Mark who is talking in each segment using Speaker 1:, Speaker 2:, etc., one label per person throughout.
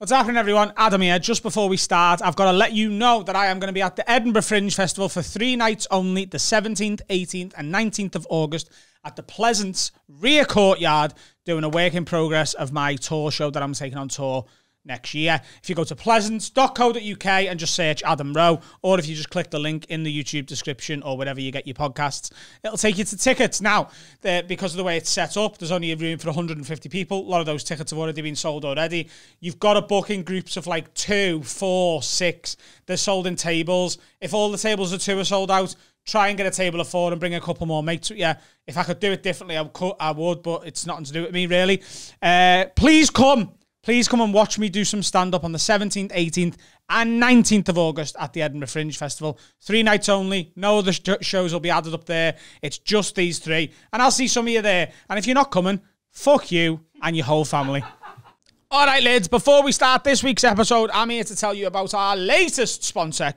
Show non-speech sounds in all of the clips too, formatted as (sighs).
Speaker 1: What's happening, everyone? Adam here. Just before we start, I've got to let you know that I am going to be at the Edinburgh Fringe Festival for three nights only the 17th, 18th, and 19th of August at the Pleasance Rear Courtyard, doing a work in progress of my tour show that I'm taking on tour next year. If you go to pleasance.co.uk and just search Adam Rowe, or if you just click the link in the YouTube description or wherever you get your podcasts, it'll take you to tickets. Now, because of the way it's set up, there's only a room for 150 people. A lot of those tickets have already been sold already. You've got to book in groups of like two, four, six. They're sold in tables. If all the tables of two are sold out, try and get a table of four and bring a couple more mates you. If I could do it differently, I would, I would but it's nothing to do with me, really. Uh, please come. Please come and watch me do some stand up on the 17th, 18th, and 19th of August at the Edinburgh Fringe Festival. Three nights only. No other sh- shows will be added up there. It's just these three. And I'll see some of you there. And if you're not coming, fuck you and your whole family. (laughs) All right, lads, before we start this week's episode, I'm here to tell you about our latest sponsor,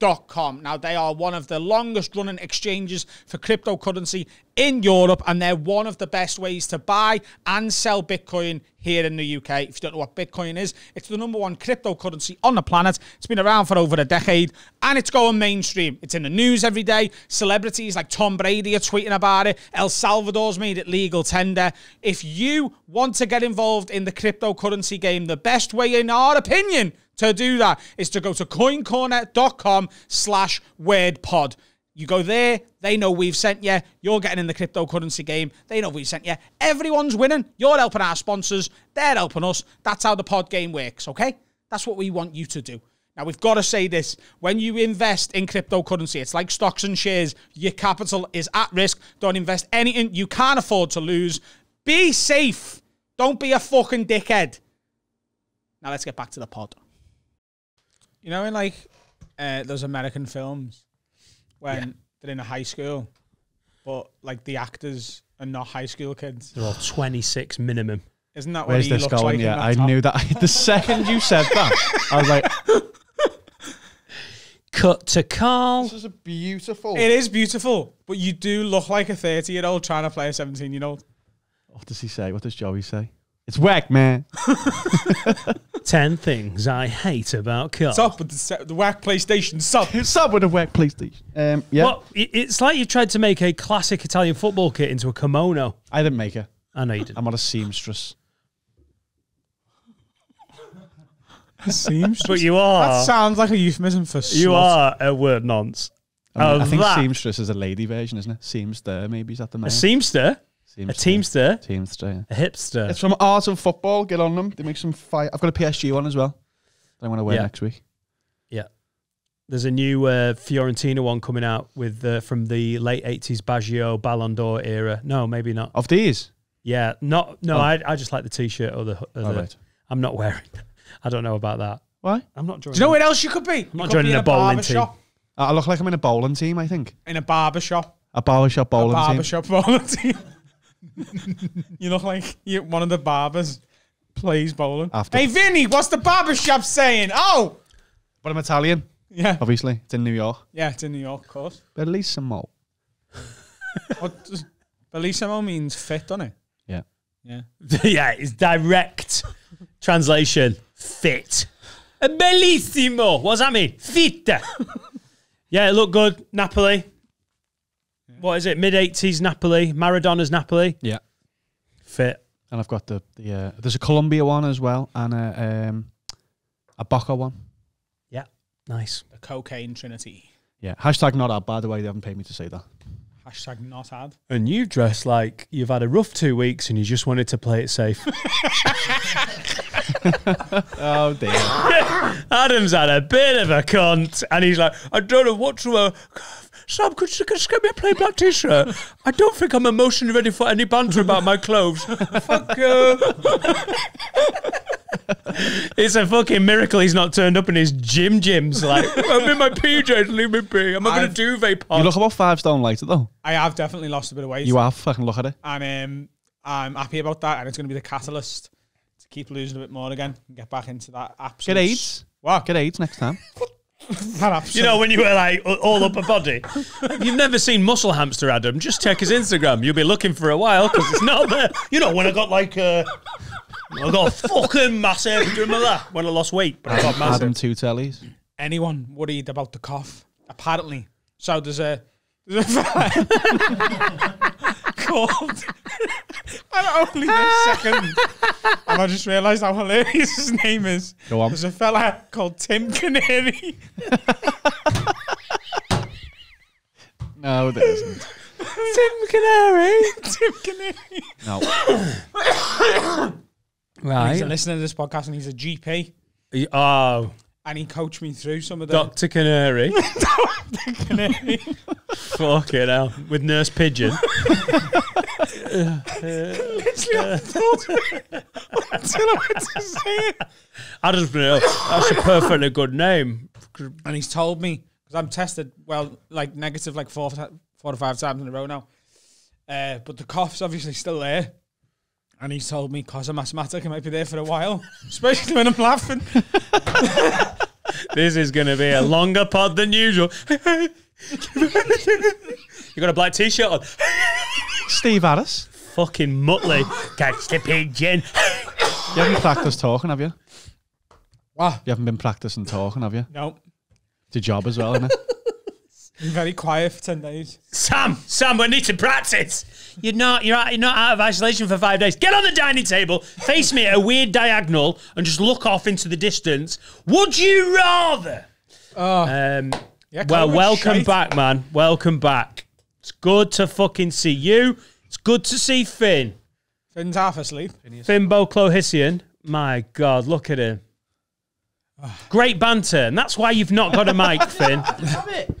Speaker 1: Now, they are one of the longest running exchanges for cryptocurrency in Europe, and they're one of the best ways to buy and sell Bitcoin here in the UK. If you don't know what Bitcoin is, it's the number one cryptocurrency on the planet. It's been around for over a decade and it's going mainstream. It's in the news every day. Celebrities like Tom Brady are tweeting about it. El Salvador's made it legal tender. If you want to get involved in the cryptocurrency game, the best way, in our opinion, to do that is to go to coincorner.com slash wordpod. You go there, they know we've sent you. You're getting in the cryptocurrency game. They know we've sent you. Everyone's winning. You're helping our sponsors. They're helping us. That's how the pod game works, okay? That's what we want you to do. Now, we've got to say this. When you invest in cryptocurrency, it's like stocks and shares. Your capital is at risk. Don't invest anything you can't afford to lose. Be safe. Don't be a fucking dickhead. Now, let's get back to the pod. You know, in like uh, those American films when they're in a high school, but like the actors are not high school kids.
Speaker 2: They're all 26 minimum.
Speaker 1: Isn't that what
Speaker 3: Where's
Speaker 1: he
Speaker 3: this
Speaker 1: looks
Speaker 3: going?
Speaker 1: like?
Speaker 3: yeah, I
Speaker 1: top?
Speaker 3: knew that. (laughs) The second you said that, I was like, (laughs)
Speaker 2: Cut to Carl.
Speaker 3: "This is a beautiful."
Speaker 1: It is beautiful, but you do look like a 30 year old trying to play a 17 year old.
Speaker 3: What does he say? What does Joey say? It's whack, man. (laughs)
Speaker 2: 10 things I hate about Carl.
Speaker 1: What's up with the, se- the whack PlayStation sub?
Speaker 3: It's up with the whack PlayStation. Um, yeah,
Speaker 2: What? It- It's like you tried to make a classic Italian football kit into a kimono.
Speaker 3: I didn't make it.
Speaker 2: I know you didn't.
Speaker 3: I'm not a seamstress.
Speaker 1: Seems.
Speaker 2: But you are.
Speaker 1: That
Speaker 2: are.
Speaker 1: sounds like a euphemism for
Speaker 2: You
Speaker 1: slut.
Speaker 2: are a word nonce.
Speaker 3: I, mean, I think
Speaker 2: that.
Speaker 3: seamstress is a lady version, isn't it? Seamster, maybe is that the name?
Speaker 2: A seamster, a
Speaker 3: Seamster.
Speaker 2: teamster,
Speaker 3: Teamster.
Speaker 2: a hipster.
Speaker 3: It's from Art of Football. Get on them. They make some fire. I've got a PSG one as well. That I want to wear
Speaker 2: Yeah.
Speaker 3: next week.
Speaker 2: Yeah. There's a new uh, Fiorentina one coming out with uh, from the late 80s Baggio Ballon d'Or era. No, maybe not.
Speaker 3: Of these,
Speaker 2: Yeah, not. No,
Speaker 3: Oh.
Speaker 2: I, I just like the t-shirt or the. Or
Speaker 3: Oh,
Speaker 2: the
Speaker 3: right.
Speaker 2: I'm not wearing. (laughs) I don't know about that.
Speaker 3: why?
Speaker 2: I'm not joining.
Speaker 1: Do you know where else you could be? I'm you
Speaker 2: not joining
Speaker 1: be in
Speaker 2: a bowling team.
Speaker 1: shop.
Speaker 3: I look like I'm in a bowling team. I think
Speaker 1: In a barber shop.
Speaker 3: a barbershop
Speaker 1: A
Speaker 3: bowling
Speaker 1: barber
Speaker 3: team.
Speaker 1: shop bowling (laughs) team. You look like you one of the barbers plays bowling.
Speaker 3: After-
Speaker 1: Hey, Vinny, what's the barber shop saying? Oh!
Speaker 3: But I'm Italian,
Speaker 1: Yeah.
Speaker 3: obviously. It's in New York.
Speaker 1: Yeah, it's in New York, of course.
Speaker 3: Bellissimo. (laughs)
Speaker 1: What does Bellissimo means fit, doesn't it?
Speaker 3: Yeah.
Speaker 1: Yeah. (laughs)
Speaker 2: yeah, it's direct translation. Fit. Bellissimo. What does that mean? Fit. (laughs) yeah, it looked good. Napoli. What is it? Mid 80s Napoli. Maradona's Napoli.
Speaker 3: Yeah.
Speaker 2: Fit.
Speaker 3: And I've got the, the uh, there's a Colombia one as well and a um, a Boca one.
Speaker 2: Yeah, nice.
Speaker 1: The cocaine trinity.
Speaker 3: Yeah. Hashtag not ad, by the way. They haven't paid me to say that.
Speaker 1: Hashtag not had.
Speaker 2: And you dress like you've had a rough two weeks and you just wanted to play it safe. (laughs) (laughs)
Speaker 3: Oh dear. (laughs)
Speaker 2: Adam's had a bit of a cunt, and he's like, I don't know what to. Uh, Sam, could you just get me a plain black t-shirt? I don't think I'm emotionally ready for any banter about my clothes. Fuck you. (laughs) it's a fucking miracle he's not turned up in his gym gyms. Like, (laughs) I'm in my PJs, leave me be. I'm not going
Speaker 1: I've-
Speaker 2: to duvet pod.
Speaker 3: you look about five stone lighter though.
Speaker 1: I have definitely lost a bit of weight.
Speaker 3: You have. Fucking look at it.
Speaker 1: And um, I'm happy about that. And it's going to be the catalyst to keep losing a bit more again and get back into that absolute.
Speaker 3: Get AIDS.
Speaker 1: What?
Speaker 3: Get AIDS next time. (laughs)
Speaker 1: that absolute. (laughs)
Speaker 2: You know, when you were like all upper body. (laughs) You've never seen Muscle Hamster, Adam. Just check his Instagram. You'll be looking for a while because it's not there. You know, when I got like uh, I got fucking massive. Do you remember that when I lost weight? But I got massive.
Speaker 3: Adam two tellies.
Speaker 1: Anyone worried about the cough? Apparently. So there's a there's a (laughs) fella called (laughs) and only this second. And I just realised how hilarious his name is.
Speaker 3: Go on.
Speaker 1: There's a fella called Tim Canary.
Speaker 3: No, there isn't.
Speaker 1: Tim Canary. Tim Canary.
Speaker 3: No.
Speaker 2: Right.
Speaker 1: He's listening to this podcast and he's a GP.
Speaker 2: Oh,
Speaker 1: And he coached me through some of the
Speaker 2: Dr. Canary. (laughs)
Speaker 1: Doctor Canary.
Speaker 2: Fucking hell. With Nurse Pigeon.
Speaker 1: Literally, I thought until I went to say it.
Speaker 2: I just know. That's a perfectly good name.
Speaker 1: And he's told me because I'm tested well, like negative, like four, four or five times in a row now. Uh, but the cough's obviously still there. And he's told me, cause I'm asthmatic, it might be there for a while, (laughs) especially when I'm laughing. (laughs)
Speaker 2: This is going to be a longer pod than usual. (laughs) you got a black t shirt on.
Speaker 3: Steve Harris.
Speaker 2: Fucking Mutley. Catch the pigeon.
Speaker 3: You haven't practiced talking, have you?
Speaker 1: Wow.
Speaker 3: You haven't been practicing talking, have you?
Speaker 1: No,
Speaker 3: It's a job as well, isn't it?
Speaker 1: Been very quiet for 10 days.
Speaker 2: Sam, Sam, we need to practice. You're not, you're, out, you're not out of isolation for five days. Get on the dining table, face me at a weird diagonal, and just look off into the distance. Would you rather?
Speaker 1: Oh,
Speaker 2: Um,
Speaker 1: yeah,
Speaker 2: well, welcome
Speaker 1: shite.
Speaker 2: back, man. Welcome back. It's good to fucking see you. It's good to see Finn.
Speaker 1: Finn's half asleep.
Speaker 2: Fimbo Clohissian. My God, look at him. Great banter, and that's why you've not got a mic, (laughs) Finn.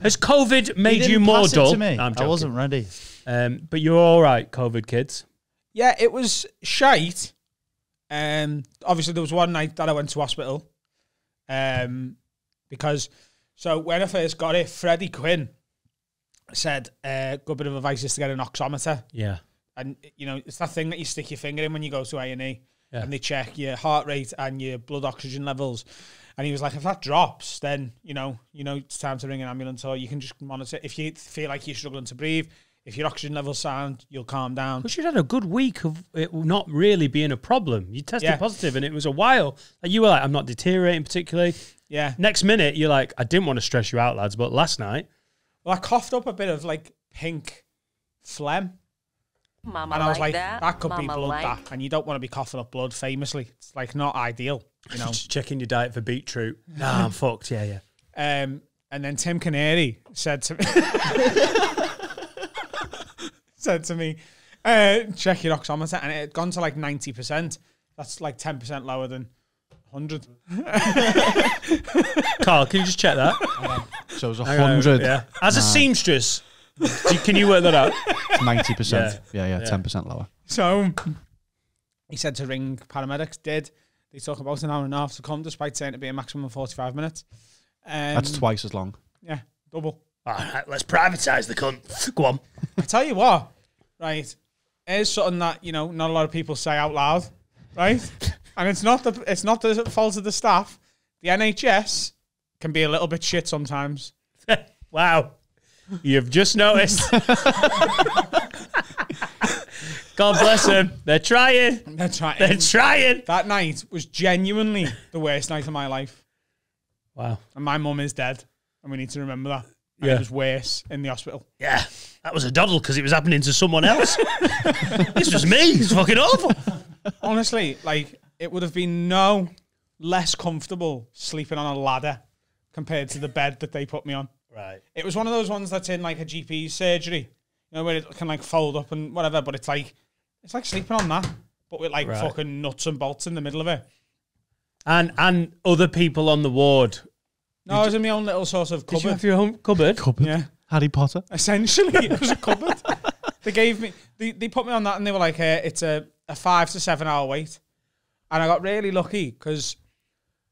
Speaker 2: Has COVID made you more
Speaker 4: pass it
Speaker 2: dull?
Speaker 4: To me.
Speaker 2: No, I'm
Speaker 4: I
Speaker 2: joking.
Speaker 4: wasn't ready.
Speaker 2: Um, but you're all right, COVID kids.
Speaker 1: Yeah, it was shite. Um, obviously, there was one night that I went to hospital. Um, because so when I first got it, Freddie Quinn said, uh, "Good bit of advice is to get an oximeter."
Speaker 2: Yeah.
Speaker 1: and you know it's that thing that you stick your finger in when you go to A and E,
Speaker 2: Yeah.
Speaker 1: and they check your heart rate and your blood oxygen levels. And he was like, if that drops, then you know, you know, it's time to ring an ambulance, or you can just monitor. If you feel like you're struggling to breathe, if your oxygen levels sound, you'll calm down.
Speaker 2: Because you'd had a good week of it not really being a problem. You tested
Speaker 1: Yeah.
Speaker 2: positive and it was a while. Like you were like, I'm not deteriorating particularly.
Speaker 1: Yeah.
Speaker 2: Next minute, you're like, I didn't want to stress you out, lads, but last night,
Speaker 1: Well, I coughed up a bit of like pink phlegm,
Speaker 5: Mama
Speaker 1: and I was like,
Speaker 5: that.
Speaker 1: that, could be
Speaker 5: Mama
Speaker 1: blood.
Speaker 5: like.
Speaker 1: That, and you don't want to be coughing up blood. Famously, it's like not ideal, you know.
Speaker 2: checking your diet for beetroot. Nah, I'm fucked. Yeah, yeah.
Speaker 1: Um, and then Tim Canary said to me, (laughs) said to me, uh, check your oximeter, and it had gone to like ninety percent. That's like ten percent lower than hundred. (laughs)
Speaker 2: Carl, can you just check that?
Speaker 3: So it was
Speaker 2: Hang on,
Speaker 3: 100,
Speaker 2: Yeah. As a seamstress, do you- can you work that out?
Speaker 3: 90%. Yeah, yeah,
Speaker 2: Yeah.
Speaker 3: 10% lower.
Speaker 1: So he said to ring paramedics. Did they talk about an hour and a half to come, despite saying it'd be a maximum of forty five minutes. Um,
Speaker 3: That's twice as long.
Speaker 1: Yeah, double.
Speaker 2: All right, let's privatise the cunt. (laughs) Go on.
Speaker 1: I tell you what, right? Here's something that you know not a lot of people say out loud, right? (laughs) and it's not the it's not the fault of the staff. The NHS can be a little bit shit sometimes. (laughs)
Speaker 2: wow. You've just noticed. God bless them. They're trying.
Speaker 1: That's right.
Speaker 2: They're trying.
Speaker 1: that night was genuinely the worst night of my life,
Speaker 2: Wow.
Speaker 1: and my mum is dead, and we need to remember that. And
Speaker 2: Yeah.
Speaker 1: it was worse in the hospital.
Speaker 2: Yeah. That was a doddle because it was happening to someone else. (laughs) this was me. It's fucking awful.
Speaker 1: Honestly, like it would have been no less comfortable sleeping on a ladder compared to the bed that they put me on.
Speaker 2: Right.
Speaker 1: It was one of those ones that's in like a GP surgery, you know, where it can like fold up and whatever, but it's like it's like sleeping on that, but with like
Speaker 2: Right.
Speaker 1: fucking nuts and bolts in the middle of it.
Speaker 2: And and other people on the ward.
Speaker 1: No, I was in my own little sort of
Speaker 2: Did you
Speaker 1: cupboard.
Speaker 2: have your own cupboard?
Speaker 3: Cupboard.
Speaker 1: Yeah,
Speaker 3: Harry Potter.
Speaker 1: essentially, (laughs) it was a cupboard. they gave me, they, they put me on that, and they were like, uh, "It's a, a five to seven hour wait," and I got really lucky because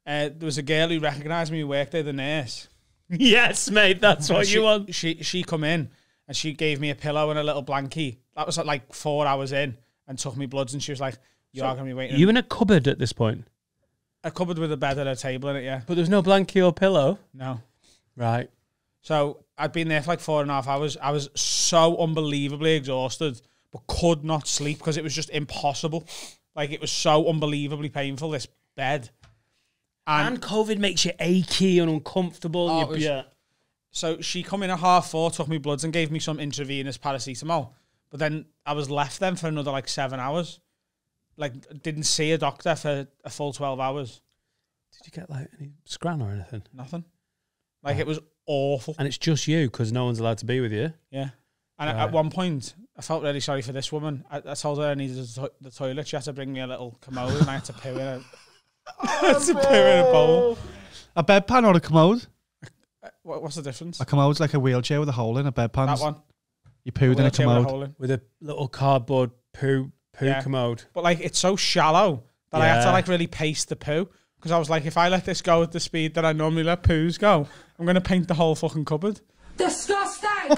Speaker 1: uh, there was a girl who recognised me who worked there, the nurse. (laughs)
Speaker 2: yes, mate. That's what
Speaker 1: she,
Speaker 2: you want.
Speaker 1: She she come in and she gave me a pillow and a little blankie. That was at like four hours in, and took me bloods, and she was like, "You are gonna be waiting."
Speaker 2: You in a cupboard at this point,
Speaker 1: a cupboard with a bed and a table in it. Yeah,
Speaker 2: but there's no blanket or pillow.
Speaker 1: no.
Speaker 2: Right.
Speaker 1: So I'd been there for like four and a half hours. I was so unbelievably exhausted, but could not sleep because it was just impossible. Like it was so unbelievably painful. This bed, and,
Speaker 2: And COVID makes you achy and uncomfortable.
Speaker 1: Oh, was-
Speaker 2: yeah.
Speaker 1: so she come in at half four, took me bloods, and gave me some intravenous paracetamol. But then I was left then for another like seven hours. Like didn't see a doctor for a full twelve hours.
Speaker 2: Did you get like any scran or anything?
Speaker 1: Nothing. Like it was awful.
Speaker 2: And it's just you because no one's allowed to be with you.
Speaker 1: Yeah. And
Speaker 2: Right.
Speaker 1: at one point, I felt really sorry for this woman. I, I told her I needed the, to- the toilet. She had to bring me a little commode, and I had to poo in it. (laughs) I had to poo in a oh, bowl.
Speaker 3: A bedpan or a commode?
Speaker 1: Uh, what's the difference?
Speaker 3: A commode's like a wheelchair with a hole in. A bedpan.
Speaker 1: That one.
Speaker 3: You pooed in a
Speaker 1: Wheelchair with a
Speaker 3: commode.
Speaker 2: With a little cardboard poo poo
Speaker 1: Yeah.
Speaker 2: commode.
Speaker 1: But like, it's so shallow that I had to like really pace the poo because I was like, if I let this go at the speed that I normally let poos go, I'm gonna paint the whole fucking cupboard.
Speaker 4: Disgusting! (laughs)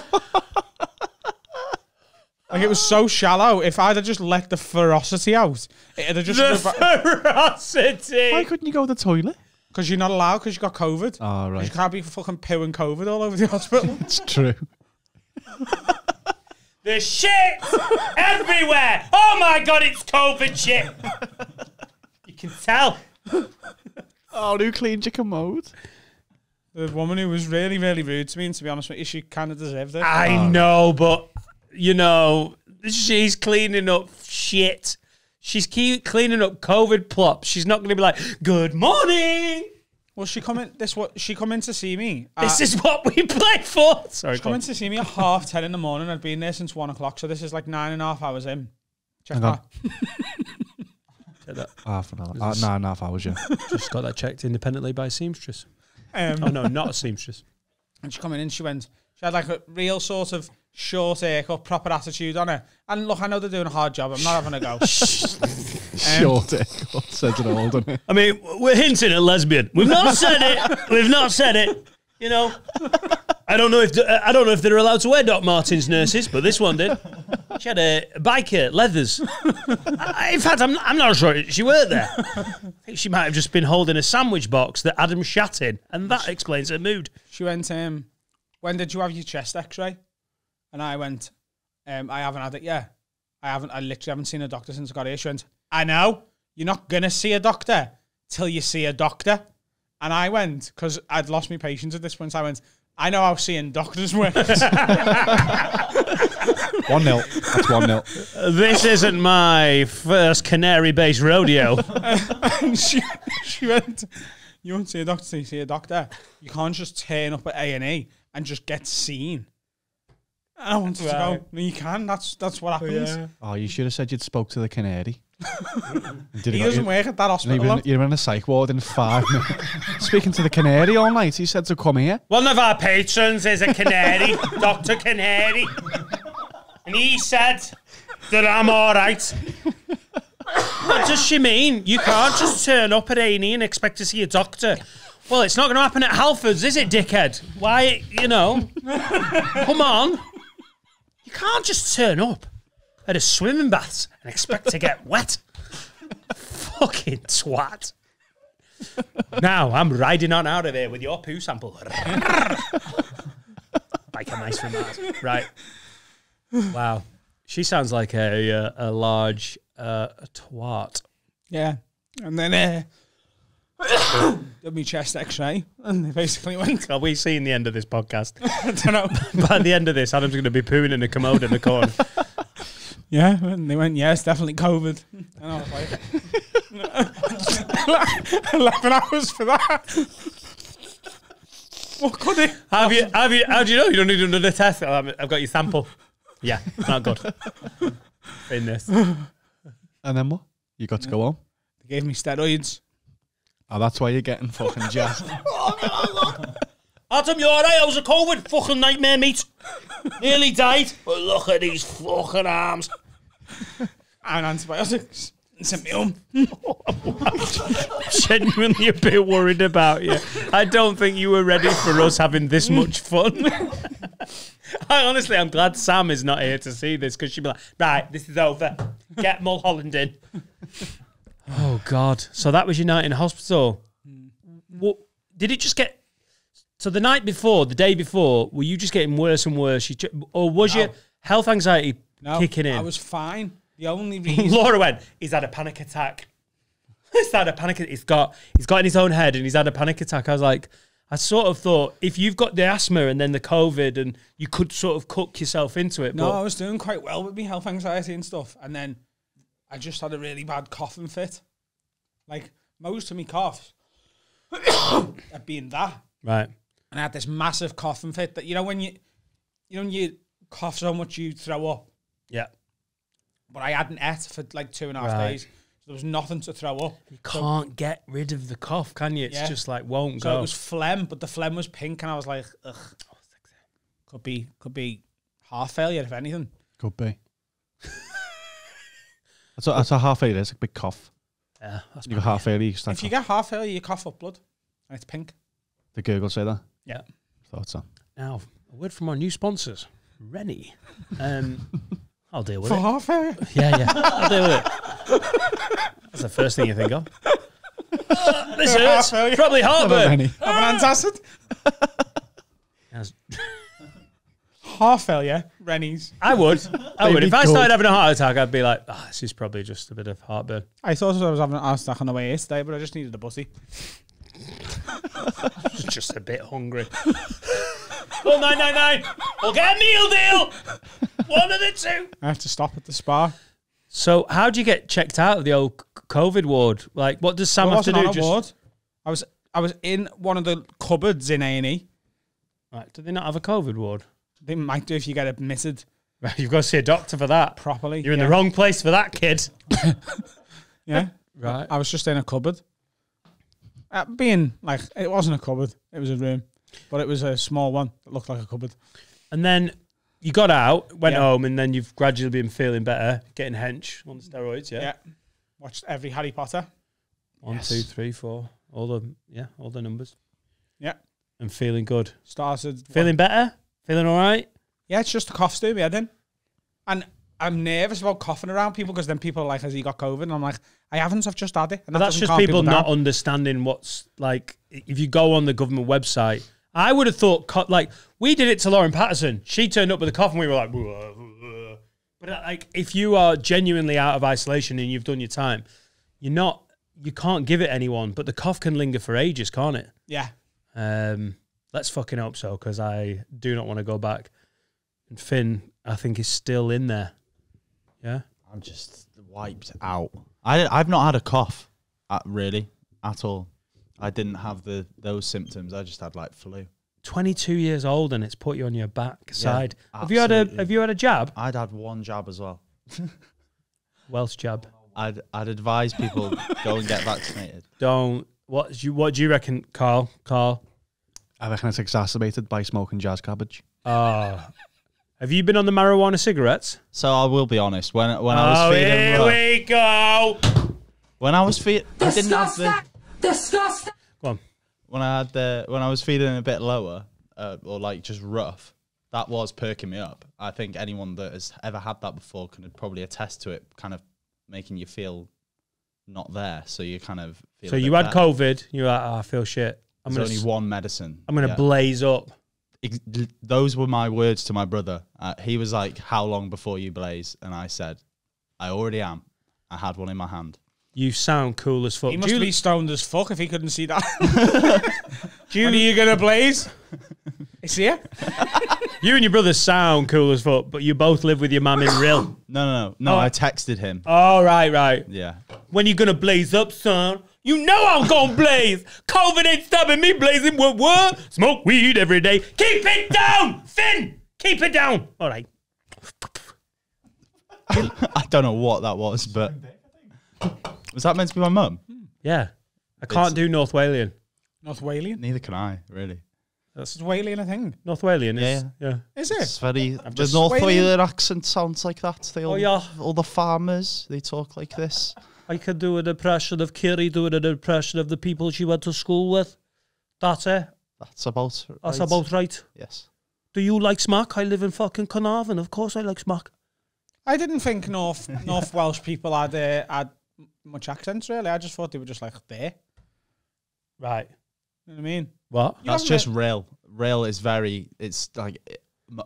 Speaker 1: Like it was so shallow. If I'd have just let the ferocity out, it'd have just
Speaker 2: The ferocity.
Speaker 3: Why couldn't you go to the toilet?
Speaker 1: because you're not allowed because you got COVID.
Speaker 3: Oh,
Speaker 1: You can't be fucking pooing COVID all over the (laughs) hospital.
Speaker 3: It's true. (laughs)
Speaker 2: There's shit (laughs) everywhere. Oh my god, it's COVID shit. You can tell.
Speaker 3: Oh, who cleaned your commode?
Speaker 1: The woman who was really, really rude to me, and to be honest with you, she kind of deserved it.
Speaker 2: I oh. know, but you know, she's cleaning up shit. She's ke- cleaning up COVID plops. She's not going to be like, "Good morning.
Speaker 1: Well, she come in. This what she come in to see me.
Speaker 2: This is what we play for." Sorry,
Speaker 1: she come in to see me at half ten in the morning. I'd been there since one o'clock, so this is like nine and a half hours in. Check
Speaker 3: Hang on.
Speaker 1: that. (laughs)
Speaker 3: Half an hour. Uh, nine and a half hours, yeah. (laughs)
Speaker 2: just got that checked independently by a seamstress.
Speaker 1: Um,
Speaker 2: Oh no, not a seamstress.
Speaker 1: And she come in and she went, she had like a real sort of short haircut, proper attitude on her. And look, I know they're doing a hard job. I'm not having a go.
Speaker 3: Short haircut says it all, doesn't it?
Speaker 2: I mean, we're hinting at lesbian. We've not said it. We've not said it. You know, I don't know if I don't know if they're allowed to wear Doc Martens nurses, but this one did. She had a biker leathers. I- in fact, I'm I'm not sure she worked there. I think she might have just been holding a sandwich box that Adam shat in, and that explains her mood.
Speaker 1: She went, um, when did you have your chest x-ray? And I went, um, I haven't had it yet. I haven't, I literally haven't seen a doctor since I got here. She went, I know, you're not going to see a doctor till you see a doctor. And I went, because I'd lost my patience at this point, So I went, I know how seeing doctors works. (laughs)
Speaker 3: One nil. That's one nil.
Speaker 2: This isn't my first canary-based rodeo. (laughs)
Speaker 1: and she, she went, you won't see a doctor till you see a doctor. You can't just turn up at A&E and just get seen. And I wanted to go, no, you can, that's, that's what oh, happens.
Speaker 3: Oh, you should have said you'd spoke to the canary. (laughs) Did
Speaker 1: He
Speaker 3: got-
Speaker 1: doesn't work at that
Speaker 3: you
Speaker 1: hospital.
Speaker 3: were in,
Speaker 1: though.
Speaker 3: you were in a psych ward in five minutes. (laughs) Speaking to the canary all night, he said to come here.
Speaker 2: One of our patrons is a canary, (laughs) Dr. Canary. And he said that I'm all right. what does she mean? You can't just turn up at A&E and expect to see a doctor. Well, it's not going to happen at Halfords, is it, dickhead? Why, you know? Come on. You can't just turn up at a swimming bath and expect to get wet. Fucking twat. Now I'm riding on out of here with your poo sample. (laughs) like a mice from Mars. Right. Wow. She sounds like a uh, a large uh, a twat.
Speaker 1: Yeah. And then uh, (coughs) did me chest x-ray (laughs) and they basically went, (laughs)
Speaker 2: Are we seeing the end of this podcast? (laughs)
Speaker 1: I don't know.
Speaker 2: By the end of this, Adam's going to be pooing in a commode in the corner.
Speaker 1: Yeah, and they went, yeah, it's definitely COVID. And I was like, 11 hours for that. What could it?
Speaker 2: have you? Have you? How do you know? You don't need another test. Oh, I've I've got your sample. Yeah, not good. In this.
Speaker 3: And then what? You got to go on.
Speaker 1: They gave me steroids.
Speaker 3: Oh, that's why you're getting fucking jazzed. (laughs)
Speaker 2: Adam, you alright? I was a COVID fucking nightmare, mate. Nearly died. But look at these fucking arms.
Speaker 1: and antibiotics. And sent me home. (laughs)
Speaker 2: Genuinely a bit worried about you. I don't think you were ready for us having this much fun. (laughs) I honestly, I'm glad Sam is not here to see this because she'd be like, right, this is over. Get Mulholland in. Oh, God. So that was your night in hospital. Mm. What, did it just get. So the night before, the day before, were you just getting worse and worse? You ju- or was your health anxiety
Speaker 1: No,
Speaker 2: kicking in?
Speaker 1: I was fine. The only (laughs) reason.
Speaker 2: Laura went, he's had a panic attack. (laughs) he's had a panic. He's got he's got in his own head, and he's had a panic attack. I was like, I sort of thought if you've got the asthma and then the COVID, and you could sort of cook yourself into it.
Speaker 1: no, I was doing quite well with my health anxiety and stuff, and then I just had a really bad coughing fit. Like most of me coughs (coughs) have been that,
Speaker 2: right,
Speaker 1: and I had this massive coughing fit that you know when you, you know when you cough so much you throw up.
Speaker 2: yeah,
Speaker 1: But I hadn't ate for like two and a half
Speaker 2: Right.
Speaker 1: days. So there was nothing to throw up.
Speaker 2: you can't get rid of the cough, can you? It's
Speaker 1: Yeah.
Speaker 2: just like won't
Speaker 1: So
Speaker 2: go.
Speaker 1: So it was phlegm, but the phlegm was pink, and I was like, ugh. Oh, could be, could be heart failure if anything.
Speaker 3: Could be. (laughs) that's, a, that's a half failure. It's a big cough.
Speaker 2: yeah, that's
Speaker 3: You got half failure. You start
Speaker 1: If you get heart failure, you cough up blood, and it's pink.
Speaker 3: the Google say that.
Speaker 2: yeah.
Speaker 3: Thought so.
Speaker 2: Now, a word from our new sponsors, Rennie. Um, (laughs) I'll deal with
Speaker 1: For
Speaker 2: it.
Speaker 1: heart failure,
Speaker 2: Yeah, yeah. I'll deal with it. That's the first thing you think of. (laughs) this hurts.
Speaker 1: failure.
Speaker 2: Probably heartburn.
Speaker 3: Rennie.
Speaker 1: have an antacid.
Speaker 2: Yes.
Speaker 1: Heart failure, Rennie's.
Speaker 2: I would. (laughs) I would. If I
Speaker 3: good.
Speaker 2: started having a heart attack, I'd be like, ah, this is probably just a bit of heartburn.
Speaker 1: I thought I was having an heart attack on the way here today, but I just needed a bussy. (laughs)
Speaker 2: just a bit hungry. (laughs) Call 999. We'll get a meal deal. One of the two.
Speaker 1: I have to stop at the spa.
Speaker 2: So, how do you get checked out of the old COVID ward? Like, what does Sam
Speaker 1: I
Speaker 2: have to
Speaker 1: wasn't
Speaker 2: do?
Speaker 1: on a
Speaker 2: Just-
Speaker 1: ward. I was I was in one of the cupboards in A and E.
Speaker 2: Right, do they not have a COVID ward?
Speaker 1: They might do if you get admitted (laughs)
Speaker 2: you've got to see a doctor for that.
Speaker 1: properly.
Speaker 2: You're in
Speaker 1: yeah.
Speaker 2: the wrong place for that, kid. (laughs)
Speaker 1: Yeah,
Speaker 2: Right.
Speaker 1: I was just in a cupboard. Uh, being like, it wasn't a cupboard; it was a room, but it was a small one that looked like a cupboard.
Speaker 2: And then you got out, went
Speaker 1: Yeah.
Speaker 2: home, and then you've gradually been feeling better, getting hench on the steroids. Yeah.
Speaker 1: Yeah, watched every Harry Potter.
Speaker 2: One,
Speaker 3: Yes.
Speaker 2: two, three, four. All the yeah, all the numbers.
Speaker 1: Yeah,
Speaker 2: And feeling good.
Speaker 1: started
Speaker 2: Feeling better? Feeling all right?
Speaker 1: Yeah, it's just a cough do me head in. And I'm nervous about coughing around people because then people are like, has he got COVID? And I'm like, I haven't, I've just had it. And that
Speaker 2: that's just
Speaker 1: calm
Speaker 2: people not understanding what's like. If you go on the government website, I would have thought like we did it to Lauren Pattison. She turned up with a cough, and we were like, "Whoa, whoa." but uh, like if you are genuinely out of isolation and you've done your time, you're not. You can't give it anyone, but the cough can linger for ages, can't it?
Speaker 1: Yeah.
Speaker 2: Um, let's fucking hope so, because I do not want to go back. And Finn, I think, is still in there. Yeah.
Speaker 4: I'm just wiped out. I I've not had a cough, uh, really, at all. I didn't have the those symptoms. I just had like flu.
Speaker 2: 22 years old and it's put you on your back side. have you had a have you had a jab?
Speaker 4: I'd had one jab as well. (laughs)
Speaker 2: Welsh jab.
Speaker 4: I'd I'd advise people go and get vaccinated.
Speaker 2: Don't what do you what do you reckon, Carl? Carl.
Speaker 3: I reckon it's exacerbated by smoking jazz cabbage.
Speaker 2: Uh have you been on the marijuana cigarettes?
Speaker 4: So I will be honest. When when I was
Speaker 2: oh,
Speaker 4: feeling
Speaker 2: here
Speaker 4: rough-
Speaker 2: we go.
Speaker 4: when I was feeling, I didn't have the
Speaker 5: Disgusting.
Speaker 2: Go on.
Speaker 4: when I had the when I was feeling a bit lower uh, or like just rough. That was perking me up. I think anyone that has ever had that before can probably attest to it. Kind of making you feel not there, so you kind of feel.
Speaker 2: So
Speaker 4: a
Speaker 2: you had
Speaker 4: better.
Speaker 2: COVID, you're like, oh, I feel shit. I'm
Speaker 4: There's
Speaker 2: gonna
Speaker 4: only
Speaker 2: s-
Speaker 4: one medicine.
Speaker 2: I'm gonna
Speaker 4: Yeah.
Speaker 2: blaze up.
Speaker 4: Ex- those were my words to my brother. Uh, he was like, "How long before you blaze?" And I said, "I already am. I had one in my hand."
Speaker 2: You sound cool as fuck.
Speaker 1: He must
Speaker 2: you-
Speaker 1: be stoned as fuck if he couldn't see that. (laughs) when are you going to blaze? (laughs) Is he here? (laughs)
Speaker 2: you and your brother sound cool as fuck, but you both live with your mum in real.
Speaker 4: No, no, no, no.
Speaker 2: Oh.
Speaker 4: I texted him.
Speaker 2: Oh right, right.
Speaker 4: Yeah,
Speaker 2: When you gonna blaze up, son? You know I'm gonna blaze. COVID ain't stopping me blazing. What? What? Smoke weed every day. Keep it down, Finn. Keep it down. All right. (laughs)
Speaker 4: I don't know what that was, but was that meant to be my mum?
Speaker 2: Yeah. I can't do North Walian.
Speaker 1: North Walian.
Speaker 4: Neither can I, really.
Speaker 1: Is Walian a thing?
Speaker 2: North Walian is.
Speaker 4: Yeah,
Speaker 2: Yeah.
Speaker 1: Is it?
Speaker 4: It's very the
Speaker 2: just
Speaker 4: North
Speaker 1: waiting.
Speaker 4: Wales accent sounds like that. They oh, all,
Speaker 2: Oh, yeah.
Speaker 4: all the farmers they talk like this.
Speaker 2: I can do an impression of Kiri doing an impression of the people she went to school with. That's it.
Speaker 4: That's about.
Speaker 2: That's
Speaker 4: right.
Speaker 2: about right.
Speaker 4: Yes.
Speaker 2: Do you like smack? I live in fucking Caernarfon. Of course I like smack.
Speaker 1: I didn't think North (laughs) North Welsh people had uh, had much accents really. I just thought they were just like there.
Speaker 2: Right.
Speaker 1: You know what I mean?
Speaker 2: What?
Speaker 1: You
Speaker 4: That's just real. Real is very. It's like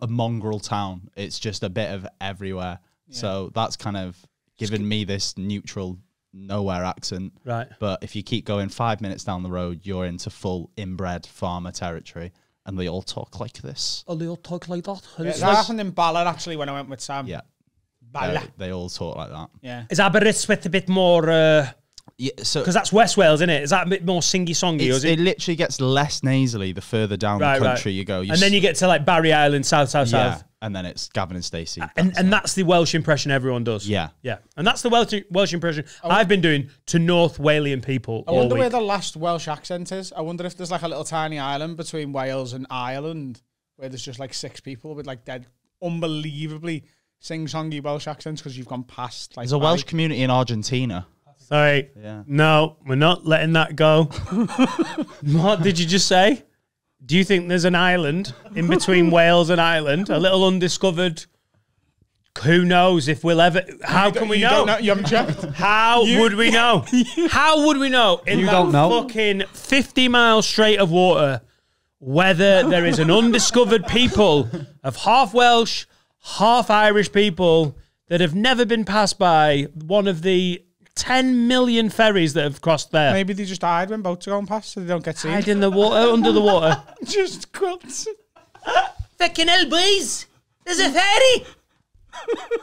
Speaker 4: a mongrel town. It's just a bit of everywhere. So that's kind of given me this neutral nowhere accent.
Speaker 2: Right.
Speaker 4: But if you keep going five minutes down the road, you're into full inbred farmer territory, and they all talk like this.
Speaker 2: Oh, they all talk like that.
Speaker 1: Yeah, that happened in Ballard actually when I went with Sam.
Speaker 4: Yeah,
Speaker 1: Ballard.
Speaker 4: they, they all talk like that.
Speaker 1: Yeah.
Speaker 2: Is Aberystwyth a bit more? Because
Speaker 4: Yeah, so because
Speaker 2: that's West Wales, isn't it? Is that a bit more singy songy? Is
Speaker 4: it
Speaker 2: it?
Speaker 4: literally gets less nasally the further down
Speaker 2: Right,
Speaker 4: the
Speaker 2: right.
Speaker 4: country you go. You
Speaker 2: and then you get to like Barry Island, South, South,
Speaker 4: yeah,
Speaker 2: South.
Speaker 4: and then it's Gavin and Stacey.
Speaker 2: And, and that's the Welsh impression everyone does.
Speaker 4: Yeah.
Speaker 2: Yeah. And that's the Welsh, Welsh impression I've been doing to North Walian people.
Speaker 1: I
Speaker 2: all
Speaker 1: wonder where the last Welsh accent is. I wonder if there's like a little tiny island between Wales and Ireland where there's just like six people with like dead, unbelievably sing-songy Welsh accents because you've gone past like.
Speaker 4: There's a
Speaker 1: Barry.
Speaker 4: Welsh community in Argentina.
Speaker 2: Sorry.
Speaker 4: Yeah.
Speaker 2: No, we're not letting that go. (laughs) what did you just say? Do you think there's an island in between (laughs) Wales and Ireland? A little undiscovered. Who knows if we'll ever. How can we
Speaker 1: you
Speaker 2: know?
Speaker 1: Don't know? You haven't checked.
Speaker 2: How would we know? (laughs) How would we know in
Speaker 3: You
Speaker 2: that
Speaker 3: don't know.
Speaker 2: fucking 50 miles straight of water whether there is an undiscovered people of half Welsh, half Irish people that have never been passed by one of the 10 million ferries that have crossed there?
Speaker 1: Maybe they just died when boats are going past, so they don't get seen.
Speaker 2: Hide in the water, uh, under the water. (laughs)
Speaker 1: just quilts.
Speaker 2: Fucking hell, boys! There's a ferry!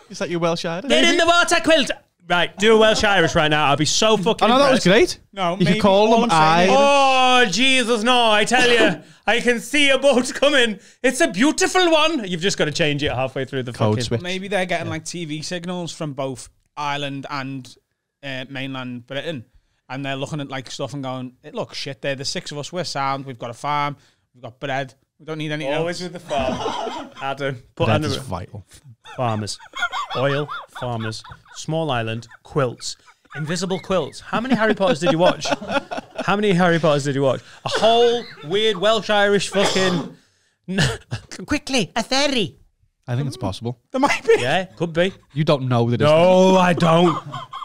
Speaker 4: Is that your Welsh Irish?
Speaker 2: Get in the water, quilt! Right, do a Welsh Irish right now. I'll be so fucking
Speaker 3: I know that was
Speaker 2: impressed.
Speaker 3: great.
Speaker 1: No,
Speaker 3: you
Speaker 1: maybe
Speaker 3: could call
Speaker 1: all
Speaker 3: them
Speaker 1: I'm saying is-
Speaker 3: I.
Speaker 2: Oh, Jesus, no, I tell you, I can see a boat coming. It's a beautiful one. You've just got to change it halfway through the
Speaker 3: Code
Speaker 2: fucking...
Speaker 3: switch.
Speaker 1: Maybe they're getting like TV signals from both Ireland and uh, mainland Britain, and they're looking at like stuff and going, "It looks shit." There, the six of us. We're sound. We've got a farm. We've got bread. We don't need anything
Speaker 2: Always
Speaker 1: else.
Speaker 2: with the farm. (laughs) Adam, put
Speaker 3: That
Speaker 2: under
Speaker 3: is
Speaker 2: it.
Speaker 3: vital.
Speaker 2: farmers, oil, farmers, small island, quilts, invisible quilts. How many Harry Potters did you watch? How many Harry Potters did you watch? A whole weird Welsh Irish fucking. (laughs) Quickly, a ferry.
Speaker 3: I think it's possible.
Speaker 1: There might be.
Speaker 2: Yeah, could be.
Speaker 3: You don't know that. it's
Speaker 2: No, I don't.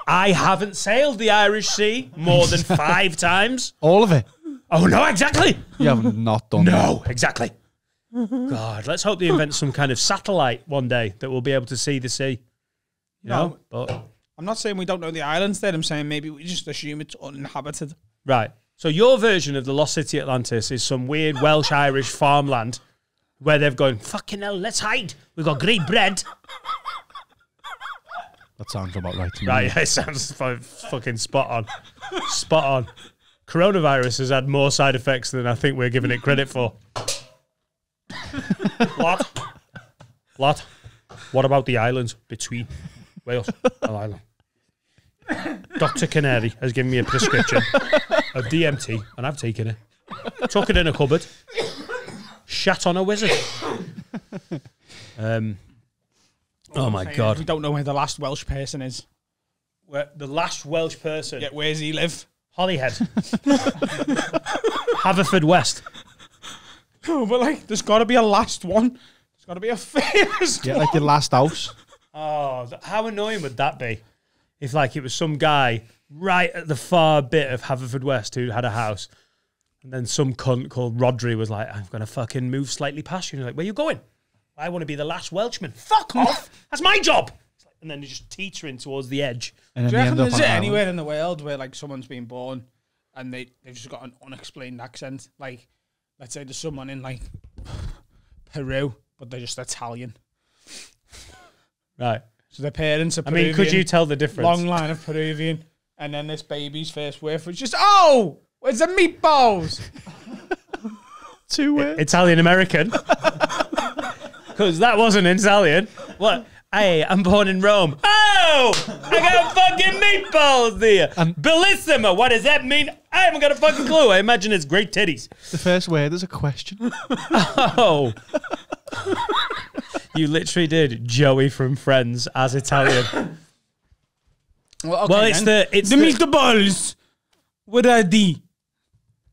Speaker 2: I haven't sailed the Irish Sea more than (laughs) five times.
Speaker 3: all of it.
Speaker 2: Oh no, exactly.
Speaker 3: You have not done.
Speaker 2: No, exactly. God, let's hope they invent some kind of satellite one day that we'll be able to see the sea. You
Speaker 1: No.
Speaker 2: know, but
Speaker 1: I'm not saying we don't know the islands there. I'm saying maybe we just assume it's uninhabited.
Speaker 2: right. So your version of the Lost City Atlantis is some weird Welsh Irish farmland where they've gone fucking hell. Let's hide. We've got great bread.
Speaker 3: That sounds about right to me.
Speaker 2: Right, yeah, (laughs) it sounds fu- fucking spot on. Spot on. Coronavirus has had more side effects than I think we're giving it credit for. (laughs) what? What? What about the islands between Wales and Ireland? Dr. Canary has given me a prescription of DMT, and I've taken it. Took it in a cupboard. Shat on a wizard. Um. Oh my
Speaker 1: Saying
Speaker 2: god!
Speaker 1: We don't know where the last Welsh person is.
Speaker 2: Where the last Welsh person.
Speaker 1: Yet where's he live?
Speaker 2: Holyhead. (laughs) Haverfordwest. (laughs)
Speaker 1: Oh, but like, there's got to be a last one. There's got to be a famous.
Speaker 3: Yeah, like your last house.
Speaker 2: Oh, how annoying would that be? If like it was some guy right at the far bit of Haverfordwest who had a house, and then some cunt called Rodri was like, "I'm gonna fucking move slightly past you." And you're like, "Where you going?" I want to be the last Welshman. Fuck off! That's my job. And then you're just teetering towards the edge.
Speaker 3: And
Speaker 1: Do
Speaker 3: you
Speaker 1: you reckon
Speaker 3: up
Speaker 1: there's
Speaker 3: on island.
Speaker 1: anywhere in the world where like someone's been born and they they've just got an unexplained accent? Like, let's say there's someone in like Peru, but they're just Italian.
Speaker 2: Right.
Speaker 1: So their parents are.
Speaker 2: I mean, could you tell the difference?
Speaker 1: long line of Peruvian, and then this baby's first word was just oh, where's the meatballs? (laughs)
Speaker 3: Two words.
Speaker 2: Italian American. (laughs) Because that wasn't Italian. What? Hey, I'm born in Rome. Oh, I got fucking meatballs there. Um, Bellissima. What does that mean? I haven't got a fucking clue. I imagine it's great titties.
Speaker 3: The first word is a question. (laughs)
Speaker 2: Oh. you literally did Joey from Friends as Italian.
Speaker 1: Well, okay
Speaker 2: Well, it's
Speaker 1: then.
Speaker 2: the- it's
Speaker 1: the
Speaker 2: the-
Speaker 1: meatballs. What are they?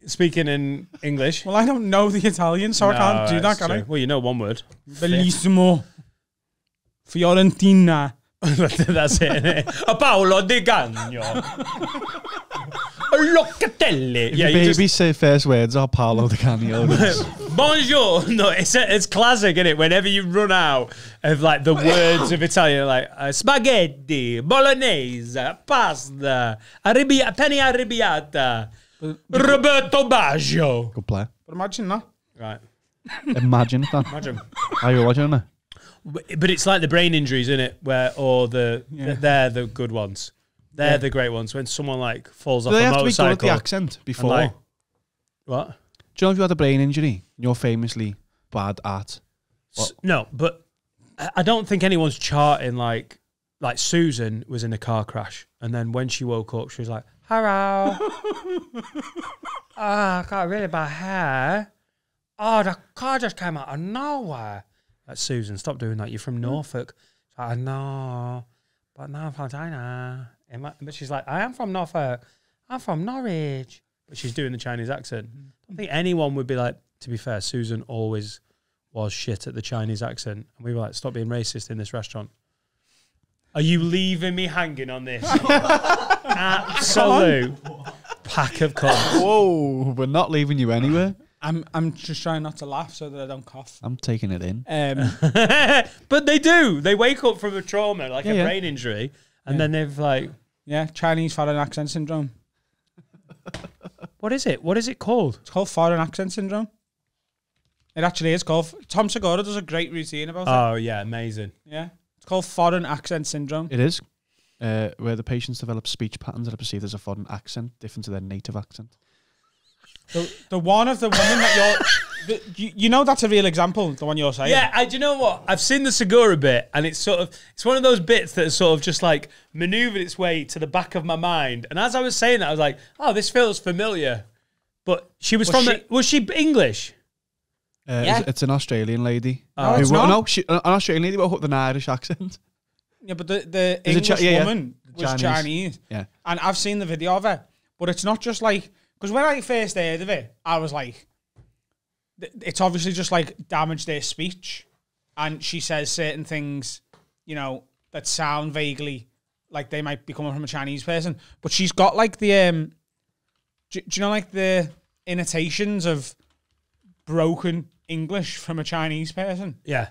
Speaker 2: Speaking in English.
Speaker 1: Well, I don't know the Italian, so I can't do that,
Speaker 2: it's
Speaker 1: can I?
Speaker 2: true. Well, you know one word.
Speaker 1: Bellissimo. Fiorentina. (laughs)
Speaker 2: That's it. innit? A Paolo Di Canio. Locatelli. Yeah, you
Speaker 3: Baby
Speaker 2: just,
Speaker 3: say first words are Paolo Di Canio. (laughs)
Speaker 2: bonjour. No, it's it's classic, isn't it? Whenever you run out of like the words of Italian, like uh, spaghetti, bolognese, pasta, arrabbi- penne arrabbiata, Roberto Baggio.
Speaker 3: Good player.
Speaker 1: But imagine that.
Speaker 2: Right,
Speaker 3: Imagine that.
Speaker 2: imagine.
Speaker 3: Are you watching it?
Speaker 2: But it's like the brain injuries, isn't it? Where or the they're the good ones. They're the great ones. When someone like falls
Speaker 3: Do
Speaker 2: off
Speaker 3: they
Speaker 2: a
Speaker 3: have to be good
Speaker 2: motorcycle.
Speaker 3: at the accent before?
Speaker 2: like- what?
Speaker 3: Do you know if you had a brain injury? You're famously bad at.
Speaker 2: S- No, but I I don't think anyone's charting like like Susan was in a car crash, and then when she woke up, she was like, "Hello, (laughs) ah, I got a really bad hair. Oh, the car just came out of nowhere." That's Susan. Stop doing that. You're from Norfolk. She's like, I know, but now I'm from China. But she's like, I am from Norfolk. I'm from Norwich. But she's doing the Chinese accent. I don't think anyone would be like. To be fair, Susan always was shit at the Chinese accent. And we were like, stop being racist in this restaurant. Are you leaving me hanging on this? (laughs) Absolute pack of cunts.
Speaker 3: Whoa, we're not leaving you anywhere.
Speaker 1: I'm I'm just trying not to laugh so that I don't cough.
Speaker 3: I'm taking it in.
Speaker 1: Um, (laughs)
Speaker 2: but they do. They wake up from a trauma, like
Speaker 3: Yeah,
Speaker 2: a
Speaker 3: yeah.
Speaker 2: brain injury, and then they've like,
Speaker 1: yeah, Chinese foreign accent syndrome. (laughs)
Speaker 2: what is it? What is it called?
Speaker 1: It's called foreign accent syndrome. It actually is called. Tom Segura does a great routine about it.
Speaker 2: Oh yeah, amazing.
Speaker 1: Yeah, it's called foreign accent syndrome.
Speaker 3: It is. Uh, where the patients develop speech patterns that are perceived as a foreign accent, different to their native accent.
Speaker 1: The, the one of the woman that you're, the, you, you know that's a real example. The one you're saying.
Speaker 2: Yeah, I, do you know what? I've seen the Segura bit, and it's sort of it's one of those bits that sort of just like maneuvered its way to the back of my mind. And as I was saying that, I was like, "Oh, this feels familiar." But she was,
Speaker 1: Was
Speaker 2: from
Speaker 1: she-
Speaker 2: the, was she English?
Speaker 3: Uh,
Speaker 1: Yeah.
Speaker 3: it's, it's an Australian lady.
Speaker 1: Oh,
Speaker 3: Who
Speaker 1: it's not.
Speaker 3: No, she, an Australian lady with an Irish accent.
Speaker 1: Yeah, but the, the
Speaker 3: Is
Speaker 1: English
Speaker 3: Chi- yeah, yeah.
Speaker 1: woman was
Speaker 3: Chinese.
Speaker 1: Chinese.
Speaker 3: Yeah.
Speaker 1: And I've seen the video of it, but it's not just like because when I first heard of it, I was like, it's obviously just like damaged their speech, and she says certain things, you know, that sound vaguely like they might be coming from a Chinese person, but she's got like the um, do, do you know like the annotations of broken English from a Chinese person?
Speaker 2: Yeah,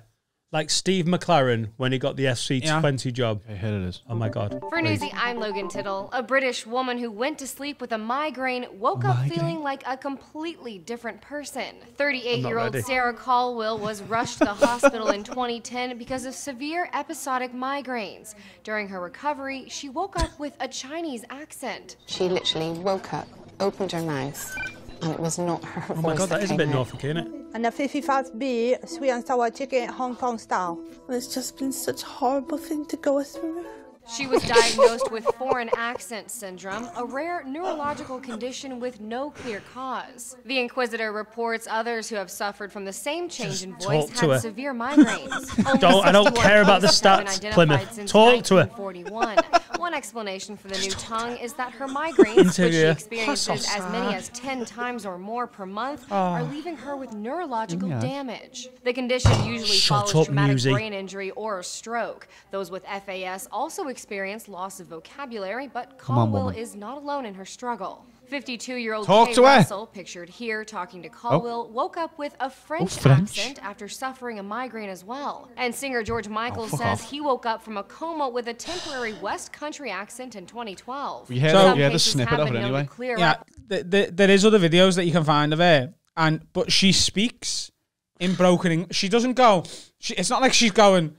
Speaker 2: like Steve McClaren when he got the FC Twente job.
Speaker 3: Okay, here it is.
Speaker 2: Oh my god!
Speaker 5: For Newsy, I'm Logan Tittle. A British woman who went to sleep with a migraine woke up feeling like a completely different person. 38 year old
Speaker 2: ready.
Speaker 5: Sarah Colwill was rushed to the hospital in 2010 because of severe episodic migraines. During her recovery, she woke up with a Chinese accent.
Speaker 6: She literally woke up, opened her mouth, and it was not her
Speaker 2: Oh my god, that is a bit Norfolk, isn't it?
Speaker 7: And a 55B sweet and sour chicken Hong Kong style.
Speaker 8: It's just been such a horrible thing to go through.
Speaker 5: She was diagnosed with foreign accent syndrome, a rare neurological condition with no clear cause. The Inquisitor reports others who have suffered from the same change in voice
Speaker 2: to her.
Speaker 5: had severe migraines. (laughs)
Speaker 2: Don't- I don't care about the stats, Plymouth. Talk to her.
Speaker 5: 1941. One explanation for the new tongue is that her migraines, which she experiences as many as 10 times or more per month, ah. are leaving her with neurological
Speaker 3: Yeah.
Speaker 5: damage. The condition usually
Speaker 2: Shut
Speaker 5: follows
Speaker 2: up,
Speaker 5: traumatic brain injury or a stroke. Those with FAS also experience loss of vocabulary, but
Speaker 3: on,
Speaker 5: Colwill
Speaker 3: woman.
Speaker 5: is not alone in her struggle. 52-year-old
Speaker 3: Talk
Speaker 5: Kay
Speaker 3: to her.
Speaker 5: Russell, pictured here talking to oh. Colwill, woke up with a oh, French,
Speaker 3: French.
Speaker 5: accent after suffering a migraine as well. And singer George oh, Michael
Speaker 3: fuck
Speaker 5: says
Speaker 3: off.
Speaker 5: he woke up from a coma with a temporary West Country accent in 2012.
Speaker 3: We heard,
Speaker 1: So-
Speaker 3: so,
Speaker 5: Some
Speaker 3: yeah, the snippet of it
Speaker 5: been known to
Speaker 3: anyway.
Speaker 5: clear
Speaker 1: Yeah,
Speaker 5: up
Speaker 1: th th there is other videos that you can find of her, and but she speaks in broken English. She doesn't go. She, it's not like she's going.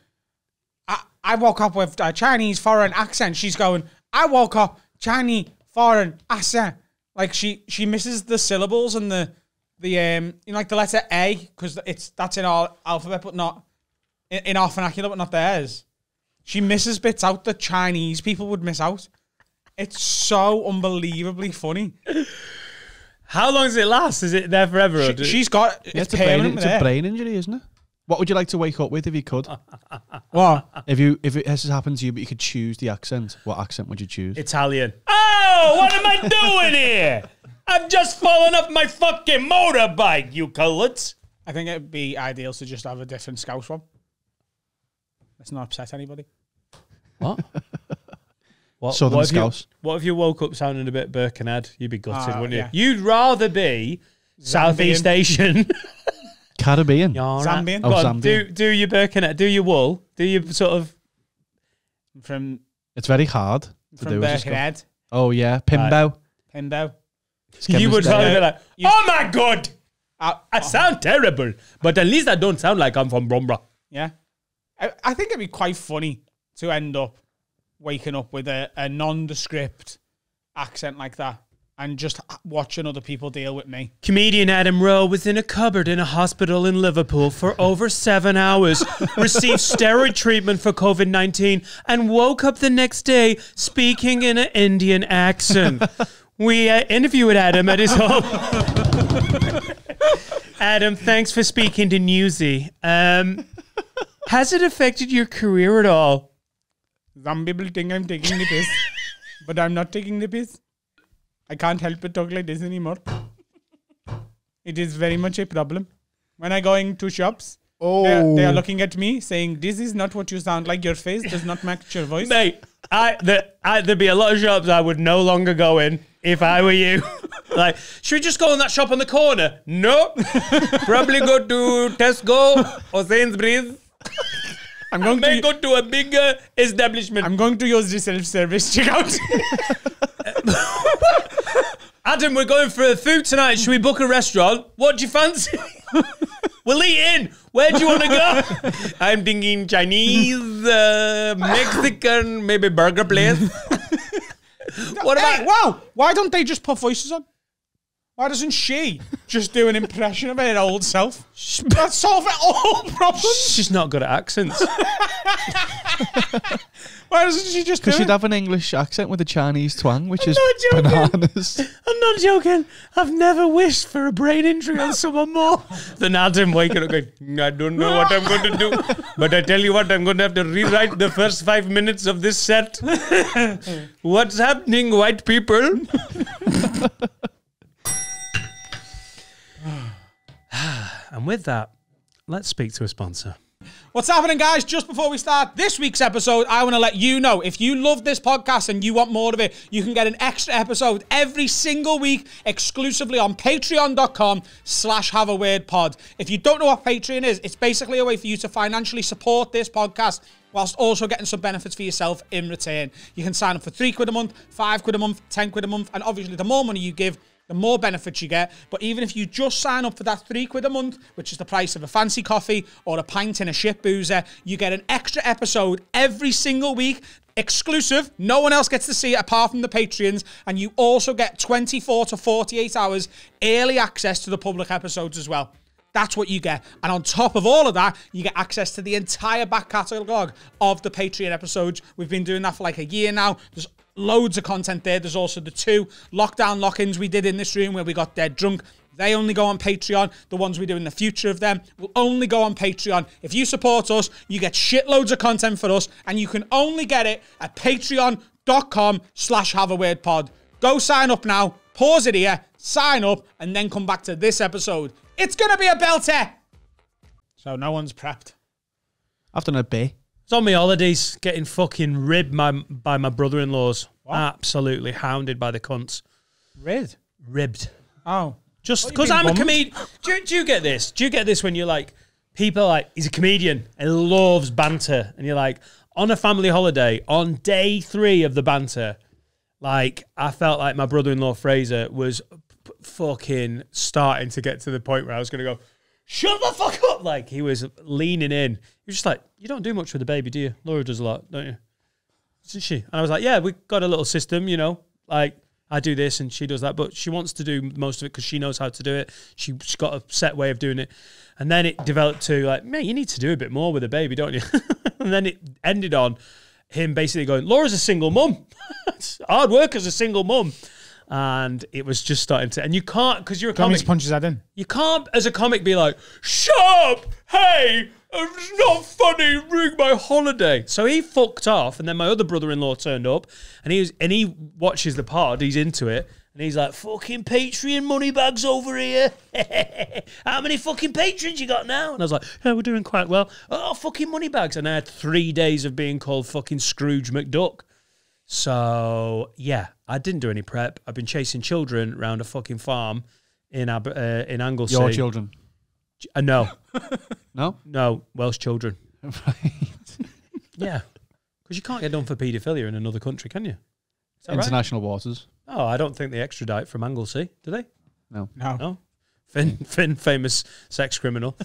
Speaker 1: I, I woke up with a Chinese foreign accent. She's going. I woke up Chinese foreign accent. Like she she misses the syllables and the the um you know like the letter A because it's that's in our alphabet but not in, in our vernacular but not theirs. She misses bits out that Chinese people would miss out. It's so unbelievably funny.
Speaker 2: How long does it last? Is it there forever?
Speaker 1: She,
Speaker 2: do-
Speaker 1: she's got it's
Speaker 3: it's, a brain, it's a brain injury, isn't it? What would you like to wake up with if you could? (laughs)
Speaker 1: What?
Speaker 3: if you if it has happened to you, but you could choose the accent, what accent would you choose?
Speaker 2: Italian. Oh, what am I doing here? I've just fallen off my fucking motorbike, you culets.
Speaker 1: I think it'd be ideal to just have a different scouse one. Let's not upset anybody.
Speaker 2: What? (laughs) What,
Speaker 3: Southern
Speaker 2: what if, you,
Speaker 3: Scouse.
Speaker 2: what if you woke up sounding a bit Birkenhead? You'd be gutted,
Speaker 1: Ah,
Speaker 2: wouldn't
Speaker 1: yeah.
Speaker 2: you? You'd rather be Southeast Asian. (laughs)
Speaker 3: Caribbean.
Speaker 2: All right.
Speaker 1: Zambian.
Speaker 2: Go
Speaker 3: Oh,
Speaker 2: on,
Speaker 3: Zambian.
Speaker 2: do do your Birkenhead, do your wool, do your sort of
Speaker 1: From
Speaker 3: It's very hard to
Speaker 1: from
Speaker 3: do. as a Scouse.
Speaker 1: Birkenhead,
Speaker 3: Oh yeah, Pimbo.
Speaker 1: Pimbo.
Speaker 2: you would
Speaker 3: Skegness
Speaker 2: rather
Speaker 3: Day.
Speaker 2: be like,
Speaker 1: You-
Speaker 2: oh my god,
Speaker 1: Uh,
Speaker 2: I sound terrible, but at least I don't sound like I'm from Bromborough.
Speaker 1: Yeah. I, I think it'd be quite funny to end up waking up with a, a nondescript accent like that and just watching other people deal with me.
Speaker 2: Comedian Adam Rowe was in a cupboard in a hospital in Liverpool for (laughs) over seven hours, received (laughs) steroid treatment for COVID 19, and woke up the next day speaking in an Indian accent. (laughs) We uh, interviewed Adam at his home. Adam, thanks for speaking to Newsy. Um, has it affected your career at all?
Speaker 1: Some people think I'm taking the piss, but I'm not taking the piss. I can't help but talk like this anymore. It is very much a problem. When I go into shops, they, are, they are oh. looking at me saying, This is not what you sound like. Your face does not match your voice.
Speaker 2: Mate, I, the, I there'd be a lot of shops I would no longer go in if I were you. (laughs) like, should we just go in that shop on the corner? No. (laughs) Probably go to Tesco or Sainsbury's.
Speaker 1: I'm going to
Speaker 2: go to a bigger establishment.
Speaker 1: I'm going to use the self-service checkout. (laughs)
Speaker 2: Adam, we're going for food tonight. Should we book a restaurant? What do you fancy? (laughs) we'll eat in. Where do you want to go? (laughs) I'm thinking Chinese, uh, Mexican, maybe burger place. (laughs) what about
Speaker 1: hey, wow! Why don't they just put voices on? Why doesn't she just do an impression of her old self? That solve all problems.
Speaker 2: She's not good at accents. (laughs)
Speaker 1: Why doesn't she just do
Speaker 3: Because
Speaker 1: it?
Speaker 3: she'd have an English accent with a Chinese twang, which is
Speaker 2: not joking.
Speaker 3: bananas.
Speaker 2: I'm not joking. I've never wished for a brain injury on someone more than Adam waking up going, I don't know what I'm going to do. But I tell you what, I'm going to have to rewrite the first five minutes of this set. (laughs) What's happening, white people? (laughs) (sighs) and with that, let's speak to a sponsor.
Speaker 1: What's happening, guys? Just before we start this week's episode, I want to let you know if you love this podcast and you want more of it, you can get an extra episode every single week exclusively on patreon.com slash have a word pod. If you don't know what Patreon is, it's basically a way for you to financially support this podcast whilst also getting some benefits for yourself in return. You can sign up for three quid a month, five quid a month, ten quid a month, and obviously the more money you give, the more benefits you get. But even if you just sign up for that three quid a month, which is the price of a fancy coffee or a pint in a shit boozer, you get an extra episode every single week. Exclusive, no one else gets to see it apart from the Patreons, and you also get 24 to 48 hours early access to the public episodes as well. That's what you get. And on top of all of that, you get access to the entire back catalogue of the Patreon episodes. We've been doing that for like a year now. There's loads of content there. There's also the two lockdown lock ins we did in this room where we got dead drunk. They only go on Patreon. The ones we do in the future of them will only go on Patreon. If you support us, you get shitloads of content for us, and you can only get it at patreon.com slash have a word pod. Go sign up now, pause it here, sign up, and then come back to this episode. It's gonna be a belter! So no one's prepped.
Speaker 3: I've done a bit.
Speaker 2: It's on my holidays, getting fucking ribbed my, by my brother-in-laws. Absolutely hounded by the cunts.
Speaker 1: Rid.
Speaker 2: Ribbed.
Speaker 1: Oh.
Speaker 2: Just because I'm a comedian. Do, you- do you get this? Do you get this when you're like, people are like, he's a comedian and loves banter. And you're like, on a family holiday, on day three of the banter, like, I felt like my brother in law Fraser was fucking starting to get to the point where I was going to go, shut the fuck up. Like, he was leaning in. He was just like, you don't do much with the baby, do you? Laura does a lot, don't you? Isn't she? And I was like, yeah, we got a little system, you know, like I do this and she does that, but she wants to do most of it because she knows how to do it. She, she's got a set way of doing it. And then it developed to like, man, you need to do a bit more with a baby, don't you? (laughs) and then it ended on him basically going, Laura's a single mum. (laughs) hard work as a single mum. And it was just starting to, and you can't, because you're a comic.
Speaker 1: How punches that in?
Speaker 2: you can't, as a comic, be like, shut up, hey, it's not funny, ruin my holiday. So he fucked off, and then my other brother-in-law turned up, and he was, and he watches the pod, he's into it, and he's like, fucking Patreon money bags over here. (laughs) How many fucking patrons you got now? And I was like, yeah, we're doing quite well. Oh, oh fucking money bags. And I had three days of being called fucking Scrooge McDuck. So yeah, I didn't do any prep. I've been chasing children around a fucking farm in Ab- uh, in Anglesey.
Speaker 3: Your children.
Speaker 2: Uh, no, (laughs)
Speaker 3: No?
Speaker 2: no Welsh children. (laughs)
Speaker 3: right.
Speaker 2: Yeah, because you can't get done for paedophilia in another country, can you? Is that right?
Speaker 3: International waters.
Speaker 2: Oh, I don't think they extradite from Anglesey, do they?
Speaker 3: No.
Speaker 1: No.
Speaker 2: No. Finn, Finn, famous sex criminal,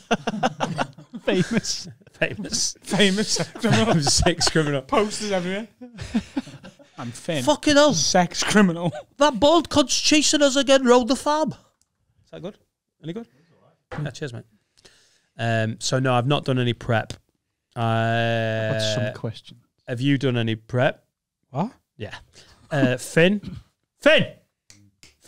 Speaker 2: (laughs)
Speaker 3: Famous.
Speaker 2: famous,
Speaker 1: Famous criminal.
Speaker 2: sex criminal.
Speaker 1: Posters everywhere. I'm Finn.
Speaker 2: Fucking hell!
Speaker 1: Sex criminal. (laughs)
Speaker 2: That bald cunt's chasing us again round the farm. Is that good? Any good? Yeah, cheers, mate. Um, so no, I've not done any prep.
Speaker 3: Got
Speaker 2: Uh,
Speaker 3: some question.
Speaker 2: have you done any prep?
Speaker 1: What?
Speaker 2: Yeah. Uh, Finn, Finn,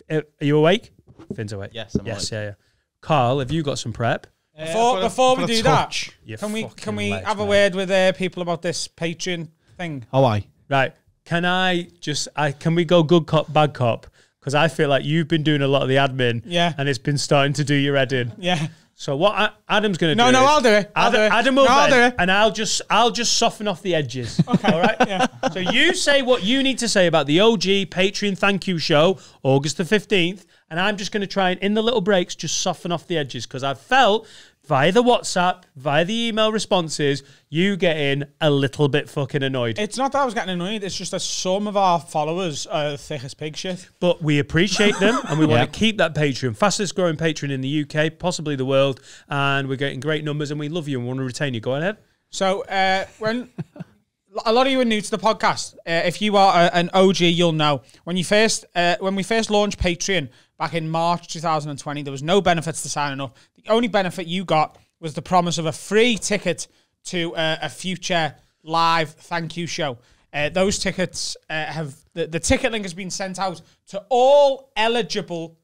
Speaker 2: Uh, are you awake? Finn's awake.
Speaker 4: Yes, I'm
Speaker 2: yes,
Speaker 4: awake.
Speaker 2: yeah, yeah. Carl, have you got some prep?
Speaker 1: Before,
Speaker 3: for
Speaker 1: before
Speaker 3: for
Speaker 1: we do
Speaker 3: touch.
Speaker 2: You
Speaker 1: that, can we
Speaker 2: fucking
Speaker 1: can we
Speaker 2: ledge,
Speaker 1: have a
Speaker 2: mate.
Speaker 1: word with uh, people about this Patreon thing?
Speaker 3: Oh, I.
Speaker 2: Right. Can I just? I can we go good cop, bad cop? Because I feel like you've been doing a lot of the admin.
Speaker 1: Yeah.
Speaker 2: And it's been starting to do your head in.
Speaker 1: Yeah.
Speaker 2: So what I, Adam's going to
Speaker 1: No,
Speaker 2: do?
Speaker 1: no,
Speaker 2: no,
Speaker 1: I'll do it. I'll
Speaker 2: Adam,
Speaker 1: do it.
Speaker 2: Adam will
Speaker 1: No, I'll do it.
Speaker 2: and I'll just I'll just soften off the edges. (laughs) Okay. All right.
Speaker 1: Yeah.
Speaker 2: So you say what you need to say about the OG Patreon thank you show, August the fifteenth, and I'm just going to try and in the little breaks just soften off the edges because I've felt via the WhatsApp, via the email responses, you getting a little bit fucking annoyed.
Speaker 1: It's not that I was getting annoyed. It's just that some of our followers are thick as pig shit.
Speaker 2: but we appreciate them and we (laughs)
Speaker 3: Yeah.
Speaker 2: want to keep that Patreon. Fastest growing Patreon in the UK, possibly the world. And we're getting great numbers and we love you and want to retain you. Go ahead.
Speaker 1: So uh, when (laughs) a lot of you are new to the podcast, uh, if you are a, an OG, you'll know when you first uh, when we first launched Patreon back in March 2020, there was no benefits to signing up. The only benefit you got was the promise of a free ticket to uh, a future live thank you show. Uh, those tickets uh, have the, the ticket link has been sent out to all eligible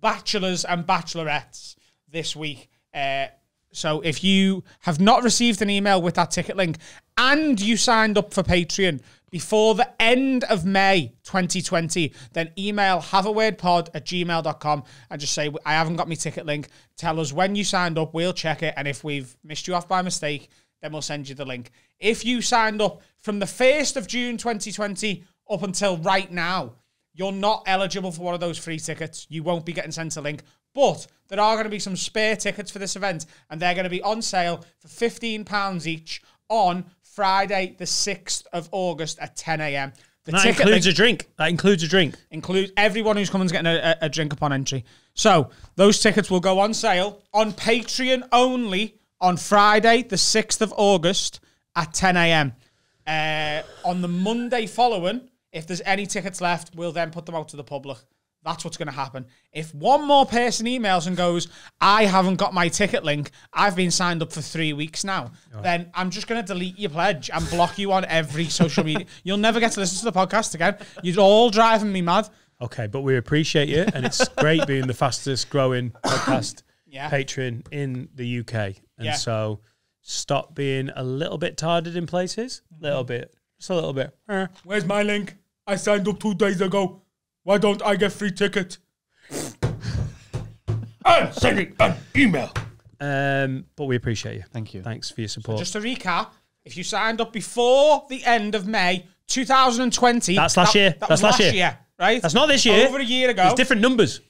Speaker 1: bachelors and bachelorettes this week. Uh, so if you have not received an email with that ticket link and you signed up for Patreon before the end of May 2020, then email haveawordpod at gmail.com and just say, I haven't got my ticket link. Tell us when you signed up. We'll check it. And if we've missed you off by mistake, then we'll send you the link. If you signed up from the 1st of June 2020 up until right now, you're not eligible for one of those free tickets. You won't be getting sent a link. But there are going to be some spare tickets for this event, and they're going to be on sale for £15 each on Friday, the 6th of August at 10 a.m. The
Speaker 2: That
Speaker 1: ticket
Speaker 2: includes
Speaker 1: link
Speaker 2: a drink. That includes a drink.
Speaker 1: includes everyone who's coming is getting a, a, a drink upon entry. So those tickets will go on sale on Patreon only on Friday, the 6th of August at 10 a.m. Uh, on the Monday following, if there's any tickets left, we'll then put them out to the public. That's what's going to happen. If one more person emails and goes, I haven't got my ticket link, I've been signed up for three weeks now, then I'm just going to delete your pledge and block you on every social media. (laughs) You'll never get to listen to the podcast again. You're all driving me mad.
Speaker 2: Okay, but we appreciate you, and it's great (laughs) being the fastest growing podcast
Speaker 1: Yeah.
Speaker 2: patron in the UK. And
Speaker 1: Yeah.
Speaker 2: so stop being a little bit tarded in places. A little bit. Just a little bit. Eh.
Speaker 1: Where's my link? I signed up two days ago. Why don't I get free ticket?
Speaker 2: I'm sending an email. Um, but we appreciate you.
Speaker 3: Thank you.
Speaker 2: Thanks for your support.
Speaker 1: Just to recap, if you signed up before the end of May 2020,
Speaker 2: That's last
Speaker 1: that-
Speaker 2: year.
Speaker 1: That
Speaker 2: That's
Speaker 1: was
Speaker 2: last
Speaker 1: last
Speaker 2: year.
Speaker 1: right?
Speaker 2: That's not this year.
Speaker 1: Over a year ago.
Speaker 2: There's different numbers.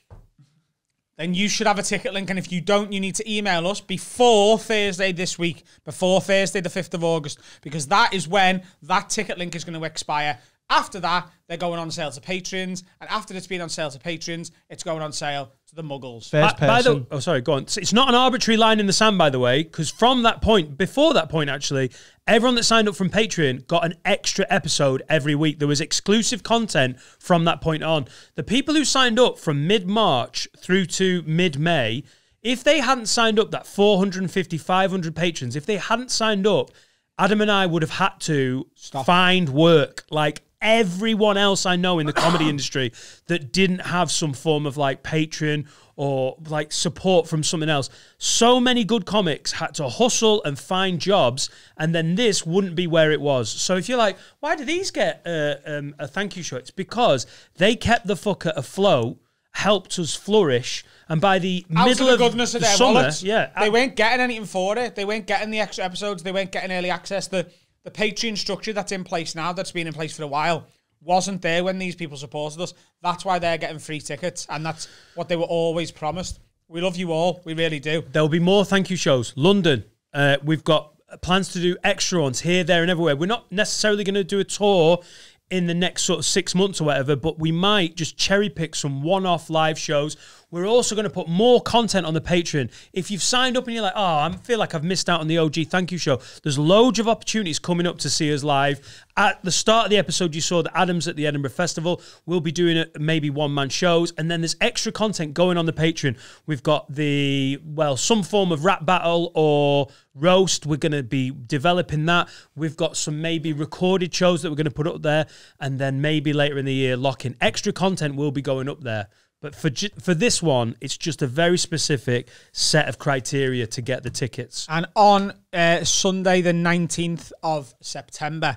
Speaker 1: Then you should have a ticket link. And if you don't, you need to email us before Thursday this week, before Thursday, the 5th of August, because that is when that ticket link is going to expire. After that, they're going on sale to patrons. And after it's been on sale to patrons, it's going on sale the muggles.
Speaker 3: First
Speaker 2: By- by the- oh, sorry, go on. It's not an arbitrary line in the sand, by the way, because from that point, before that point, actually, everyone that signed up from Patreon got an extra episode every week. There was exclusive content from that point on. The people who signed up from mid March through to mid May, if they hadn't signed up, that 450, 500 patrons, if they hadn't signed up, Adam and I would have had to find work like everyone else I know in the comedy industry that didn't have some form of like Patreon or like support from something else. So many good comics had to hustle and find jobs, and then this wouldn't be where it was. So if you're like, why do these get uh, um, a thank you show? It's because they kept the fucker afloat, helped us flourish, and by the
Speaker 1: out
Speaker 2: middle
Speaker 1: of the goodness of
Speaker 2: the
Speaker 1: their
Speaker 2: summer,
Speaker 1: wallets.
Speaker 2: yeah,
Speaker 1: they
Speaker 2: uh,
Speaker 1: weren't getting anything for it. They weren't getting the extra episodes. They weren't getting early access. The the Patreon structure that's in place now, that's been in place for a while, wasn't there when these people supported us. That's why they're getting free tickets, and that's what they were always promised. We love you all. We really do.
Speaker 2: There'll be more thank you shows. London, uh, we've got plans to do extra ones here, there, and everywhere. We're not necessarily going to do a tour in the next sort of six months or whatever, but we might just cherry pick some one off live shows. We're also going to put more content on the Patreon. If you've signed up and you're like, oh, I feel like I've missed out on the OG thank you show, there's loads of opportunities coming up to see us live. At the start of the episode, you saw that Adams at the Edinburgh Festival. We'll be doing it maybe one man shows, and then there's extra content going on the Patreon. We've got the, well, some form of rap battle or roast. We're going to be developing that. We've got some maybe recorded shows that we're going to put up there, and then maybe later in the year, lock in extra content will be going up there. But for for this one, it's just a very specific set of criteria to get the tickets.
Speaker 1: And on uh, Sunday, the 19th of September,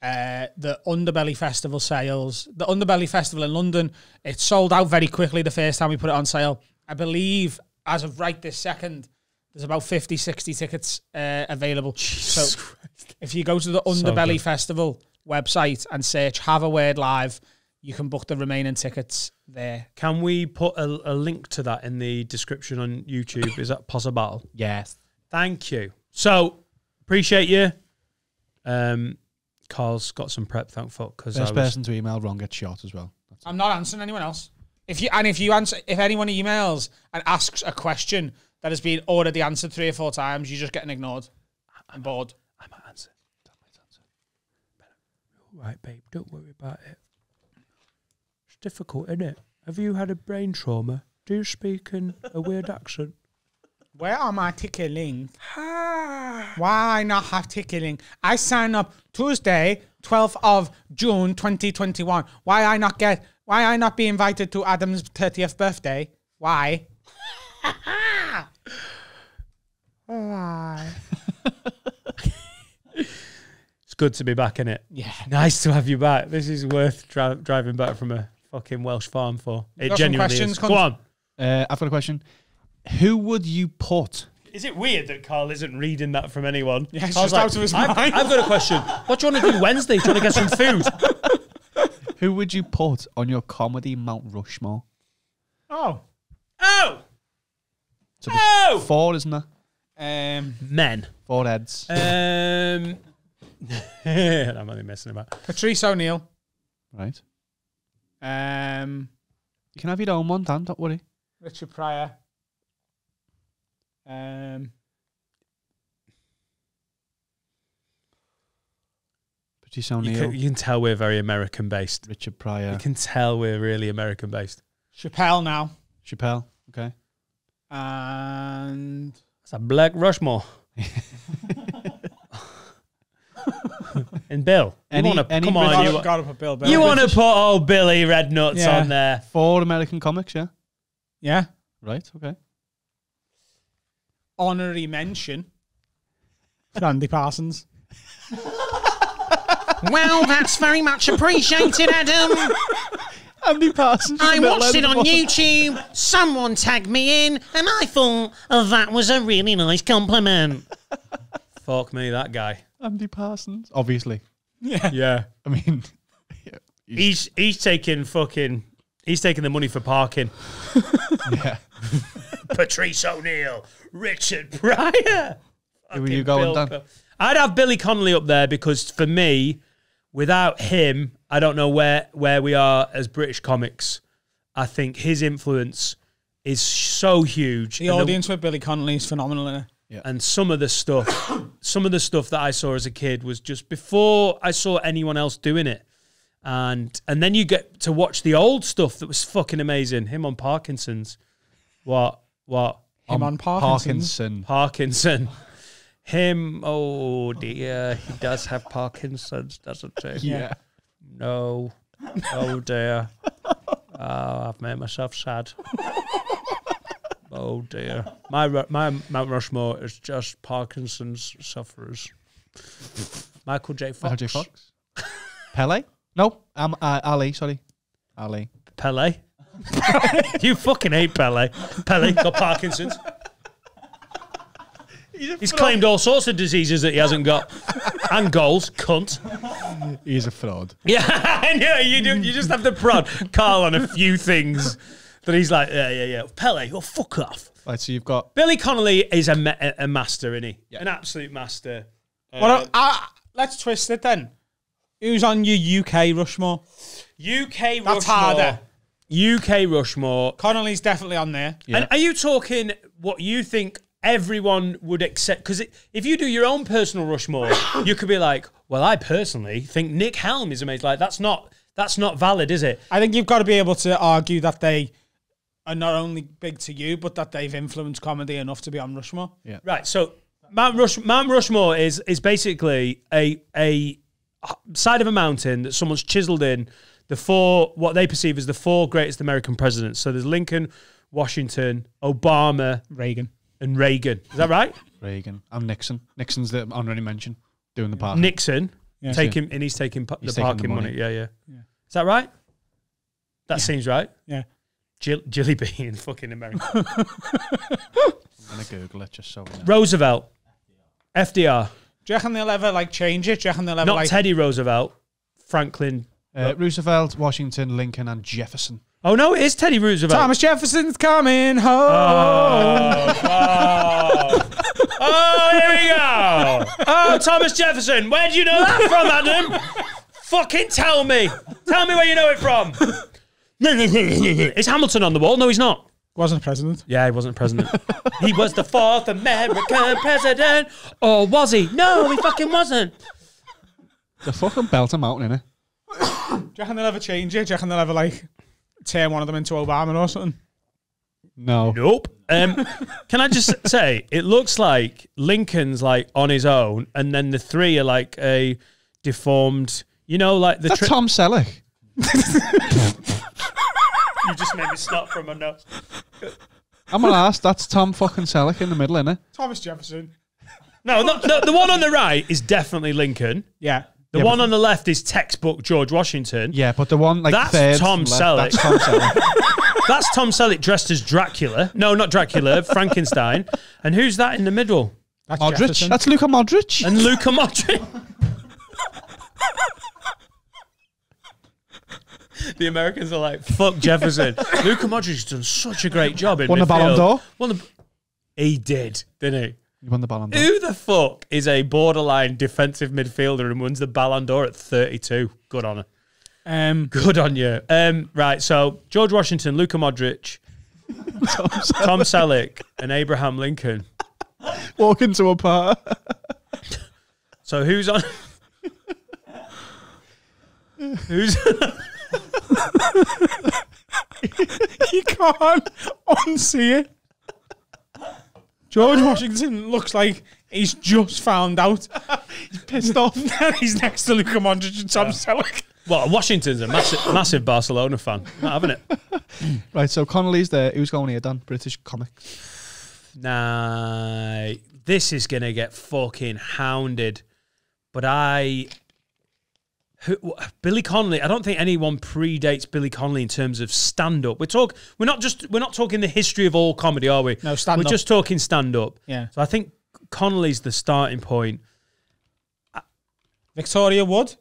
Speaker 1: uh, the Underbelly Festival sales, the Underbelly Festival in London, it sold out very quickly the first time we put it on sale. I believe, as of right this second, there's about 50, 60 tickets uh, available. so if you go to the Underbelly
Speaker 2: good.
Speaker 1: Festival website and search Have a Word Live, you can book the remaining tickets there.
Speaker 2: Can we put a, a link to that in the description on YouTube? Is that possible?
Speaker 3: Yes.
Speaker 2: Thank you. So appreciate you. Um, Carl's got some prep. Thank fuck because I
Speaker 3: First
Speaker 2: was,
Speaker 3: person to email wrong gets shot as well. That's
Speaker 1: I'm not answering anyone else. If you and if you answer, if anyone emails and asks a question that has been already answered three or four times, you're just getting ignored and bored.
Speaker 2: I might answer. I might answer. Right, babe. Don't worry about it. Difficult, isn't it? Have you had a brain trauma? Do you speak in a weird accent?
Speaker 1: Where are my tickling? Ah. Why not have tickling? I sign up Tuesday, 12th of June, 2021. Why I not get? Why I not be invited to Adam's 30th birthday? Why? (laughs) Why?
Speaker 2: It's good to be back in it.
Speaker 1: Yeah.
Speaker 2: Nice to have you back. This is worth dri- driving back from a fucking Welsh farm for. It
Speaker 1: got some
Speaker 2: genuinely
Speaker 1: questions,
Speaker 2: is.
Speaker 1: cunt?
Speaker 2: Go on.
Speaker 3: Uh, I've got a question. Who would you put?
Speaker 2: Is it weird that Carl isn't reading that from anyone?
Speaker 1: Yeah, it's
Speaker 2: Carl's
Speaker 1: just out of his
Speaker 2: I've,
Speaker 1: mind."
Speaker 2: I've got a question. What do you want to do Wednesday? Do you want to get some food? (laughs)
Speaker 3: Who would you put on your comedy Mount Rushmore?
Speaker 1: Oh.
Speaker 2: Oh!
Speaker 3: So there's
Speaker 2: Oh!
Speaker 3: four, isn't there?
Speaker 1: Um,
Speaker 2: Men.
Speaker 3: Four heads.
Speaker 2: Um, (laughs) I'm only messing about.
Speaker 1: Patrice O'Neal.
Speaker 3: right.
Speaker 1: Um,
Speaker 3: You can have your own one, Dan. Don't worry.
Speaker 1: Richard Pryor. Um,
Speaker 3: Patrice
Speaker 2: You can, you can tell we're very American based.
Speaker 3: Richard Pryor,
Speaker 2: You can tell we're really American based.
Speaker 1: Chappelle now.
Speaker 3: Chappelle. Okay.
Speaker 1: And
Speaker 2: It's a Black Rushmore. (laughs) and Bill,
Speaker 3: Any-
Speaker 2: you want to
Speaker 3: any
Speaker 2: come on?
Speaker 3: British-
Speaker 2: You,
Speaker 1: got, got up a Bill. Bill.
Speaker 2: you want to put old Billy Red Nuts
Speaker 1: Yeah.
Speaker 2: on there?
Speaker 3: Four American comics, yeah.
Speaker 1: Yeah.
Speaker 3: Right. Okay.
Speaker 1: Honorary mention. Randy Parsons. (laughs)
Speaker 9: Well, that's very much appreciated, Adam.
Speaker 3: Andy Parsons.
Speaker 9: I watched it on YouTube. Someone tagged me in, and I thought oh, that was a really nice compliment.
Speaker 2: Fuck me, that guy.
Speaker 3: Andy Parsons. Obviously.
Speaker 2: Yeah, Yeah.
Speaker 3: I mean, (laughs)
Speaker 2: he's he's taking fucking he's taking the money for parking. (laughs)
Speaker 3: yeah. (laughs)
Speaker 2: Patrice O'Neal, Richard Pryor.
Speaker 3: Who are you
Speaker 2: Fucking
Speaker 3: going,
Speaker 2: Bill
Speaker 3: Dan?
Speaker 2: I'd have Billy Connolly up there because for me, without him, I don't know where where we are as British comics. I think his influence is so huge.
Speaker 1: The
Speaker 2: and
Speaker 1: audience with Billy Connolly is phenomenal. Isn't it?
Speaker 2: and some of the stuff, some of the stuff that I saw as a kid was just before I saw anyone else doing it. And and then you get to watch the old stuff that was fucking amazing. Him on Parkinson's. What? What?
Speaker 1: Him um, on Parkinson's.
Speaker 3: Parkinson.
Speaker 2: Parkinson. Him, oh dear, he does have Parkinson's, doesn't he?
Speaker 3: Yeah.
Speaker 2: No. Oh dear. Oh, (laughs) I've made myself sad. Oh dear. My my Mount Rushmore is just Parkinson's sufferers. Michael J. Fox.
Speaker 3: Michael J. Fox. Pele? No. Um, uh, Ali. Sorry. Ali.
Speaker 2: Pele. (laughs) you fucking hate Pele. Pele got Parkinson's. He's claimed all sorts of diseases that he hasn't got, and goals. Cunt.
Speaker 3: He's a fraud.
Speaker 2: Yeah, (laughs) I know you do. You just have to prod Carl on a few things that he's like, yeah, yeah, yeah. Pele, oh fuck off.
Speaker 3: Right, so you've got
Speaker 2: Billy Connolly is a, ma- a master, isn't he? An absolute master.
Speaker 1: Well, uh, let's twist it then. Who's on your UK Rushmore?
Speaker 2: UK
Speaker 1: That's
Speaker 2: Rushmore.
Speaker 1: harder.
Speaker 2: UK Rushmore.
Speaker 1: Connolly's definitely on there.
Speaker 2: And are you talking what you think everyone would accept? Because if you do your own personal Rushmore, (coughs) you could be like, well, I personally think Nick Helm is amazing. Like that's not that's not valid, is it?
Speaker 1: I think you've got to be able to argue that they are not only big to you, but that they've influenced comedy enough to be on Rushmore.
Speaker 3: yeah.
Speaker 2: Right. So Mount Rush Mount Rushmore is is basically a a side of a mountain that someone's chiseled in the four what they perceive as the four greatest American presidents. So there's Lincoln, Washington, Obama,
Speaker 1: Reagan.
Speaker 2: and Reagan. Is that right?
Speaker 3: Reagan and Nixon. Nixon's the honorary mention doing the part.
Speaker 2: Nixon
Speaker 1: Yeah.
Speaker 2: taking and he's taking
Speaker 3: He's
Speaker 2: the
Speaker 3: taking
Speaker 2: parking
Speaker 3: the
Speaker 2: money.
Speaker 3: money.
Speaker 2: Yeah, yeah, Is that right? That seems right.
Speaker 1: Yeah.
Speaker 2: Jill, Jilly being fucking America.
Speaker 3: I'm (laughs) gonna Google it just so we know.
Speaker 2: Roosevelt, FDR,
Speaker 1: Do you reckon they'll ever like change it? Do you reckon they'll ever
Speaker 2: not
Speaker 1: like
Speaker 2: Teddy Roosevelt, Franklin.
Speaker 3: Uh, Roosevelt, Washington, Lincoln, and Jefferson.
Speaker 2: Oh no, it is Teddy Roosevelt.
Speaker 1: Thomas Jefferson's coming home?
Speaker 2: Oh, oh. oh, here we go. Oh, Thomas Jefferson. Where do you know that from, Adam? Fucking tell me. Tell me where you know it from. (laughs) is Hamilton on the wall? No, he's not.
Speaker 1: Wasn't president.
Speaker 2: Yeah, he wasn't president. (laughs) he was the fourth American president. Or was he? No, he fucking wasn't.
Speaker 3: The fucking belt him out, innit?
Speaker 1: Do you reckon they'll ever change it? Do you reckon they'll ever like turn one of them into Obama or something?
Speaker 3: No.
Speaker 2: Nope. Um, can I just (laughs) say, it looks like Lincoln's like on his own, and then the three are like a deformed, you know, like the.
Speaker 3: That's
Speaker 2: tri-
Speaker 3: Tom Selleck.
Speaker 2: You just made me snot from my nose.
Speaker 3: I'm gonna ask. That's Tom fucking Selleck in the middle, innit?
Speaker 1: Thomas Jefferson.
Speaker 2: No, no, no, the one on the right is definitely Lincoln.
Speaker 1: Yeah.
Speaker 2: The
Speaker 3: Yeah,
Speaker 2: one
Speaker 3: but-
Speaker 2: on the left is textbook George Washington.
Speaker 3: Yeah, but the one like
Speaker 2: That's
Speaker 3: third
Speaker 2: Tom
Speaker 3: from
Speaker 2: Selleck.
Speaker 3: left, That's Tom Selleck. (laughs) (laughs)
Speaker 2: That's Tom Selleck dressed as Dracula. No, not Dracula, Frankenstein. And who's that in the middle?
Speaker 1: That's
Speaker 3: Modric.
Speaker 1: Jefferson.
Speaker 3: That's Luka Modric.
Speaker 2: And Luka Modric. (laughs) (laughs) the Americans are like, fuck (laughs) Jefferson. Luka Modric's done such a great job in
Speaker 3: Won the Ballon d'Or?
Speaker 2: Won the, he did, didn't he?
Speaker 3: He won the Ballon d'Or.
Speaker 2: Who the fuck is a borderline defensive midfielder and wins the Ballon d'Or at 32? Good on her.
Speaker 1: Um,
Speaker 2: Good on you. Um, right, so George Washington, Luka Modric, (laughs) Tom Selleck, and Abraham Lincoln.
Speaker 3: Walk into a bar.
Speaker 2: So who's on? who's? (laughs)
Speaker 1: you can't unsee it. George Washington looks like he's just found out. he's
Speaker 3: pissed off. (laughs)
Speaker 1: and he's next to Luka Modric and Tom Selleck.
Speaker 2: well, Washington's a massive, massive Barcelona fan, haven't having it. (laughs)
Speaker 3: Right, so Connolly's there. Who's going here, Dan? British comic.
Speaker 2: Nah, this is gonna get fucking hounded. But I, who, Billy Connolly. I don't think anyone predates Billy Connolly in terms of stand up. We're talk. We're not just. We're not talking the history of all comedy, are we?
Speaker 1: No, stand-up.
Speaker 2: We're just talking stand up.
Speaker 1: Yeah.
Speaker 2: So I think Connolly's the starting point.
Speaker 1: Victoria Wood.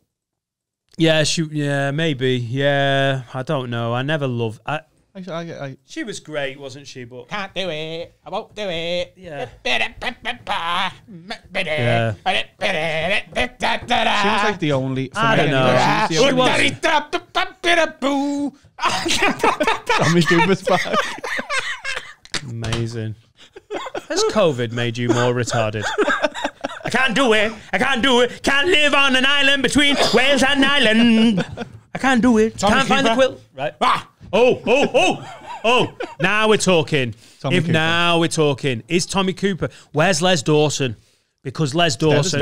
Speaker 2: Yeah, she. Yeah, maybe. Yeah, I don't know. I never loved. I,
Speaker 3: I, I, I,
Speaker 2: she was great, wasn't she? But
Speaker 1: Can't do it. I won't do it.
Speaker 2: Yeah.
Speaker 1: Yeah.
Speaker 2: Yeah.
Speaker 3: she was like the only. For
Speaker 2: I don't
Speaker 3: anyway,
Speaker 2: know.
Speaker 3: She was the (laughs) only. Tommy Cooper's back.
Speaker 2: Amazing. Has COVID made you more retarded? I can't do it. I can't do it. Can't live on an island between Wales and Ireland. I can't do it.
Speaker 1: Tommy
Speaker 2: can't find the quilt. Right. Ah. Oh, oh, oh, oh. Now we're talking.
Speaker 3: Tommy
Speaker 2: if
Speaker 3: Cooper.
Speaker 2: now we're talking, is Tommy Cooper? Where's Les Dawson? Because Les Dawson.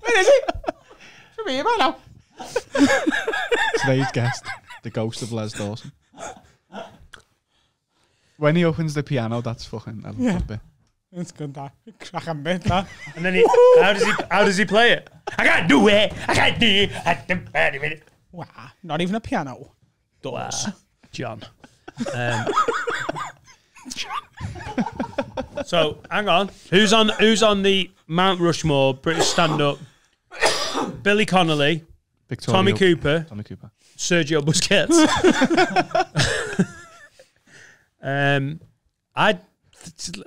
Speaker 1: Where is he? Should be here by now.
Speaker 3: Today's guest, the ghost of Les Dawson. When he opens the piano, that's fucking. I love
Speaker 1: Yeah.
Speaker 3: that bit.
Speaker 1: It's good that. Cracking bit that.
Speaker 2: And then he, how does he, how does he play it? I can't do it. I can't do it. I can't do it.
Speaker 1: Wow. Not even a piano.
Speaker 2: Does John? Um, (laughs) so hang on, who's on? Who's on the Mount Rushmore British stand-up? (coughs) Billy Connolly,
Speaker 3: Victoria,
Speaker 2: Tommy Cooper,
Speaker 3: Tommy Cooper.
Speaker 2: Sergio Busquets. (laughs) (laughs) um, I.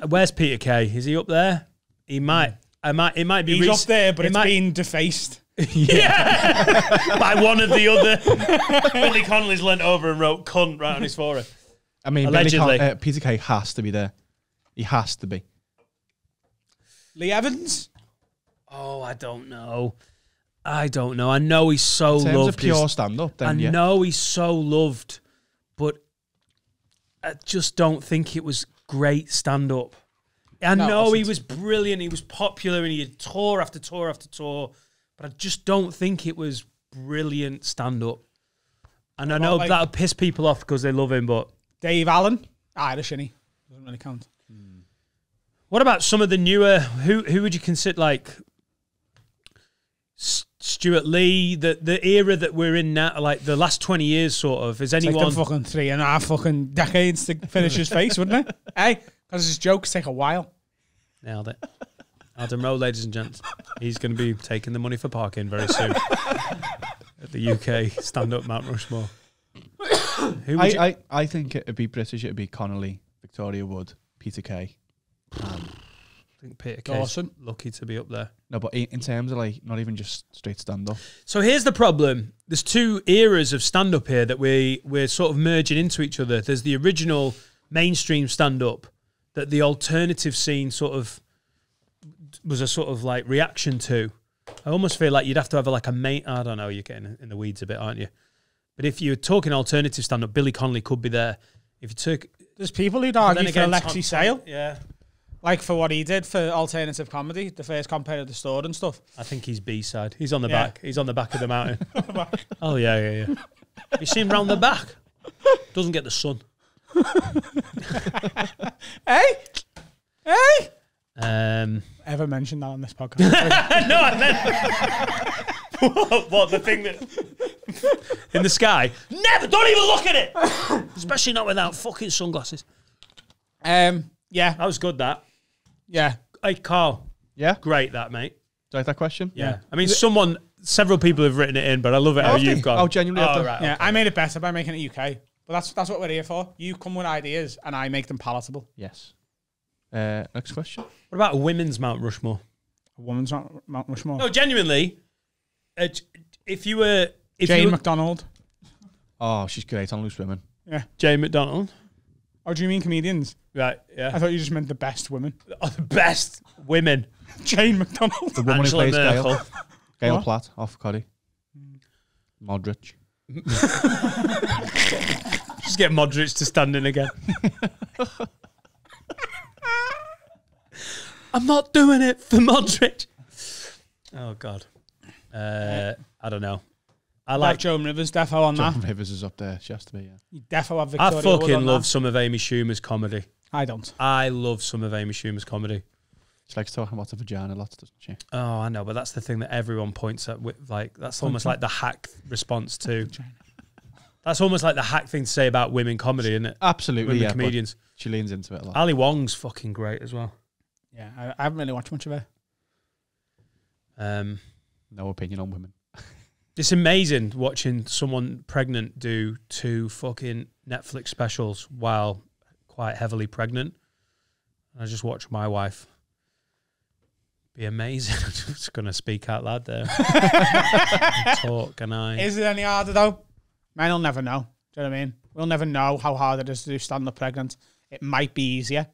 Speaker 2: Where's Peter Kay? Is he up there? He might. I might. It might be.
Speaker 1: He's
Speaker 2: rec-
Speaker 1: up there, but
Speaker 2: it
Speaker 1: it's
Speaker 2: might-
Speaker 1: been defaced. (laughs)
Speaker 2: yeah, by one of the other. (laughs) Billy Connolly's leant over and wrote "cunt" right on his forehead.
Speaker 3: I mean, Billy Con- uh, Peter Kay has to be there. He has to be.
Speaker 1: Lee Evans.
Speaker 2: Oh, I don't know. I don't know. I know he's so
Speaker 3: In terms
Speaker 2: loved.
Speaker 3: of pure
Speaker 2: He's-
Speaker 3: stand-up,
Speaker 2: I
Speaker 3: then yeah.
Speaker 2: know he's so loved, but I just don't think it was great stand up. I
Speaker 1: No,
Speaker 2: know he
Speaker 1: wasn't.
Speaker 2: brilliant. He was popular, and he had tour after tour after tour. But I just don't think it was brilliant stand up. And I know
Speaker 1: like-
Speaker 2: that'll piss people off because they love him. But
Speaker 1: Dave Allen. Irish, is he? Doesn't really count. Hmm.
Speaker 2: what about some of the newer? Who who would you consider like S- Stewart Lee? The the era that we're in now, like the last twenty years, sort of. Is
Speaker 1: It's
Speaker 2: anyone?
Speaker 1: like them fucking three and a half fucking decades to finish his face, wouldn't it? (laughs) Hey, because his jokes take a while.
Speaker 2: Nailed it. Adam Rowe, ladies and gents. He's going to be taking the money for parking very soon at the UK stand up Mount Rushmore. Who would
Speaker 3: I,
Speaker 2: you,
Speaker 3: I, I think it'd be British. It'd be Connolly, Victoria Wood, Peter Kay. Um,
Speaker 2: think Peter Kay's
Speaker 1: Dawson.
Speaker 2: lucky to be up there.
Speaker 3: no, but in in terms of like not even just straight stand-up.
Speaker 2: So here's the problem. There's two eras of stand up here that we we're sort of merging into each other. There's the original mainstream stand up that the alternative scene sort of was a sort of like reaction to. I almost feel like you'd have to have like a main. I don't know. You're getting in the weeds a bit, aren't you? But if you're talking alternative stand up, Billy Connolly could be there. If you took
Speaker 1: There's people who'd argue for Alexei
Speaker 2: Tom-
Speaker 1: Sayle,
Speaker 2: yeah,
Speaker 1: like for what he did for alternative comedy, the first compare of the store and stuff.
Speaker 2: I think he's B side. He's on the
Speaker 1: Yeah.
Speaker 2: back. He's on the back of the mountain. (laughs) oh yeah, yeah, yeah. You see him round the back. Doesn't get the sun. (laughs)
Speaker 1: Hey, hey!
Speaker 2: Um,
Speaker 1: Ever mentioned that on this podcast? (laughs)
Speaker 2: no, I meant what, (laughs) what the thing that in the sky. Never. Don't even look at it. (coughs) Especially not without fucking sunglasses.
Speaker 1: um, yeah,
Speaker 2: That was good. That.
Speaker 1: yeah.
Speaker 2: Hey, Carl.
Speaker 3: Yeah,
Speaker 2: Great. That mate.
Speaker 3: do you like that question?
Speaker 2: Yeah. I mean, someone, several people have written it in, but I love it how you've
Speaker 3: they?
Speaker 2: gone.
Speaker 3: Oh, genuinely,
Speaker 2: Oh,
Speaker 3: have they?
Speaker 2: right.
Speaker 1: Yeah. I made it better by making it UK. But that's that's what we're here for. You come with ideas and I make them palatable.
Speaker 3: Yes. Uh, next question.
Speaker 2: What about a women's Mount Rushmore?
Speaker 1: A woman's Mount, Mount Rushmore.
Speaker 2: No, genuinely. Uh, if you were, if
Speaker 1: Jane
Speaker 2: you were,
Speaker 1: McDonald.
Speaker 3: Oh, she's great on Loose Women.
Speaker 2: Yeah, Jane McDonald.
Speaker 1: Oh, do you mean comedians?
Speaker 2: Right. Yeah.
Speaker 1: I thought you just meant the best women.
Speaker 2: Oh, the best women. (laughs)
Speaker 1: Jane McDonald.
Speaker 3: The woman
Speaker 2: Angela
Speaker 3: who plays Gail.
Speaker 2: Merkel.
Speaker 3: Gail
Speaker 1: What?
Speaker 3: Platt off Cuddy. Modric. (laughs)
Speaker 2: Just get Modric to stand in again. (laughs) I'm not doing it for Modric. Oh God. Uh, I don't know. I
Speaker 1: Like
Speaker 2: like.
Speaker 1: Joan Rivers, defo on
Speaker 3: John
Speaker 1: that.
Speaker 3: Rivers is up there. She has to be. Yeah.
Speaker 1: You defo have
Speaker 2: I
Speaker 1: Victoria Wood
Speaker 2: fucking
Speaker 1: on
Speaker 2: love
Speaker 1: that.
Speaker 2: some of Amy Schumer's comedy.
Speaker 1: I don't.
Speaker 2: I love some of Amy Schumer's comedy.
Speaker 3: She likes talking about the vagina lots, doesn't she?
Speaker 2: Oh, I know, but that's the thing that everyone points at. With, like that's almost like the hack response to. That's almost like the hack thing to say about women comedy, isn't it?
Speaker 3: Absolutely.
Speaker 2: Women
Speaker 3: yeah,
Speaker 2: comedians.
Speaker 3: She leans into it a lot.
Speaker 2: Ali Wong's fucking great as well.
Speaker 1: Yeah, I, I haven't really watched much of it.
Speaker 2: Um,
Speaker 3: no opinion on women.
Speaker 2: It's amazing watching someone pregnant do two fucking Netflix specials while quite heavily pregnant. I just watch my wife be amazing. (laughs) I'm just going to speak out loud there. (laughs) Talk, and I.
Speaker 1: Is it any harder though? Men will never know. Do you know what I mean? We'll never know how hard it is to do stand up pregnant. It might be easier.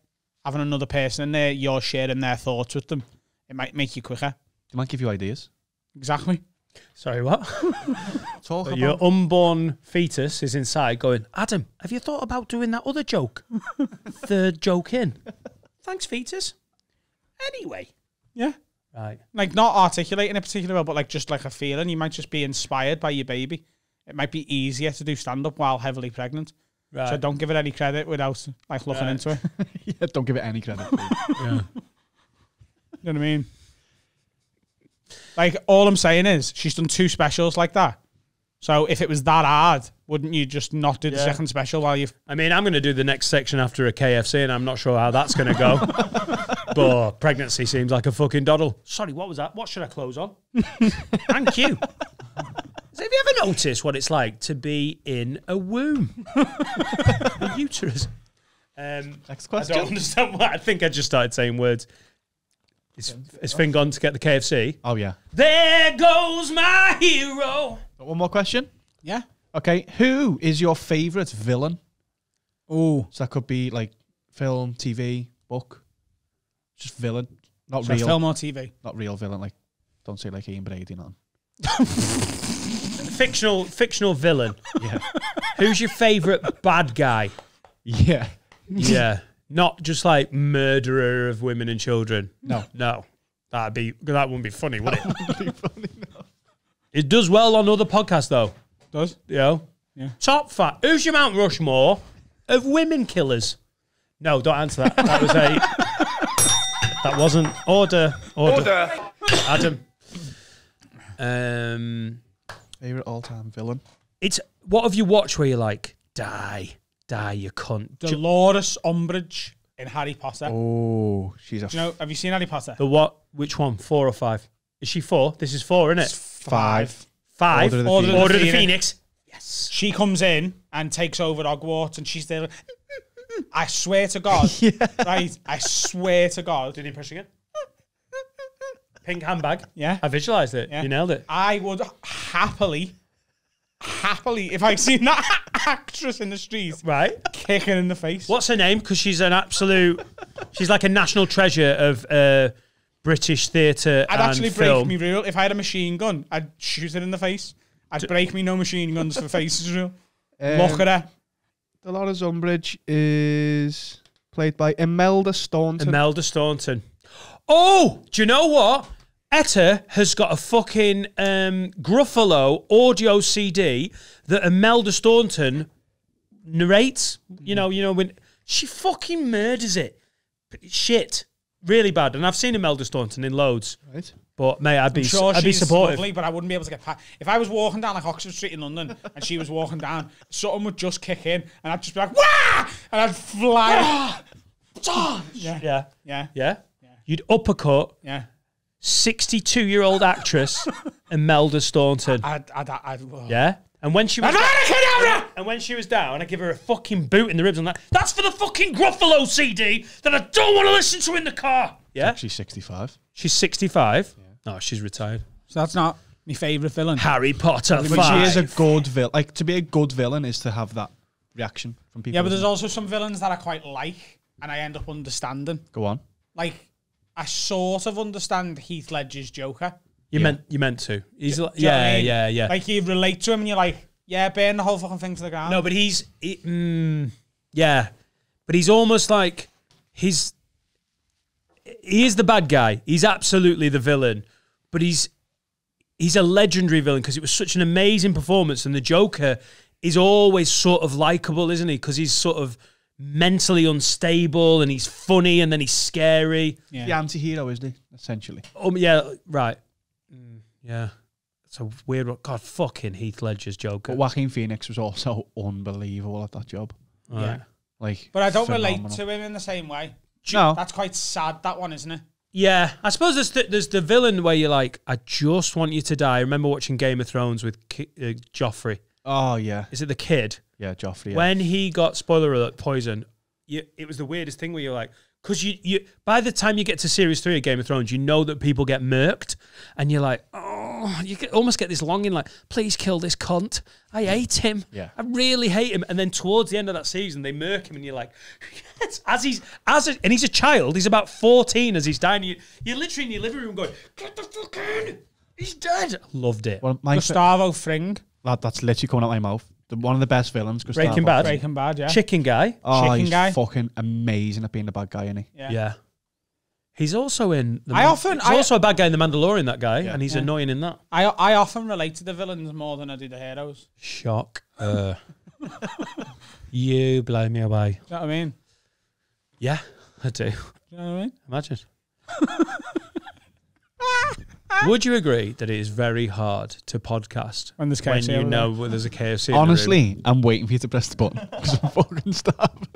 Speaker 1: Having another person in there, you're sharing their thoughts with them. It might make you quicker.
Speaker 3: It might give you ideas.
Speaker 1: Exactly.
Speaker 2: Sorry, what? (laughs)
Speaker 3: Talk about
Speaker 2: Your unborn fetus is inside going, Adam, have you thought about doing that other joke? Third joke in. Thanks, fetus. Anyway.
Speaker 1: Yeah.
Speaker 2: Right.
Speaker 1: Like not articulating it particularly well, but like just like a feeling. You might just be inspired by your baby. It might be easier to do stand up while heavily pregnant.
Speaker 2: Right.
Speaker 1: So don't give it any credit without like looking
Speaker 2: Right.
Speaker 1: into it. (laughs)
Speaker 3: yeah, don't give it any credit. (laughs)
Speaker 2: yeah.
Speaker 1: You know what I mean? Like all I'm saying is she's done two specials like that, So if it was that hard, wouldn't you just not do the
Speaker 2: Yeah.
Speaker 1: second special while you?
Speaker 2: I mean, I'm going to do the next section after a KFC, and I'm not sure how that's going to go. (laughs) but pregnancy seems like a fucking doddle. Sorry, what was that? What should I close on? (laughs) Thank you. So have you ever noticed what it's like to be in a womb, (laughs) a uterus? Um,
Speaker 4: Next
Speaker 2: I
Speaker 4: question.
Speaker 2: don't understand what. I think I just started saying words. Is, is Finn gone to get the KFC?
Speaker 3: Oh yeah.
Speaker 2: There goes my hero.
Speaker 3: One more question.
Speaker 1: Yeah.
Speaker 3: Okay, who is your favourite villain?
Speaker 1: Oh,
Speaker 3: So that could be like film, TV, book. Just villain, not
Speaker 1: so
Speaker 3: real,
Speaker 1: film or TV?
Speaker 3: not real villain. Like, don't say like Ian Brady, nothing.
Speaker 2: Fictional, fictional villain. (laughs)
Speaker 3: Yeah,
Speaker 2: Who's your favourite bad guy?
Speaker 3: yeah.
Speaker 2: Yeah, not just like murderer of women and children.
Speaker 3: No.
Speaker 2: no, that'd be that wouldn't be funny, would it? (laughs) It does well on other podcasts though.
Speaker 1: Does
Speaker 2: You know,
Speaker 1: Yeah.
Speaker 2: top five. Who's your Mount Rushmore of women killers? No, don't answer that. That was a. that wasn't order. Order. Adam. Um,
Speaker 3: Favorite all-time villain.
Speaker 2: it's what have you watched where you're like die, die, you cunt. Ju-
Speaker 1: Dolores Umbridge in Harry Potter?
Speaker 3: Oh, she's a
Speaker 1: Do you know? Have you seen Harry Potter?
Speaker 2: The what? Which one? Four or five? Is she four? This is four, isn't it?
Speaker 3: five.
Speaker 2: Five.
Speaker 3: Order of the
Speaker 2: Order,
Speaker 3: Phoenix.
Speaker 2: of the Phoenix. Yes.
Speaker 1: She comes in and takes over Hogwarts, and she's there. I swear to God, (laughs) right? I swear to God,
Speaker 2: Did he push again? Pink handbag.
Speaker 1: Yeah.
Speaker 2: I visualized it.
Speaker 1: Yeah.
Speaker 2: You nailed it.
Speaker 1: I would happily, happily, if I'd seen that (laughs) actress in the streets,
Speaker 2: Right.
Speaker 1: kicking in the face.
Speaker 2: What's her name? Because she's an absolute. she's like a national treasure of uh, British theatre
Speaker 1: I'd
Speaker 2: and
Speaker 1: actually break me real. If I had a machine gun, I'd shoot it in the face. I'd break me no machine guns for faces rule. Look at her.
Speaker 3: Dolores Umbridge is played by Imelda Staunton.
Speaker 2: Imelda Staunton. Oh, do you know what? Etta has got a fucking um, Gruffalo audio CD that Imelda Staunton narrates. You know, you know when she fucking murders it. Shit, really bad. And I've seen Imelda Staunton in loads.
Speaker 3: right?
Speaker 2: But mate, I'd be
Speaker 1: I'm sure
Speaker 2: I'd be supportive.
Speaker 1: lovely, but I wouldn't be able to get past. If I was walking down like Oxford Street in London and she was walking down, something would just kick in, and I'd just be like, "Wah!" and I'd fly. Ah! yeah,
Speaker 2: Yeah,
Speaker 1: yeah,
Speaker 2: yeah. You'd uppercut
Speaker 1: yeah.
Speaker 2: sixty-two-year-old actress (laughs) Imelda Staunton.
Speaker 1: I'd, I'd, I'd, I'd
Speaker 2: Yeah. And when she was
Speaker 1: Abracadabra!
Speaker 2: and when she was down, I give her a fucking boot in the ribs and that. That's for the fucking Gruffalo CD that I don't want to listen to in the car. Yeah.
Speaker 3: She's 65.
Speaker 2: She's 65. Oh, she's retired.
Speaker 1: So that's not my favourite villain.
Speaker 2: Harry Potter
Speaker 3: But
Speaker 2: five.
Speaker 3: she is a good villain. Like to be a good villain is to have that reaction from people.
Speaker 1: Yeah, but there's
Speaker 3: it?
Speaker 1: also some villains that I quite like, and I end up understanding.
Speaker 3: go on.
Speaker 1: Like, I sort of understand Heath Ledger's Joker.
Speaker 2: you meant you meant to. He's like,
Speaker 1: Do you know what
Speaker 2: yeah,
Speaker 1: I mean?
Speaker 2: yeah, yeah.
Speaker 1: Like you relate to him, and you're like, yeah, burn the whole fucking thing to the ground.
Speaker 2: no, but he's he, mm, yeah, but he's almost like he's he is the bad guy. He's absolutely the villain, but he's he's a legendary villain because it was such an amazing performance, and the Joker is always sort of likable, isn't he? Because he's sort of mentally unstable and he's funny and then he's scary.
Speaker 1: Yeah.
Speaker 3: The anti-hero, isn't he? Essentially.
Speaker 2: Um, yeah, right. Mm, yeah, it's a weird one. God, fucking Heath Ledger's Joker.
Speaker 3: But Joaquin Phoenix was also (laughs) unbelievable at that job.
Speaker 2: Right.
Speaker 3: Like,
Speaker 1: But I don't relate to him in the same way.
Speaker 3: No,
Speaker 1: That's quite sad, that one, isn't it?
Speaker 2: Yeah, I suppose there's the, there's the villain where you're like, I just want you to die. I remember watching Game of Thrones with Ki- uh, Joffrey.
Speaker 3: oh yeah,
Speaker 2: Is it the kid?
Speaker 3: yeah, Joffrey. Yeah.
Speaker 2: When he got spoiler alert poisoned, you, it was the weirdest thing where you're like, because you you by the time you get to series three of Game of Thrones, you know that people get murked, and you're like, oh, Oh, you almost get this longing, like, please kill this cunt. I hate him.
Speaker 3: Yeah.
Speaker 2: I really hate him. And then towards the end of that season, they murk him, and you're like, yes. as he's as a, and he's a child, he's about fourteen as he's dying. You, you're literally in your living room going, get the fuck in. He's dead. Loved it.
Speaker 3: Well, my fa-
Speaker 1: Gustavo Fring,
Speaker 3: lad, that's literally coming out my mouth. The, one of the best villains. Gustavo.
Speaker 2: Breaking Bad.
Speaker 1: Breaking Bad, yeah.
Speaker 2: Chicken guy.
Speaker 3: Oh,
Speaker 1: Chicken
Speaker 3: he's
Speaker 1: guy.
Speaker 3: fucking amazing at being the bad guy, isn't he?
Speaker 1: Yeah.
Speaker 2: Yeah. He's also in. The
Speaker 1: I often-
Speaker 2: He's
Speaker 1: I-
Speaker 2: also a bad guy in The Mandalorian. That guy,
Speaker 3: Yeah.
Speaker 2: and he's
Speaker 1: Yeah.
Speaker 2: annoying in that.
Speaker 1: I I often relate to the villains more than I do the heroes.
Speaker 2: Shock. Uh, you blow me away.
Speaker 1: Do you know what I mean?
Speaker 2: Yeah, I do.
Speaker 1: Do you know what I mean?
Speaker 2: Imagine. Would you agree that it is very hard to podcast
Speaker 1: When there's
Speaker 2: when you
Speaker 1: over
Speaker 2: know there's a KFC? in the room?
Speaker 3: Honestly, I'm waiting for you to press the button (laughs) because I'm fucking starving.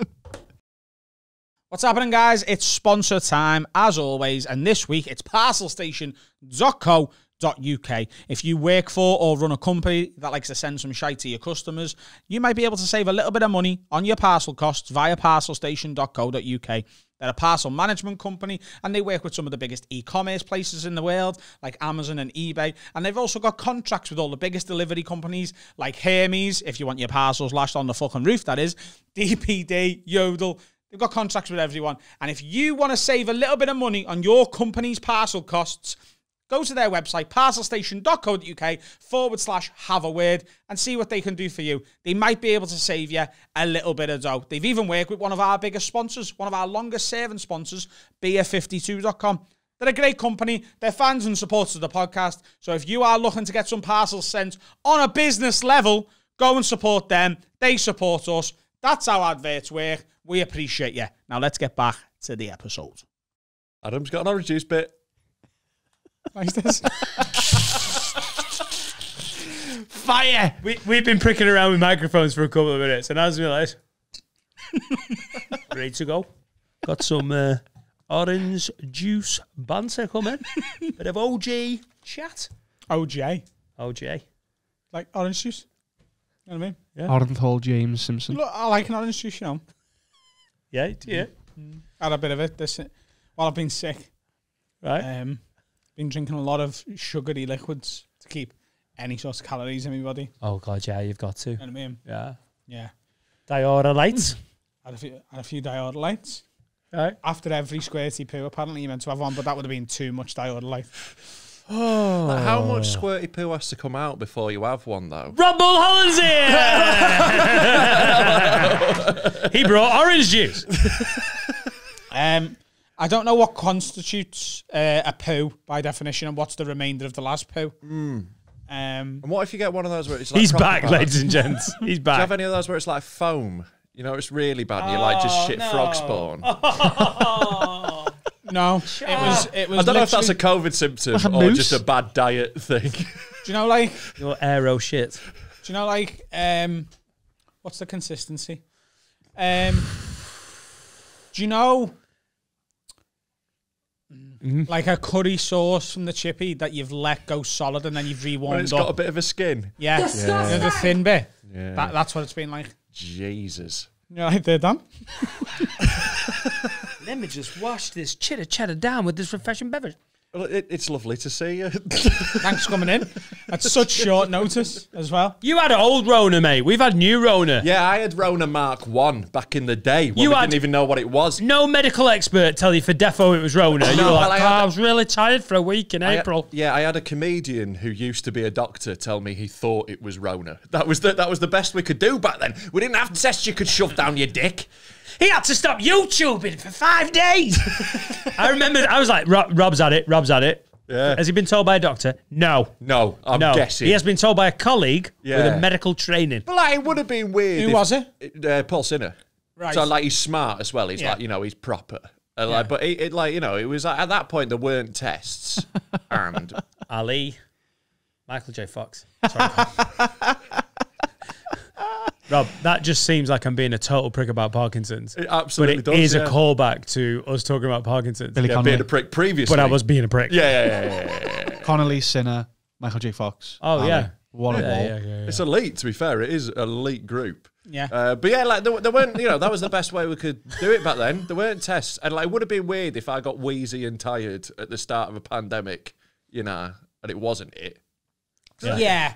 Speaker 1: What's happening, guys? It's sponsor time, as always, and this week it's parcelstation.co.uk. If you work for or run a company that likes to send some shite to your customers, you might be able to save a little bit of money on your parcel costs via parcelstation.co.uk. They're a parcel management company and they work with some of the biggest e commerce places in the world, like Amazon and eBay. And they've also got contracts with all the biggest delivery companies, like Hermes, if you want your parcels lashed on the fucking roof, that is, DPD, Yodel. They've got contracts with everyone. And if you want to save a little bit of money on your company's parcel costs, go to their website, parcelstation.co.uk forward slash have a word and see what they can do for you. They might be able to save you a little bit of dough. They've even worked with one of our biggest sponsors, one of our longest serving sponsors, beer52.com. They're a great company. They're fans and supporters of the podcast. So if you are looking to get some parcels sent on a business level, go and support them. They support us. That's how adverts work. We appreciate you. Now let's get back to the episode.
Speaker 10: Adam's got an orange juice bit.
Speaker 1: Like this. (laughs)
Speaker 2: Fire! We, we've been pricking around with microphones for a couple of minutes, and I was realised, ready to go. Got some uh, orange juice banter coming. Bit of OG chat.
Speaker 1: OJ.
Speaker 2: OJ.
Speaker 1: Like orange juice. You know what I mean?
Speaker 2: Yeah.
Speaker 3: Orenthal James Simpson.
Speaker 1: Look, I like an orange juice, you know.
Speaker 2: Yeah, yeah.
Speaker 1: Had a bit of it this while I've been sick.
Speaker 2: Right.
Speaker 1: Um, been drinking a lot of sugary liquids to keep any sort of calories in my body.
Speaker 2: Oh, God, yeah, you've got to.
Speaker 1: You know what I mean?
Speaker 2: Yeah.
Speaker 1: Yeah.
Speaker 2: Dioralytes.
Speaker 1: Had a few, had a few Dioralytes.
Speaker 2: Right.
Speaker 1: After every squirty poo, apparently you meant to have one, but that would have been too much Dioralyte.
Speaker 10: Like, how much squirty poo has to come out before you have one, though?
Speaker 2: Rob Mulholland's here! (laughs) he brought orange juice.
Speaker 1: Um, I don't know what constitutes uh, a poo by definition, and what's the remainder of the last poo. Um,
Speaker 10: And what if you get one of those where it's like
Speaker 2: He's back,
Speaker 10: bad?
Speaker 2: ladies and gents. (laughs) He's back.
Speaker 10: Do you have any of those where it's like foam? You know, it's really bad. and you like just
Speaker 2: Oh,
Speaker 10: shit
Speaker 2: no.
Speaker 10: frog spawn. (laughs)
Speaker 1: no, it was. It was.
Speaker 10: I don't know if that's a COVID symptom
Speaker 3: Like a
Speaker 10: or
Speaker 3: moose?
Speaker 10: just a bad diet thing. (laughs)
Speaker 1: Do you know, like,
Speaker 2: Your aero shit.
Speaker 1: Do you know, like, um, what's the consistency? Um, do you know, like a curry sauce from the chippy that you've let go solid and then you've
Speaker 10: when
Speaker 1: rewarmed
Speaker 10: it's
Speaker 1: up?
Speaker 10: got a bit of a skin.
Speaker 1: yeah, You know, the thin bit.
Speaker 10: Yeah.
Speaker 1: That, that's what it's been like.
Speaker 10: Jesus.
Speaker 1: Know, like they're done.
Speaker 2: Let me just wash this chitter cheddar down with this refreshing beverage.
Speaker 10: Well, it, it's lovely to see you. (laughs)
Speaker 1: Thanks for coming in at such short notice as well.
Speaker 2: You had old Rona, mate. We've had new Rona.
Speaker 10: yeah, I had Rona Mark 1 back in the day when
Speaker 2: You
Speaker 10: we
Speaker 2: had-
Speaker 10: didn't even know what it was.
Speaker 2: No medical expert tell you for defo it was Rona. you
Speaker 10: No,
Speaker 2: were
Speaker 10: well,
Speaker 2: like,
Speaker 10: I
Speaker 2: "Oh, I was really tired for a week in
Speaker 10: I-
Speaker 2: April.
Speaker 10: yeah, I had a comedian who used to be a doctor tell me he thought it was Rona. That was the that was the best we could do back then. We didn't have tests you could shove down your dick.
Speaker 2: He had to stop YouTubing for five days. (laughs) I remember, I was like, Rob, Rob's at it, Rob's at it.
Speaker 10: Yeah.
Speaker 2: Has he been told by a doctor? No.
Speaker 10: No, I'm
Speaker 2: no.
Speaker 10: guessing.
Speaker 2: He has been told by a colleague with a medical training.
Speaker 10: But like, it would have been weird.
Speaker 1: Who
Speaker 10: if-
Speaker 1: was it?
Speaker 10: Uh, Paul Sinha.
Speaker 1: Right.
Speaker 10: So like, he's smart as well. He's
Speaker 1: Yeah.
Speaker 10: like, you know, he's proper. Uh, like, but it, it, like, you know, it was like, at that point there weren't tests, (laughs) and
Speaker 2: Ali, Michael J. Fox. (laughs) Sorry. Rob, that just seems like I'm being a total prick about Parkinson's.
Speaker 10: it absolutely
Speaker 2: but it
Speaker 10: does.
Speaker 2: is
Speaker 10: yeah.
Speaker 2: a callback to us talking about Parkinson's.
Speaker 3: Billy
Speaker 10: Yeah,
Speaker 3: Connolly.
Speaker 10: being a prick previously.
Speaker 2: But I was being a prick.
Speaker 10: Yeah, yeah, yeah, yeah, yeah. (laughs)
Speaker 3: Connolly, Sinha, Michael J. Fox.
Speaker 2: Oh,
Speaker 3: Ali.
Speaker 2: yeah.
Speaker 3: What a
Speaker 2: Yeah,
Speaker 3: wall.
Speaker 2: yeah, yeah, yeah.
Speaker 10: It's elite. To be fair, it is an elite group.
Speaker 1: Yeah.
Speaker 10: Uh, but yeah, like there, there weren't, you know, that was the best way we could do it back then. There weren't tests, and like it would have been weird if I got wheezy and tired at the start of a pandemic, you know, and it wasn't it.
Speaker 1: Yeah.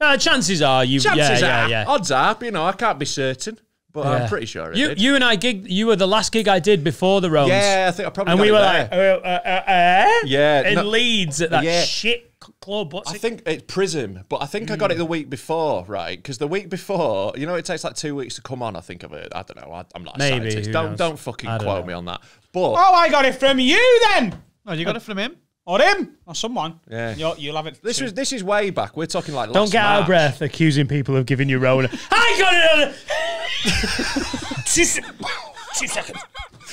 Speaker 2: Uh, chances are you.
Speaker 10: Chances
Speaker 2: yeah,
Speaker 10: are,
Speaker 2: yeah, yeah.
Speaker 10: odds are, you know, I can't be certain, but
Speaker 2: Yeah.
Speaker 10: I'm pretty sure it
Speaker 2: You,
Speaker 10: did.
Speaker 2: you and I gig. You were the last gig I did before the Rones.
Speaker 10: yeah, I think I probably.
Speaker 2: and
Speaker 10: got
Speaker 2: we
Speaker 10: it
Speaker 2: were
Speaker 10: there.
Speaker 2: like, uh, uh, uh, uh,
Speaker 10: Yeah,
Speaker 2: in
Speaker 10: no-
Speaker 2: Leeds at that
Speaker 10: Yeah.
Speaker 2: shit c- club. What's
Speaker 10: I
Speaker 2: it?
Speaker 10: think it's Prism, but I think I got it the week before, right? Because the week before, you know, it takes like two weeks to come on. I think of it. I don't know. I, I'm not a
Speaker 2: Maybe,
Speaker 10: scientist. Don't
Speaker 2: knows?
Speaker 10: don't fucking
Speaker 2: don't
Speaker 10: quote
Speaker 2: know.
Speaker 10: me on that. But
Speaker 1: Oh, I got it from you then.
Speaker 3: Oh, you got it from him?
Speaker 1: Or him. Or someone.
Speaker 10: Yeah.
Speaker 1: You'll, you'll have it.
Speaker 10: this
Speaker 1: too.
Speaker 10: was this is way back. We're talking like
Speaker 2: Don't
Speaker 10: last
Speaker 2: get out of
Speaker 10: March.
Speaker 2: breath accusing people of giving you Rona. (laughs) I got it on (laughs) two, se- two seconds.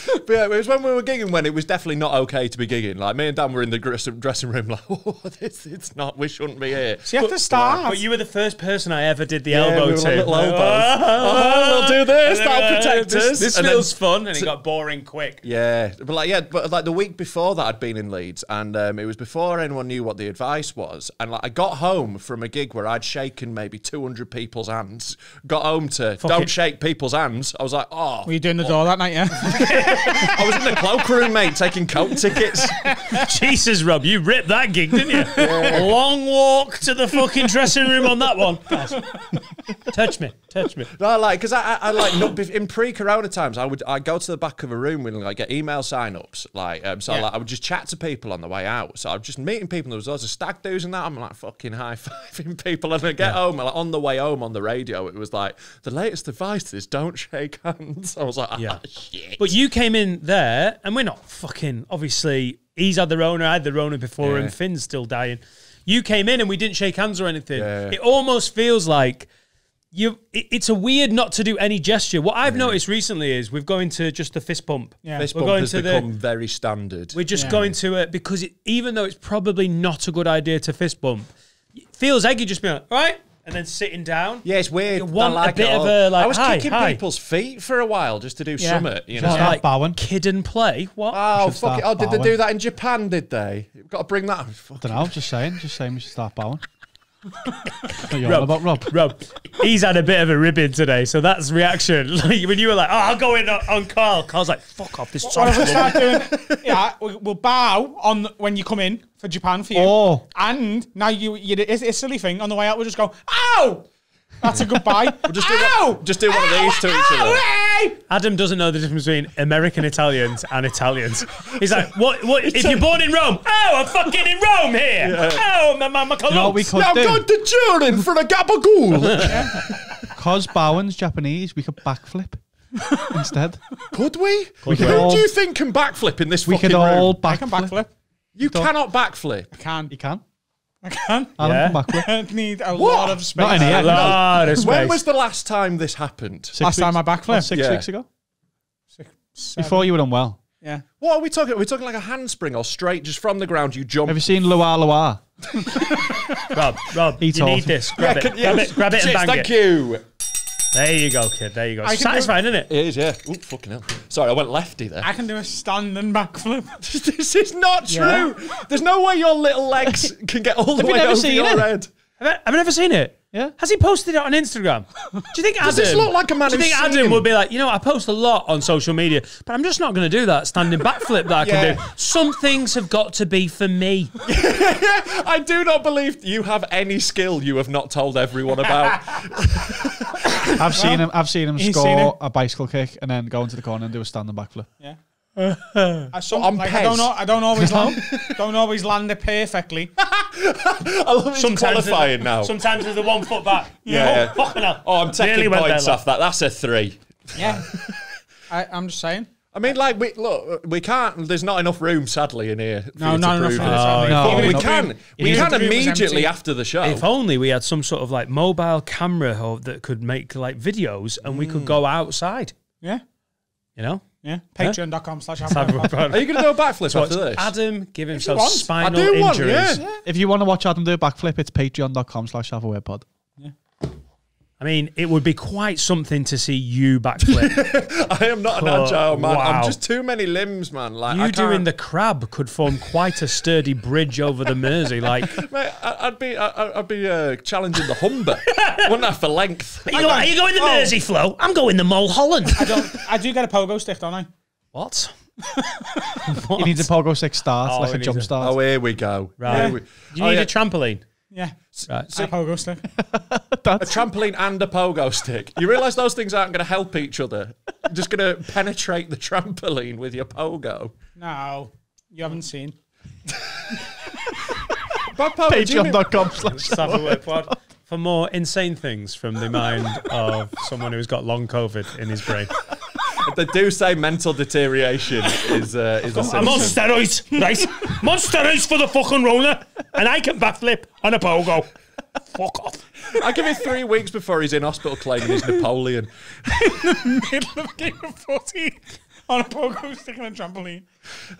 Speaker 10: But yeah, it was when we were gigging when it was definitely not okay to be gigging. Like me and Dan were in the dressing room, (laughs) like, oh, this, it's not. We shouldn't be here.
Speaker 1: See, at the start,
Speaker 2: But you were the first person I ever did the
Speaker 10: Yeah,
Speaker 2: elbow
Speaker 10: we were
Speaker 2: to.
Speaker 10: like little
Speaker 2: Like,
Speaker 10: elbows.
Speaker 2: "Ah, (laughs)
Speaker 10: Oh, we'll do this,
Speaker 2: and then,
Speaker 10: that'll protect
Speaker 2: this,
Speaker 10: us."
Speaker 2: This
Speaker 10: And then-
Speaker 2: feels fun, and it got boring quick.
Speaker 10: Yeah, but like yeah, but like the week before that, I'd been in Leeds, and um, it was before anyone knew what the advice was. And like I got home from a gig where I'd shaken maybe two hundred people's hands. Got home to don't
Speaker 1: it.
Speaker 10: shake people's hands. I was like, oh,
Speaker 1: were you doing the door that night? Yeah. (laughs)
Speaker 10: I was in the cloakroom, mate, taking coat tickets.
Speaker 2: Jesus, Rob, you ripped that gig, didn't you? Long walk to the fucking dressing room on that one. Touch me, touch me.
Speaker 10: No, like because I, I, I like not, in pre-corona times, I would I go to the back of a room and like get email sign-ups. Like um, so,
Speaker 1: Yeah.
Speaker 10: like I would just chat to people on the way out. So I was just meeting people. There was loads of stag do's and that. I'm like fucking high fiving (laughs) people, and I get home like, on the way home on the radio, it was like the latest advice is don't shake hands. (laughs) I was like, ah,
Speaker 2: Yeah.
Speaker 10: shit.
Speaker 2: But you came in there, and we're not fucking. Obviously, he's had the Rona, I had the Rona before,
Speaker 10: Yeah.
Speaker 2: and Finn's still dying. You came in, and we didn't shake hands or anything.
Speaker 10: Yeah.
Speaker 2: It almost feels like you. It, it's a weird not to do any gesture. What I've noticed recently is we've going to just the fist pump.
Speaker 1: Yeah.
Speaker 10: This
Speaker 2: we're
Speaker 10: bump
Speaker 2: going
Speaker 10: has
Speaker 2: to
Speaker 10: become
Speaker 2: the.
Speaker 10: very standard.
Speaker 2: We're just
Speaker 1: Yeah.
Speaker 2: going to it because it, even though it's probably not a good idea to fist bump, it feels eggy just being like, all right, and then sitting down.
Speaker 10: Yeah, it's weird.
Speaker 2: You want
Speaker 10: I like
Speaker 2: a bit of a, like,
Speaker 10: I was
Speaker 2: hi,
Speaker 10: kicking
Speaker 2: hi.
Speaker 10: people's feet for a while just to do
Speaker 1: Yeah.
Speaker 10: something. You know,
Speaker 3: Just
Speaker 2: Like
Speaker 3: like bowing.
Speaker 2: kid and play. What?
Speaker 10: Oh,
Speaker 3: Should
Speaker 10: fuck it. Oh, did they do that in Japan, did they? You've got to bring that. Fuck.
Speaker 3: don't know. Just saying. Just saying. We should start bowing. What are you
Speaker 2: Rob.
Speaker 3: about, Rob?
Speaker 2: Rob, he's had a bit of a ribbon today, so that's reaction. (laughs) Like when you were like, "Oh, I'll go in on, on Carl," Carl's like, "Fuck off, this
Speaker 1: What if we
Speaker 2: song."
Speaker 1: start doing? Yeah, we- we'll bow on the, when you come in for Japan for you.
Speaker 3: Oh.
Speaker 1: and now you, you it's, it's a silly thing. On the way out, we'll just go, "Ow!" That's a goodbye. we'll
Speaker 10: just do one- just do one of these to each other.
Speaker 1: Hey!
Speaker 2: Adam doesn't know the difference between American Italians and Italians. He's like, "What? What? If you're born in Rome? Oh, I'm fucking in Rome here. Oh, my mama
Speaker 3: You know what we could
Speaker 10: Now
Speaker 3: do?
Speaker 10: go to Turin for the gabagool. (laughs)
Speaker 3: Because Bowen's Japanese, we could backflip instead.
Speaker 10: could we?
Speaker 3: We
Speaker 10: Who
Speaker 3: all-
Speaker 10: do you think can backflip in this
Speaker 3: We
Speaker 10: fucking
Speaker 3: could all
Speaker 10: room?
Speaker 1: I can
Speaker 3: backflip.
Speaker 1: backflip.
Speaker 10: You cannot backflip.
Speaker 1: I can.
Speaker 3: You can.
Speaker 1: I can.
Speaker 3: Adam
Speaker 2: Yeah.
Speaker 3: can backflip.
Speaker 1: I need a
Speaker 10: What?
Speaker 1: lot of space.
Speaker 3: Not any
Speaker 2: A lot of space.
Speaker 10: When was the last time this happened?
Speaker 3: Six
Speaker 1: Last time
Speaker 3: weeks-
Speaker 1: I backflipped.
Speaker 3: Six
Speaker 10: Yeah.
Speaker 3: weeks ago.
Speaker 1: Seven.
Speaker 3: Before you were unwell.
Speaker 1: Yeah.
Speaker 10: What are we talking? Are we talking like a handspring or straight just from the ground? You jump.
Speaker 3: Have you seen Loire Loire? (laughs)
Speaker 2: Rob, Rob,
Speaker 3: He
Speaker 2: you
Speaker 3: told
Speaker 2: need
Speaker 3: me.
Speaker 2: this. Grab it,
Speaker 10: can-
Speaker 2: grab it, grab it, and
Speaker 10: Cheers,
Speaker 2: bang
Speaker 10: thank
Speaker 2: it.
Speaker 10: you.
Speaker 2: There you go, kid. There you go.
Speaker 1: I can do-
Speaker 2: Satisfying, isn't it?
Speaker 10: It is, yeah. Ooh, fucking hell. Sorry, I went lefty there.
Speaker 1: I can do a standing backflip. (laughs)
Speaker 10: this is not true. There's no way your little legs can get all the
Speaker 3: Have you
Speaker 10: way
Speaker 3: never
Speaker 10: over
Speaker 3: seen
Speaker 10: your
Speaker 3: it?
Speaker 10: head.
Speaker 2: Have I, have I never seen it?
Speaker 3: Yeah.
Speaker 2: Has he posted it on Instagram? Do you think Adam? (laughs)
Speaker 10: Does this look like a man
Speaker 2: Do you think Adam
Speaker 10: him?
Speaker 2: would be like, you know, I post a lot on social media, but I'm just not going to do that standing backflip that I can do. (laughs) Some things have got to be for me. (laughs)
Speaker 10: I do not believe you have any skill you have not told everyone about.
Speaker 3: I've seen him. I've seen him score
Speaker 1: seen it.
Speaker 3: a bicycle kick and then go into the corner and do a standing backflip.
Speaker 1: Yeah. I, some,
Speaker 10: On
Speaker 1: like, I don't know. I don't always (laughs) land. don't always land it perfectly. (laughs)
Speaker 10: I love he's qualifying
Speaker 2: there's,
Speaker 10: now.
Speaker 2: Sometimes there's the one foot back. (laughs)
Speaker 10: Yeah.
Speaker 2: Oh, fucking hell.
Speaker 10: oh, I'm taking
Speaker 2: Nearly went
Speaker 10: points
Speaker 2: there,
Speaker 10: off that. That's a three.
Speaker 1: Yeah. I, I'm just saying.
Speaker 10: I mean, like, we look, we can't. There's not enough room, sadly, in here. For
Speaker 1: No,
Speaker 10: you
Speaker 1: not
Speaker 10: to
Speaker 1: enough
Speaker 10: prove
Speaker 1: room.
Speaker 10: it.
Speaker 1: Oh,
Speaker 3: no.
Speaker 10: But we
Speaker 3: no.
Speaker 10: can. We
Speaker 1: If
Speaker 10: can
Speaker 1: the room was
Speaker 10: immediately after the show.
Speaker 2: If only we had some sort of like mobile camera that could make like videos and we could mm. go outside,
Speaker 1: Yeah.
Speaker 2: you know?
Speaker 1: Yeah. Patreon.com slash
Speaker 10: Are you going to do a backflip after this?
Speaker 2: Adam give himself
Speaker 1: want.
Speaker 2: spinal
Speaker 10: I do want,
Speaker 2: injuries.
Speaker 10: yeah.
Speaker 3: If you want to watch Adam do a backflip, it's patreon.com slash have a word pod.
Speaker 2: I mean, it would be quite something to see you backflip. (laughs)
Speaker 10: I am not an
Speaker 2: Oh,
Speaker 10: agile man.
Speaker 2: wow.
Speaker 10: I'm just too many limbs, man. Like I
Speaker 2: you doing the crab could form quite a sturdy bridge over the Mersey. Like, (laughs)
Speaker 10: Mate, I- I'd be, I- I'd be uh, challenging the Humber. (laughs) Wouldn't have for length.
Speaker 9: Are you, are you going the Mersey flow? I'm going the Mulholland.
Speaker 1: I don't. I do get a pogo stick, don't I?
Speaker 2: what?
Speaker 3: He needs a pogo stick start,
Speaker 2: Oh,
Speaker 3: like a jump
Speaker 2: a-
Speaker 3: start.
Speaker 10: Oh, here we go.
Speaker 2: Right.
Speaker 10: Here we-
Speaker 2: You
Speaker 10: Oh,
Speaker 2: need
Speaker 10: yeah.
Speaker 2: a trampoline.
Speaker 1: Yeah.
Speaker 2: Right.
Speaker 1: a pogo stick. (laughs)
Speaker 10: a trampoline and a pogo stick. You realise those things aren't going to help each other. You're just going to penetrate the trampoline with your pogo.
Speaker 1: No, you haven't seen. (laughs)
Speaker 10: But pogo, do
Speaker 3: Patreon.com slash
Speaker 2: Let's have a word pod for more insane things from the mind of someone who's got long COVID in his brain.
Speaker 10: They do say mental deterioration is uh, is a
Speaker 9: I'm on steroids, right? I'm on steroids for the fucking roller, and I can backflip on a pogo. Fuck off.
Speaker 10: I give it three weeks before he's in hospital claiming he's Napoleon.
Speaker 1: In the middle of game of footy. on a pogo stick and a trampoline.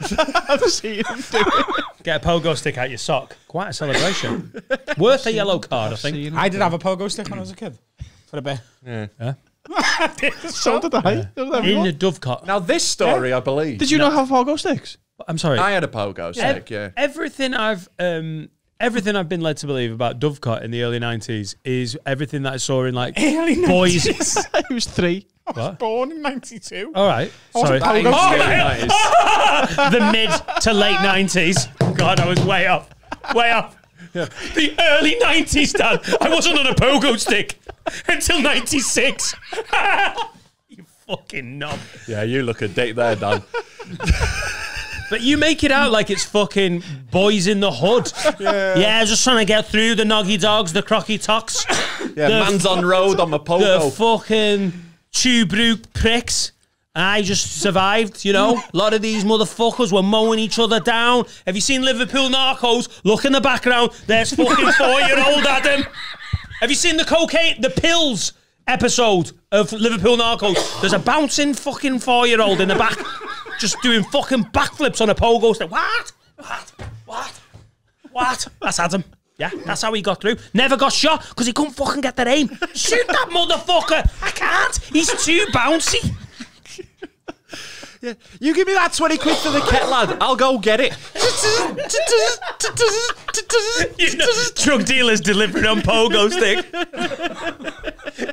Speaker 1: (laughs)
Speaker 4: I've seen him do it.
Speaker 2: Get a pogo stick out your sock. Quite a celebration. Worth a yellow card, I think.
Speaker 1: I did have a pogo stick when I was a kid. For a bit.
Speaker 10: Yeah.
Speaker 4: So did I. So
Speaker 2: In
Speaker 4: everyone.
Speaker 2: the dovecot.
Speaker 10: Now this story, I believe.
Speaker 3: Did you not have pogo sticks?
Speaker 2: I'm sorry.
Speaker 10: I had a pogo stick. Yeah.
Speaker 2: Everything I've um everything I've been led to believe about Dovecot in the early nineties is everything that I saw in like (laughs)
Speaker 1: Early
Speaker 2: boys. (laughs)
Speaker 1: 90s.
Speaker 3: he was three. (laughs)
Speaker 1: I was born in 92.
Speaker 2: All right.
Speaker 1: wasn't
Speaker 2: Sorry.
Speaker 1: pogo
Speaker 2: Oh,
Speaker 1: stick.
Speaker 2: the mid to late nineties. God, I was way off. Way off. The early nineties, Dad. I wasn't on a pogo stick until ninety six. (laughs) you fucking knob.
Speaker 10: Yeah, you look a date there, Dan.
Speaker 2: But you make it out like it's fucking boys in the hood. Yeah, just trying to get through the noggy dogs, the crocky tocks,
Speaker 10: Yeah,
Speaker 2: The
Speaker 10: man's on road on my
Speaker 2: the
Speaker 10: pogo.
Speaker 2: The fucking Tuebrook pricks. I just survived, you know. A (laughs) lot of these motherfuckers were mowing each other down. Have you seen Liverpool Narcos? Look in the background. There's fucking (laughs) four-year-old Adam. Have you seen the cocaine, the pills episode of Liverpool Narcos? There's a bouncing fucking four-year-old in the back, just doing fucking backflips on a pogo stick. What? What? What? What? That's Adam. Yeah, that's how he got through. Never got shot because he couldn't fucking get that aim. Shoot that motherfucker! I can't. He's too bouncy.
Speaker 10: You give me that 20 quid for the (laughs) ket, lad. I'll go get it.
Speaker 2: You know, drug dealers delivering on pogo stick.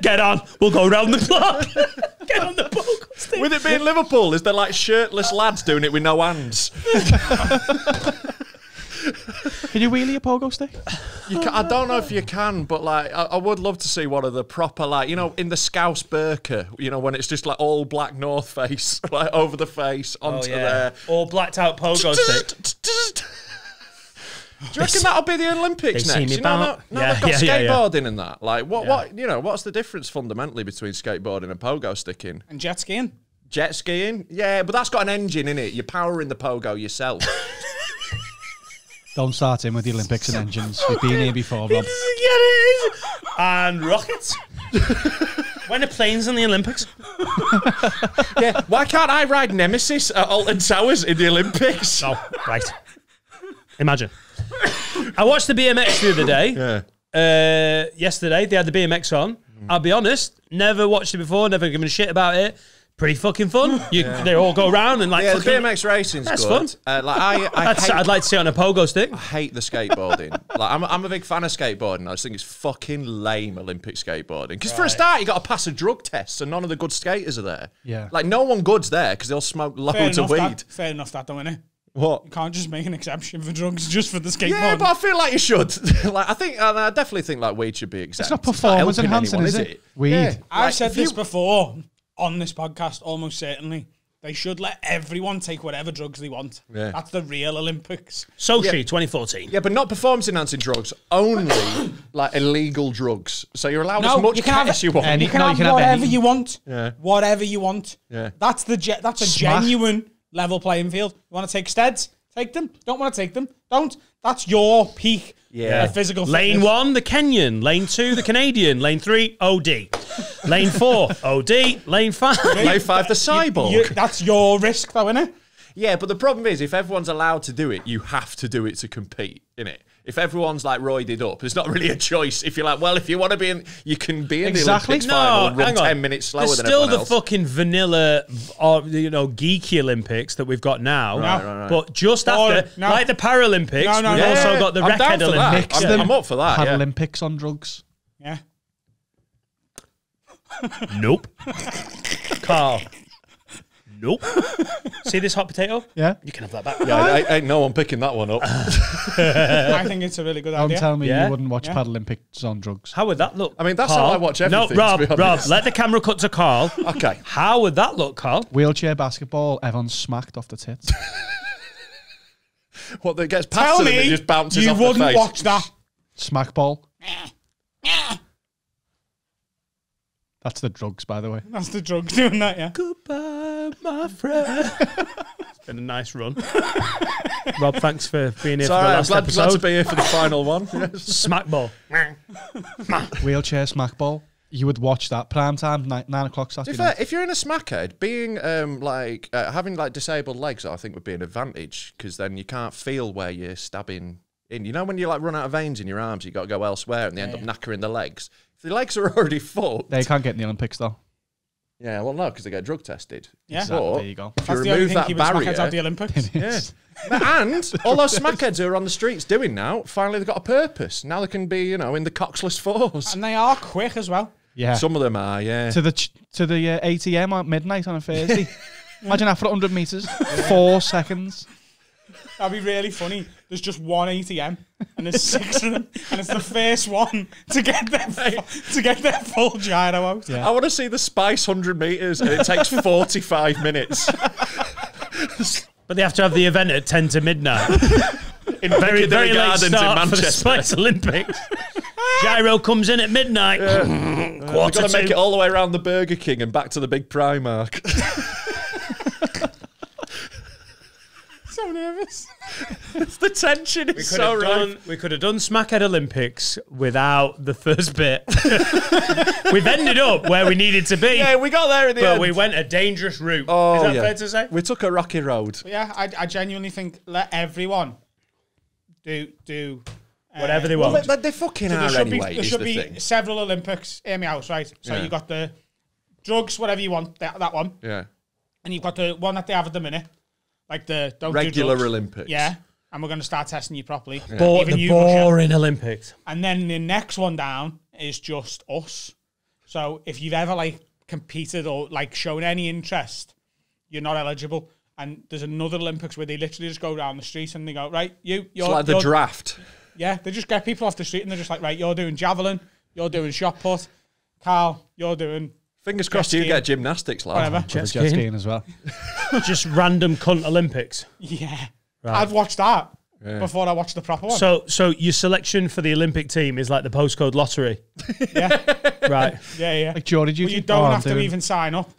Speaker 2: Get on. We'll go round the clock. (laughs) Get on the pogo stick.
Speaker 10: With it being Liverpool, is there like shirtless lads doing it with no hands? (laughs)
Speaker 3: Can you wheelie a pogo stick?
Speaker 10: You ca I don't know if you can, but like, I, I would love to see one of the proper, like, you know, in the Scouse Burka, you know, when it's just like all black North Face, (laughs) like over the face, oh, onto there.
Speaker 2: All blacked out pogo stick.
Speaker 10: Do you reckon that'll be the Olympics next?
Speaker 2: me
Speaker 10: You know, now,
Speaker 2: bounce.
Speaker 10: now
Speaker 2: Yeah,
Speaker 10: they've got (laughs)
Speaker 2: yeah, yeah, yeah.
Speaker 10: skateboarding and that. Like, what, what, you know, what's the difference fundamentally between skateboarding and pogo sticking?
Speaker 1: And jet skiing.
Speaker 10: Jet skiing? Yeah, but that's got an engine in it. You're powering the pogo yourself. (laughs)
Speaker 3: Don't start in with the Olympics and engines. We've been here before, Rob.
Speaker 2: And rockets. (laughs) when are planes in the Olympics? (laughs)
Speaker 10: yeah, why can't I ride Nemesis at Alton Towers in the Olympics?
Speaker 2: Oh, right. Imagine. I watched the BMX the other day.
Speaker 10: Yeah.
Speaker 2: Uh, yesterday, they had the BMX on. I'll be honest, never watched it before, never given a shit about it. Pretty fucking fun. You, They all go around and like
Speaker 10: Yeah, the
Speaker 2: fucking-
Speaker 10: BMX racing's
Speaker 2: That's
Speaker 10: good.
Speaker 2: fun.
Speaker 10: Uh, like I, I
Speaker 2: That's,
Speaker 10: hate,
Speaker 2: I'd like to see it on a pogo stick.
Speaker 10: I hate the skateboarding. like I'm, I'm a big fan of skateboarding. I just think it's fucking lame Olympic skateboarding. Because for a start, you got to pass a drug test, and none of the good skaters are there.
Speaker 3: Yeah.
Speaker 10: like no one good's there because they'll smoke
Speaker 1: Fair
Speaker 10: loads
Speaker 1: enough,
Speaker 10: of weed.
Speaker 1: that, fair enough that, though, innit?
Speaker 10: What?
Speaker 1: You can't just make an exception for drugs just for the skateboard.
Speaker 10: Yeah, but I feel like you should. (laughs) like I think, I definitely think like weed should be exempt.
Speaker 3: It's not performance
Speaker 10: helping
Speaker 3: enhancing,
Speaker 10: anyone,
Speaker 3: is it? Weed.
Speaker 10: Yeah.
Speaker 1: I've
Speaker 10: Like,
Speaker 1: said this
Speaker 10: you-
Speaker 1: before on this podcast, almost certainly. They should let everyone take whatever drugs they want.
Speaker 10: Yeah.
Speaker 1: That's the real Olympics.
Speaker 2: Sochi 2014.
Speaker 10: Yeah, but not performance enhancing drugs. Only (coughs) like illegal drugs. So you're allowed
Speaker 1: No,
Speaker 10: as much
Speaker 1: you can have
Speaker 10: cash you want.
Speaker 3: any-
Speaker 1: You can
Speaker 3: No, you
Speaker 1: have
Speaker 3: can have
Speaker 1: whatever
Speaker 3: any.
Speaker 1: you want.
Speaker 10: Yeah.
Speaker 1: Whatever you want.
Speaker 10: Yeah.
Speaker 1: That's the ge- that's a
Speaker 3: Smack.
Speaker 1: genuine level playing field. You want to take steads? Take them. Don't want to take them? Don't. That's your peak.
Speaker 10: Yeah.
Speaker 1: uh, physical.
Speaker 2: Lane
Speaker 1: fitness.
Speaker 2: one, the Kenyan. Lane two, the Canadian. Lane three, OD. Lane four, OD. Lane five.
Speaker 10: Lane five, the cyborg.
Speaker 1: You- that's your risk, though, innit?
Speaker 10: Yeah, but the problem is, if everyone's allowed to do it, you have to do it to compete, innit? If everyone's like roided up, there's not really a choice. If you're like, well, if you want to be in, you can be in
Speaker 3: Exactly.
Speaker 10: the Olympics final and run
Speaker 2: hang on.
Speaker 10: ten minutes slower
Speaker 2: There's
Speaker 10: than
Speaker 2: still
Speaker 10: everyone
Speaker 2: the
Speaker 10: else.
Speaker 2: fucking vanilla, or you know, geeky Olympics that we've got now.
Speaker 10: Right, right, right.
Speaker 2: But just
Speaker 1: Boring.
Speaker 2: after,
Speaker 1: No.
Speaker 2: like the Paralympics,
Speaker 1: No, no,
Speaker 2: we've
Speaker 1: no.
Speaker 2: also
Speaker 10: Yeah,
Speaker 2: got the
Speaker 10: I'm down
Speaker 2: Redhead
Speaker 10: for that.
Speaker 2: Olympics.
Speaker 10: I'm, I'm up for that. Yeah.
Speaker 3: Paralympics on drugs.
Speaker 1: Yeah.
Speaker 2: Nope. Carl. Nope. (laughs) See this hot potato?
Speaker 3: Yeah.
Speaker 2: You can have that back.
Speaker 10: Yeah, I, I, ain't no one picking that one up. (laughs)
Speaker 1: I think it's a really good
Speaker 3: Don't
Speaker 1: idea.
Speaker 3: tell me
Speaker 2: Yeah.
Speaker 3: you wouldn't watch
Speaker 1: Yeah.
Speaker 3: Paralympics on drugs.
Speaker 2: How would that look?
Speaker 10: I mean, that's how I watch everything,
Speaker 2: No, Rob,
Speaker 10: to be
Speaker 2: Rob, let the camera cut to Carl.
Speaker 10: okay.
Speaker 2: How would that look, Carl?
Speaker 3: Wheelchair basketball, everyone's smacked off the tits. (laughs)
Speaker 10: What that gets past
Speaker 1: Tell
Speaker 10: them and
Speaker 1: me
Speaker 10: it just bounces
Speaker 1: you wouldn't watch that.
Speaker 3: Smack ball. That's the drugs, by the way.
Speaker 1: That's the drugs doing that, yeah.
Speaker 2: Goodbye, my friend. it's been a nice run. (laughs) Rob, thanks for being here
Speaker 10: It's
Speaker 2: for the
Speaker 10: right. I'm
Speaker 2: last
Speaker 10: glad, glad to
Speaker 2: episode.
Speaker 10: be here for the final one. (laughs) Yes.
Speaker 2: Smack ball. (laughs)
Speaker 3: Wheelchair smack ball. you would watch that prime time nine, nine o'clock Saturday
Speaker 10: be fair,
Speaker 3: night.
Speaker 10: if you're in a smackhead, being um, like uh, having like disabled legs, I think would be an advantage because then you can't feel where you're stabbing in. You know when you like run out of veins in your arms, you got to go elsewhere, and they end up knackering the legs. If the legs are (laughs) already full.
Speaker 3: They can't get in the Olympics though.
Speaker 10: yeah, well no, because they get drug tested.
Speaker 1: Yeah.
Speaker 3: Exactly, there you go.
Speaker 10: If you
Speaker 1: That's the only
Speaker 10: remove
Speaker 1: thing
Speaker 10: that
Speaker 1: keeping smackheads
Speaker 10: barrier,
Speaker 1: out the Olympics. (laughs)
Speaker 10: yeah. (laughs) and all those smackheads who are on the streets doing now, finally they've got a purpose. Now they can be, you know, in the coxless fours.
Speaker 1: And they are quick as well.
Speaker 3: Yeah.
Speaker 10: Some of them are, yeah.
Speaker 3: to the ch- to the uh, ATM at midnight on a Thursday. Imagine that for 100 meters, four seconds.
Speaker 1: That'd be really funny. There's just one ATM and there's six of them, and it's the first one to get their fu- to get their full giro out.
Speaker 10: I want to see the Spice 100 metres and it takes 45 minutes.
Speaker 2: But they have to have the event at 10 to midnight. in very,
Speaker 10: Piccadilly
Speaker 2: very late
Speaker 10: Gardens in
Speaker 2: start for the
Speaker 10: Manchester.
Speaker 2: Spice Olympics. Giro comes in at midnight.
Speaker 10: We've
Speaker 2: Quarter
Speaker 10: got to make it all the way around the Burger King and back to the big Primark.
Speaker 1: So nervous. (laughs)
Speaker 10: the tension is
Speaker 2: We could,
Speaker 10: so
Speaker 2: have
Speaker 10: right.
Speaker 2: done, we could have done Smackhead Olympics without the first bit. (laughs) We've ended up where we needed to be.
Speaker 10: Yeah, we got there in the
Speaker 2: but
Speaker 10: end.
Speaker 2: we went a dangerous route.
Speaker 10: oh,
Speaker 2: Is that
Speaker 10: yeah.
Speaker 2: fair to say?
Speaker 10: We took a rocky road.
Speaker 1: But yeah, I, I genuinely think let everyone do do uh,
Speaker 2: Whatever they
Speaker 10: Well,
Speaker 2: want.
Speaker 10: they, they fucking
Speaker 1: So there
Speaker 10: are
Speaker 1: should
Speaker 10: anyway,
Speaker 1: be there
Speaker 10: is
Speaker 1: should
Speaker 10: the
Speaker 1: be
Speaker 10: thing.
Speaker 1: several Olympics. Hear me out, right? So
Speaker 10: Yeah.
Speaker 1: you got the drugs, whatever you want, that, that one,
Speaker 10: Yeah.
Speaker 1: and you've got the one that they have at the minute, like the don't
Speaker 10: Regular
Speaker 1: drugs.
Speaker 10: Olympics.
Speaker 1: Yeah, and we're going to start testing you properly.
Speaker 2: Bo-
Speaker 1: Even
Speaker 2: the
Speaker 1: you, Russia.
Speaker 2: boring Olympics.
Speaker 1: And then the next one down is just us. So if you've ever like competed or like shown any interest, you're not eligible. And there's another Olympics where they literally just go down the street and they go, right, you, you're
Speaker 10: It's like the
Speaker 1: you're-
Speaker 10: draft.
Speaker 1: Yeah, they just get people off the street and they're just like, right, you're doing javelin, you're doing shot put, Carl, you're doing
Speaker 10: Fingers crossed
Speaker 1: Jet
Speaker 10: you
Speaker 1: skiing.
Speaker 10: get gymnastics, lad.
Speaker 1: whatever.
Speaker 3: Jet
Speaker 2: skiing.
Speaker 3: skiing as well. (laughs)
Speaker 2: Just random cunt Olympics.
Speaker 1: Yeah, I'd watch that before I watched the proper one.
Speaker 2: So, so your selection for the Olympic team is like the postcode lottery, (laughs)
Speaker 1: yeah,
Speaker 2: right? (laughs)
Speaker 1: yeah, yeah.
Speaker 3: Like jury
Speaker 1: Well,
Speaker 3: duty.
Speaker 1: you don't
Speaker 3: Oh, I'm
Speaker 1: have to
Speaker 3: doing-
Speaker 1: even sign up.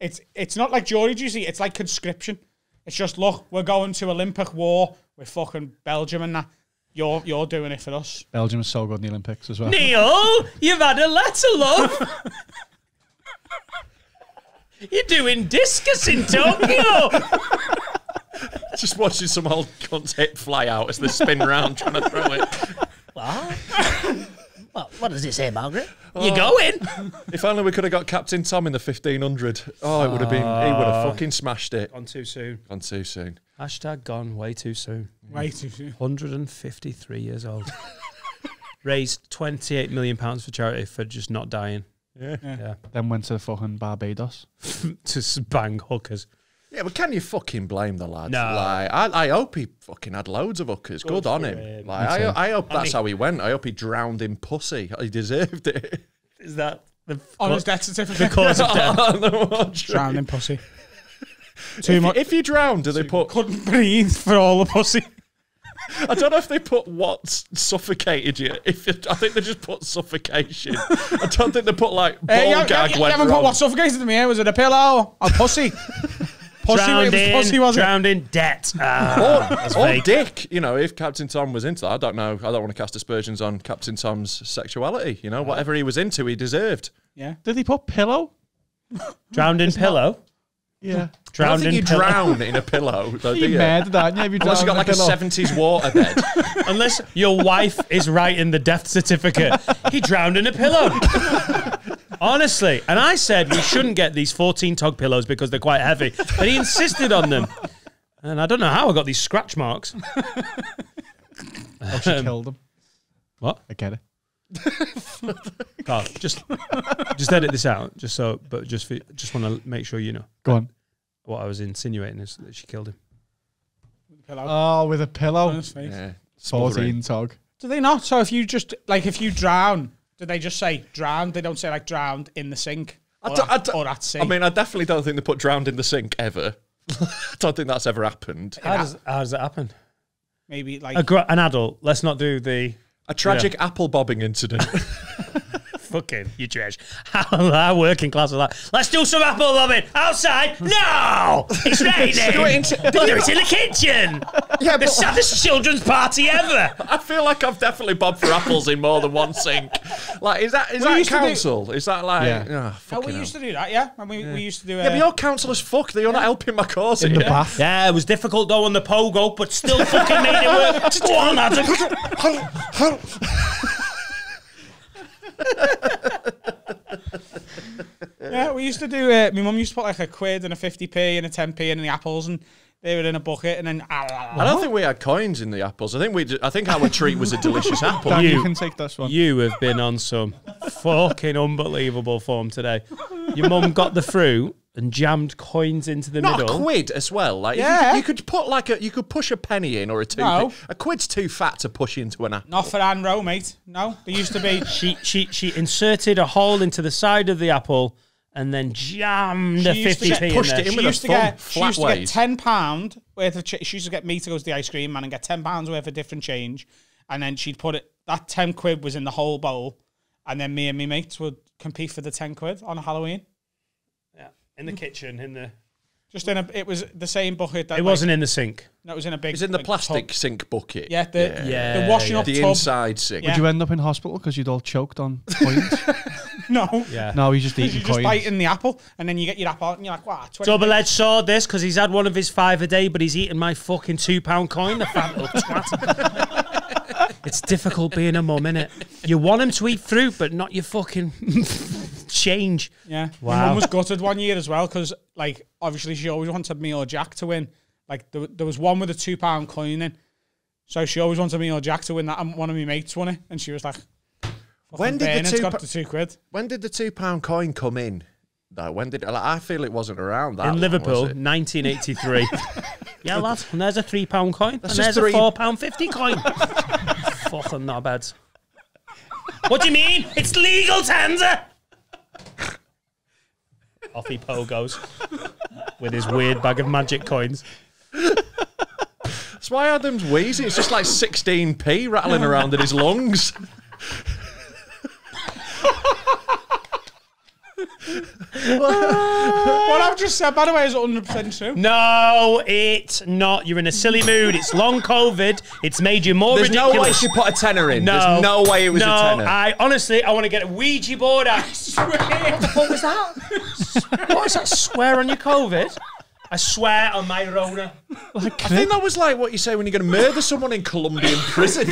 Speaker 1: It's it's not like jury duty. It's like conscription. It's just look, we're going to Olympic war with fucking Belgium and that. You're you're doing it for us.
Speaker 3: Belgium is so good in the Olympics as well.
Speaker 2: Neil, you've had a letter, love. You're doing discus in Tokyo. (laughs)
Speaker 10: Just watching some old cunt's hip fly out as they spin round trying to throw it.
Speaker 9: What? well, what does it say, Margaret?
Speaker 2: You're oh. going.
Speaker 10: If only we could have got Captain Tom in the 1500. Oh, it would have been, he would have oh. fucking smashed it.
Speaker 2: Gone too soon.
Speaker 10: Gone too soon.
Speaker 2: Hashtag gone way too soon.
Speaker 1: Way too soon.
Speaker 2: 153 years old. (laughs) Raised 28 million pounds for charity for just not dying.
Speaker 10: Yeah.
Speaker 2: Yeah.
Speaker 3: Then went to fucking Barbados. (laughs)
Speaker 2: to s- bang hookers.
Speaker 10: Yeah, but can you fucking blame the lad?
Speaker 2: No.
Speaker 10: Like, I, I hope he fucking had loads of hookers. Good, on him.
Speaker 2: him.
Speaker 10: Like, I, I hope
Speaker 2: I
Speaker 10: that's
Speaker 2: mean-
Speaker 10: how he went. I hope he drowned in pussy. (laughs) He deserved it.
Speaker 2: Is that the, (laughs)
Speaker 1: On his death
Speaker 2: the
Speaker 1: certificate.
Speaker 2: cause of death?
Speaker 1: Drowning pussy. Too
Speaker 10: if,
Speaker 1: much.
Speaker 10: if you drown, do they put?
Speaker 1: Couldn't breathe for all the pussy. (laughs)
Speaker 10: I don't know if they put what suffocated you. If it, I think they just put suffocation. I don't think they put like ball
Speaker 1: Hey, you, you,
Speaker 10: gag
Speaker 1: you
Speaker 10: went
Speaker 1: haven't
Speaker 10: wrong.
Speaker 1: put what suffocated me here? Was it a pillow? A pussy? (laughs) pussy,
Speaker 2: drowned
Speaker 1: it was
Speaker 2: in,
Speaker 1: pussy, was it?
Speaker 2: drowned in debt. Ah, that's
Speaker 10: Or, or. Dick, you know, if Captain Tom was into that, I don't know. I don't want to cast aspersions on Captain Tom's sexuality. You know, whatever he was into, he deserved.
Speaker 1: Yeah.
Speaker 3: Did he put pillow? (laughs)
Speaker 2: Drowned in pillow.
Speaker 3: Yeah.
Speaker 10: I don't think
Speaker 2: in
Speaker 10: you
Speaker 2: pillow.
Speaker 10: drown in a (laughs) pillow, though, do
Speaker 3: You
Speaker 10: you?
Speaker 3: murdered, aren't you? If you
Speaker 10: Unless you got like
Speaker 3: in
Speaker 10: a 70s water bed.
Speaker 2: Unless your wife is writing the death certificate. He drowned in a pillow. (laughs) Honestly. And I said we shouldn't get these 14 tog pillows because they're quite heavy. But he insisted on them. And I don't know how I got these scratch marks.
Speaker 3: Oh, she um, killed him.
Speaker 2: What?
Speaker 3: I get it. (laughs)
Speaker 2: Oh, just just edit this out, just so. But just for, just want to make sure you know
Speaker 3: Go on.
Speaker 2: What I was insinuating is that she killed him.
Speaker 1: Pillow.
Speaker 3: Oh, with a pillow.
Speaker 1: his face.
Speaker 10: yeah.
Speaker 3: 14 tog.
Speaker 1: Do they not? So if you just like if you drown, do they just say drowned? They don't say like drowned in the sink
Speaker 10: I
Speaker 1: or,
Speaker 10: don't- I
Speaker 1: at,
Speaker 10: don't-
Speaker 1: or at sea.
Speaker 10: I mean, I definitely don't think they put drowned in the sink ever. (laughs) I don't think that's ever happened.
Speaker 2: How does how does that happen?
Speaker 1: maybe like
Speaker 2: A gr- an adult. Let's not do the
Speaker 10: A tragic apple bobbing incident. (laughs) (laughs)
Speaker 2: fucking you trash. (laughs) How our working class are like, let's do some apple bobbing outside. No, it's (laughs) raining.
Speaker 10: Do it in-
Speaker 2: We'll do it in the kitchen.
Speaker 10: Yeah,
Speaker 2: the
Speaker 10: but-
Speaker 2: saddest children's party ever.
Speaker 10: I feel like I've definitely bobbed for apples in more than one sink. Like, is that is
Speaker 1: We
Speaker 10: that
Speaker 1: used to do-
Speaker 10: council? Is that like?
Speaker 3: Yeah.
Speaker 10: Yeah.
Speaker 1: Oh,
Speaker 10: fucking
Speaker 1: we
Speaker 10: hell.
Speaker 1: used to do that, yeah. And we, we used to do. Uh,
Speaker 10: Yeah, but you're council as fuck. You're not helping my cause
Speaker 3: In
Speaker 10: here.
Speaker 3: the bath.
Speaker 2: Yeah, it was difficult though on the pogo, but still fucking made it work. (laughs) Go on, Adam.
Speaker 1: Yeah, we used to do. Uh, my mum used to put like a quid and a fifty p and a ten p in the apples, and they were in a bucket, and then.
Speaker 10: I don't think we had coins in the apples. I think we. I think our treat was a delicious (laughs) apple.
Speaker 3: Dan, you,
Speaker 2: You-
Speaker 3: can take this one.
Speaker 2: You have been on some fucking unbelievable form today. Your mum got the fruit and jammed coins into the
Speaker 10: Not
Speaker 2: middle.
Speaker 10: a quid as well. Like you
Speaker 1: Yeah.
Speaker 10: could, you could put like a you could push a penny in or a two.
Speaker 1: No.
Speaker 10: A quid's too fat to push into an apple.
Speaker 1: Not for Anne Rowe, mate. No, there used to be. (laughs)
Speaker 2: She she she inserted a hole into the side of the apple and then jammed
Speaker 1: She
Speaker 2: a fifty
Speaker 1: get-
Speaker 2: p in
Speaker 10: pushed
Speaker 2: there.
Speaker 10: it in
Speaker 1: She
Speaker 10: with a
Speaker 1: used to
Speaker 10: thumb,
Speaker 1: get. She used to get ten pound worth of. Ch- she used to get me to go to the ice cream man and get ten pounds worth of different change, and then she'd put it. That ten quid was in the whole bowl, and then me and my mates would compete for the ten quid on Halloween.
Speaker 2: Yeah, in the kitchen, in the.
Speaker 1: Just in a. It was the same bucket. That
Speaker 2: It
Speaker 1: like-
Speaker 2: wasn't in the sink.
Speaker 1: No, it was in a big.
Speaker 10: It's in the
Speaker 1: like,
Speaker 10: plastic
Speaker 1: tub.
Speaker 10: sink bucket.
Speaker 1: Yeah, the
Speaker 2: Yeah,
Speaker 1: the washing
Speaker 2: yeah.
Speaker 1: up
Speaker 10: The
Speaker 1: tub.
Speaker 10: inside sink.
Speaker 1: Yeah.
Speaker 3: Would you end up in hospital because you'd all choked on (laughs) coins?
Speaker 1: No,
Speaker 2: Yeah.
Speaker 3: no, he's just (laughs)
Speaker 1: you
Speaker 3: eating
Speaker 1: just
Speaker 3: coins.
Speaker 1: bite in the apple, and then you get your apple, out and you're like, wow, 20
Speaker 2: Double edged sword this because he's had one of his five a day, but he's eating my fucking two pound coin. The fat little twat. (laughs) it's difficult being a mum, innit? You want him to eat fruit, but not your fucking change.
Speaker 1: Yeah. My
Speaker 2: Wow.
Speaker 1: mum was gutted one year as well because, like, obviously she always wanted me or Jack to win. Like, there, there was one with a two pound coin in. So she always wanted me or Jack to win that, and one of my mates won it. And she was like,
Speaker 10: When did the two
Speaker 1: got
Speaker 10: pa-
Speaker 1: the two quid.
Speaker 10: When did the two pound coin come in? Like, when did like, I feel it wasn't around that
Speaker 2: in
Speaker 10: long,
Speaker 2: Liverpool,
Speaker 10: was it?
Speaker 2: 1983. (laughs) yeah, lad. And there's a three pound coin.
Speaker 10: That's
Speaker 2: and there's
Speaker 10: three-
Speaker 2: a four pound fifty coin. (laughs) Fucking knobheads. What do you mean? It's legal, Tanza. Off he po goes with his weird bag of magic coins.
Speaker 10: That's why Adam's wheezing. It's just like 16p rattling around in his lungs. (laughs)
Speaker 1: what (laughs) I've just said, by the way, is 100% true.
Speaker 2: No, it's not. You're in a silly mood. It's long COVID. It's made you more
Speaker 10: There's no
Speaker 2: ridiculous.
Speaker 10: way she put a tenner in.
Speaker 2: No,
Speaker 10: There's no way it was
Speaker 2: no,
Speaker 10: a tenner.
Speaker 2: I honestly, I want to get a Ouija board out. (laughs)
Speaker 9: What was that?
Speaker 2: what is that? Swear on your COVID? I swear on my Rona.
Speaker 10: I think that was like what you say when you're going to murder someone in Colombian prison.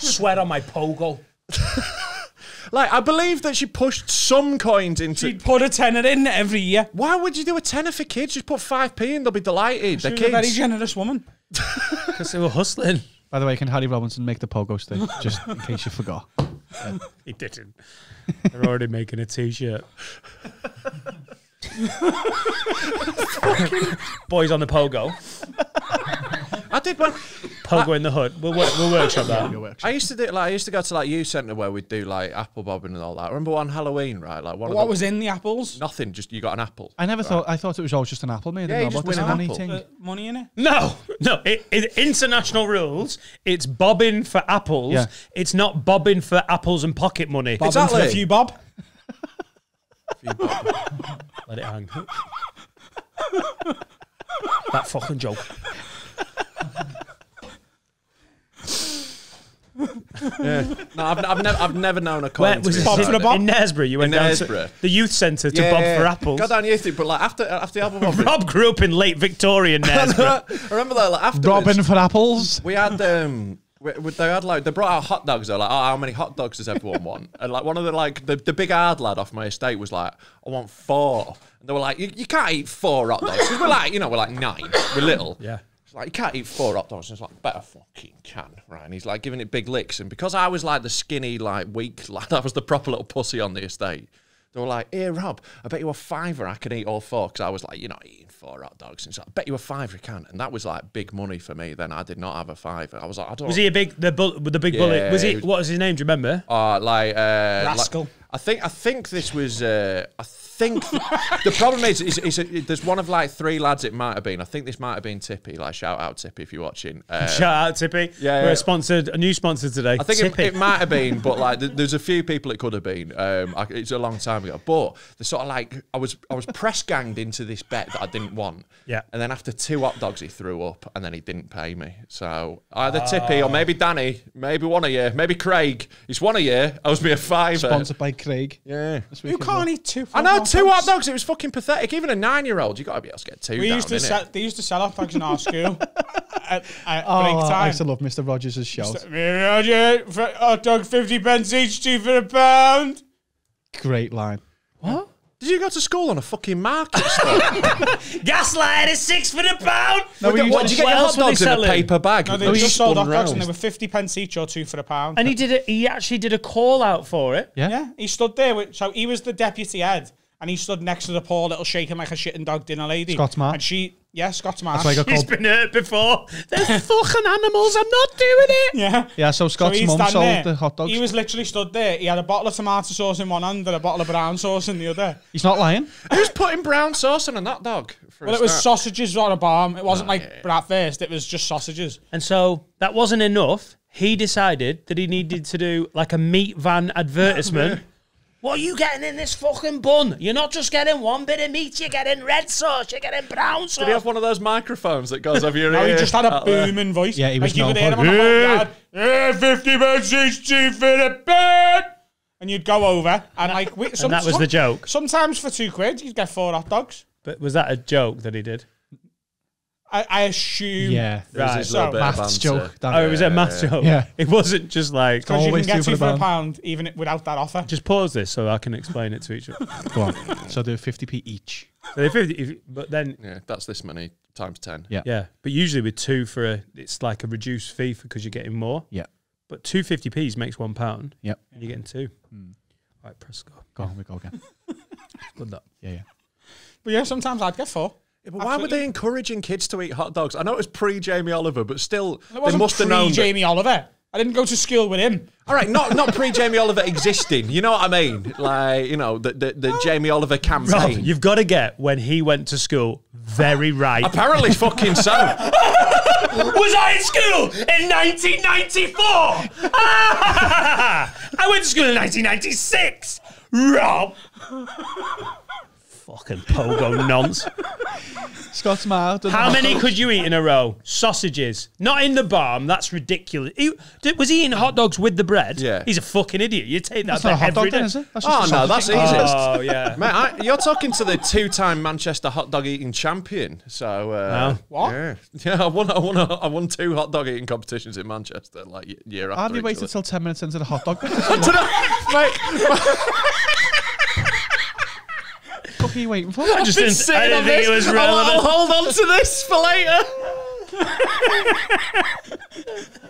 Speaker 2: Swear on my pogo. (laughs)
Speaker 10: Like, I believe that she pushed some coins into.
Speaker 1: She'd put a tenner in every year.
Speaker 10: Why would you do a tenner for kids? Just put 5p in, they'll be delighted.
Speaker 1: She
Speaker 10: They're
Speaker 1: was a very generous woman. (laughs)
Speaker 2: Because they were hustling.
Speaker 3: By the way, can Harry Robinson make the pogo stick? Just in case you forgot. (laughs)
Speaker 2: He didn't. They're already making a t-shirt. (laughs) Boys on the pogo.
Speaker 10: I did one.
Speaker 2: Pogo in the hood. We'll, work, we'll workshop that.
Speaker 10: I used to do like I used to go to like youth centre where we'd do like apple bobbing and all that. Remember one Halloween, right? Like one of
Speaker 1: What
Speaker 10: the,
Speaker 1: was in the apples?
Speaker 10: nothing. Just you got an apple.
Speaker 3: I never thought. I thought it was always just an apple made.
Speaker 10: Yeah, you just win an
Speaker 3: money
Speaker 10: apple.
Speaker 3: thing.
Speaker 1: Uh, money in it?
Speaker 2: No, no. It, it, international rules. It's bobbing for apples.
Speaker 3: Yeah.
Speaker 2: It's not bobbing for apples and pocket money.
Speaker 1: Bob into
Speaker 10: Exactly.
Speaker 1: a few bob.
Speaker 2: Let it hang. (laughs) that fucking joke.
Speaker 10: No, I've, I've never I've never known a
Speaker 2: Where
Speaker 10: coin.
Speaker 2: was
Speaker 10: to
Speaker 2: it?
Speaker 1: Bob for
Speaker 10: started.
Speaker 1: the bob?
Speaker 2: In Knaresborough, you went
Speaker 10: In
Speaker 2: down to the youth centre to bob for apples.
Speaker 10: Go down youth, but like after after the apple bobbing.
Speaker 2: Rob grew up in late Victorian (laughs) Knaresborough.
Speaker 10: I remember that like after
Speaker 3: Robin for apples.
Speaker 10: we had um we, we- they had like they brought out hot dogs. They're like, oh, how many hot dogs does everyone want? And like one of the like the, the big hard lad off my estate was like, I want four. And they were like, you, you can't eat four hot dogs 'Cause we're like, you know, we're like nine, we're little.
Speaker 2: Yeah.
Speaker 10: It's like you can't eat four hot dogs. And it's like better fucking can, right? And he's like giving it big licks. And because I was like the skinny, like weak lad, (laughs) I was the proper little pussy on the estate. They were like, "Here, Rob, I bet you a fiver I can eat all four. Because I was like, "You're not eating four hot dogs." And so I bet you a fiver you can. And that was like big money for me. Then I did not have a fiver. I was like, "I don't."
Speaker 2: Was he a big the bull, with the big bullet? Was he?
Speaker 10: he was-
Speaker 2: What was his name? Do you remember?
Speaker 10: Uh, like uh,
Speaker 1: Rascal.
Speaker 10: like- I think I think this was. Uh, I think the problem is, is, is, is there's one of like three lads. It might have been. I think this might have been Tippy. Like shout out Tippy if you're watching. Uh, (laughs)
Speaker 2: Shout out Tippy.
Speaker 10: Yeah,
Speaker 2: We're
Speaker 10: yeah.
Speaker 2: sponsored, a new sponsor today.
Speaker 10: I think it, it might have been, but like th- there's a few people it could have been. Um, I, it's a long time ago, but the sort of like I was I was press ganged into this bet that I didn't want.
Speaker 2: Yeah.
Speaker 10: And then after two hot dogs, he threw up, and then he didn't pay me. So either Tippy or maybe Danny, maybe one of you, maybe Craig. It's one of you owes me a fiver.
Speaker 3: Sponsored by Craig.
Speaker 10: Yeah.
Speaker 3: This
Speaker 1: You
Speaker 3: week
Speaker 1: can't
Speaker 3: well.
Speaker 1: eat two.
Speaker 10: I know two
Speaker 1: dogs.
Speaker 10: hot dogs. It was fucking pathetic. Even a nine-year-old, you got to be able to get two.
Speaker 1: We
Speaker 10: down,
Speaker 1: used to
Speaker 10: innit?
Speaker 1: sell, they used to sell hot dogs in our school (laughs) at, at
Speaker 3: Oh,
Speaker 1: break
Speaker 3: I
Speaker 1: time.
Speaker 3: used to love Mr. Rogers' shout.
Speaker 1: Roger, for hot dog fifty pence each, two for a pound.
Speaker 3: Great line.
Speaker 10: Did you go to school on a fucking market store? (laughs)
Speaker 2: Gaslight is six for the pound.
Speaker 3: No, we used
Speaker 10: what,
Speaker 3: to-
Speaker 10: did you get your hot
Speaker 2: else were they
Speaker 10: dogs in a paper bag?
Speaker 1: No, they
Speaker 10: that
Speaker 1: just sold
Speaker 10: spun
Speaker 1: hot dogs and they were fifty pence each or two for a pound.
Speaker 2: And he did it. He actually did a call out for it.
Speaker 3: Yeah.
Speaker 1: yeah, he stood there. With, so he was the deputy head, and he stood next to the poor little shaking like a shitting dog dinner lady.
Speaker 3: Scott's ma.
Speaker 1: And she, yeah, Scott's ma.
Speaker 3: That's why I got called.
Speaker 2: been hurt before. They're (laughs) fucking animals. I'm not doing it.
Speaker 1: yeah.
Speaker 3: Yeah, so Scott's
Speaker 1: he's
Speaker 3: mum sold
Speaker 1: there.
Speaker 3: the hot dogs.
Speaker 1: He was literally stood there. He had a bottle of tomato sauce in one hand and a bottle of brown sauce in the other.
Speaker 3: He's not lying.
Speaker 10: Who's putting brown sauce on a hot dog?
Speaker 1: Well, it was
Speaker 10: start?
Speaker 1: sausages on a barm. It wasn't like breakfast. It was just sausages.
Speaker 2: And so that wasn't enough. He decided that he needed to do like a meat van advertisement. What are you getting in this fucking bun? You're not just getting one bit of meat, you're getting red sauce, you're getting brown sauce.
Speaker 10: Did he have one of those microphones that goes over your
Speaker 1: No,
Speaker 10: ear?
Speaker 1: he just had a
Speaker 10: out there?
Speaker 1: booming voice.
Speaker 3: Yeah, he was
Speaker 1: like you
Speaker 3: known
Speaker 1: could hear him on the whole. Yeah, 50 pence each, two for the bed. And you'd go over and like... We, (laughs) some,
Speaker 2: that was
Speaker 1: some-
Speaker 2: the joke.
Speaker 1: Sometimes for two quid, you'd get four hot dogs.
Speaker 2: But was that a joke that he did?
Speaker 1: I, I assume...
Speaker 3: Yeah.
Speaker 10: There was
Speaker 2: Right.
Speaker 10: this
Speaker 1: So-
Speaker 10: bit
Speaker 3: Maths joke. That,
Speaker 2: Oh, it was a math joke.
Speaker 3: Yeah.
Speaker 2: It wasn't just like.
Speaker 1: Because you can
Speaker 3: Always
Speaker 1: get
Speaker 3: two for
Speaker 1: two for a
Speaker 3: pound.
Speaker 1: pound even without that offer.
Speaker 2: Just pause this so I can explain it to each other. (laughs)
Speaker 3: Go on. So do 50p each.
Speaker 2: So if it- if- but then,
Speaker 10: Yeah, that's this many times ten.
Speaker 3: Yeah.
Speaker 2: yeah. But usually with two for a, it's like a reduced fee because you're getting more.
Speaker 3: Yeah.
Speaker 2: But two 50p's makes one pound.
Speaker 3: Yep.
Speaker 2: And you're getting two. Hmm. Right, press go.
Speaker 3: Go on, we go again. (laughs)
Speaker 2: Good luck.
Speaker 3: Yeah, yeah.
Speaker 1: But yeah, sometimes I'd get four.
Speaker 10: Yeah, but why were they encouraging kids to eat hot dogs? I know it was pre Jamie Oliver, but still,
Speaker 1: It
Speaker 10: they
Speaker 1: wasn't
Speaker 10: must have known. that-
Speaker 1: Jamie Oliver. I didn't go to school with him.
Speaker 10: All right, not not pre Jamie Oliver existing. You know what I mean? Like you know the the, the ah. Jamie Oliver
Speaker 2: Rob,
Speaker 10: campaign.
Speaker 2: you've got to get when he went to school very right.
Speaker 10: Apparently, fucking so. (laughs)
Speaker 2: Was I in school in 1994? (laughs) I went to school in 1996. Rob. Fucking pogo nonce.
Speaker 3: Scott's Ma.
Speaker 2: How many
Speaker 3: dogs.
Speaker 2: could you eat in a row? Sausages. Not in the barm. That's ridiculous. He, did- was he eating hot dogs with the bread?
Speaker 10: Yeah.
Speaker 2: He's a fucking idiot. You take that
Speaker 3: That's not a
Speaker 2: bet
Speaker 3: hot dog
Speaker 2: every
Speaker 3: then,
Speaker 2: day.
Speaker 3: is it? That's
Speaker 10: Oh no, that's easy.
Speaker 2: Oh, yeah. (laughs)
Speaker 10: Mate, I, you're talking to the two-time Manchester hot dog eating champion. So uh,
Speaker 1: What?
Speaker 10: Yeah, (laughs) yeah. I won. I won. I won two hot dog eating competitions in Manchester, like y- year after.
Speaker 3: Hardly
Speaker 10: each
Speaker 3: waited
Speaker 10: other.
Speaker 3: till 10 minutes into the hot dog. (laughs)
Speaker 10: Mate,
Speaker 3: What are you waiting for?
Speaker 2: I just
Speaker 10: been
Speaker 2: didn't,
Speaker 10: sitting
Speaker 2: I didn't
Speaker 10: on
Speaker 2: think
Speaker 10: this.
Speaker 2: it was
Speaker 10: I'll- I'll, hold on to this for later. (laughs)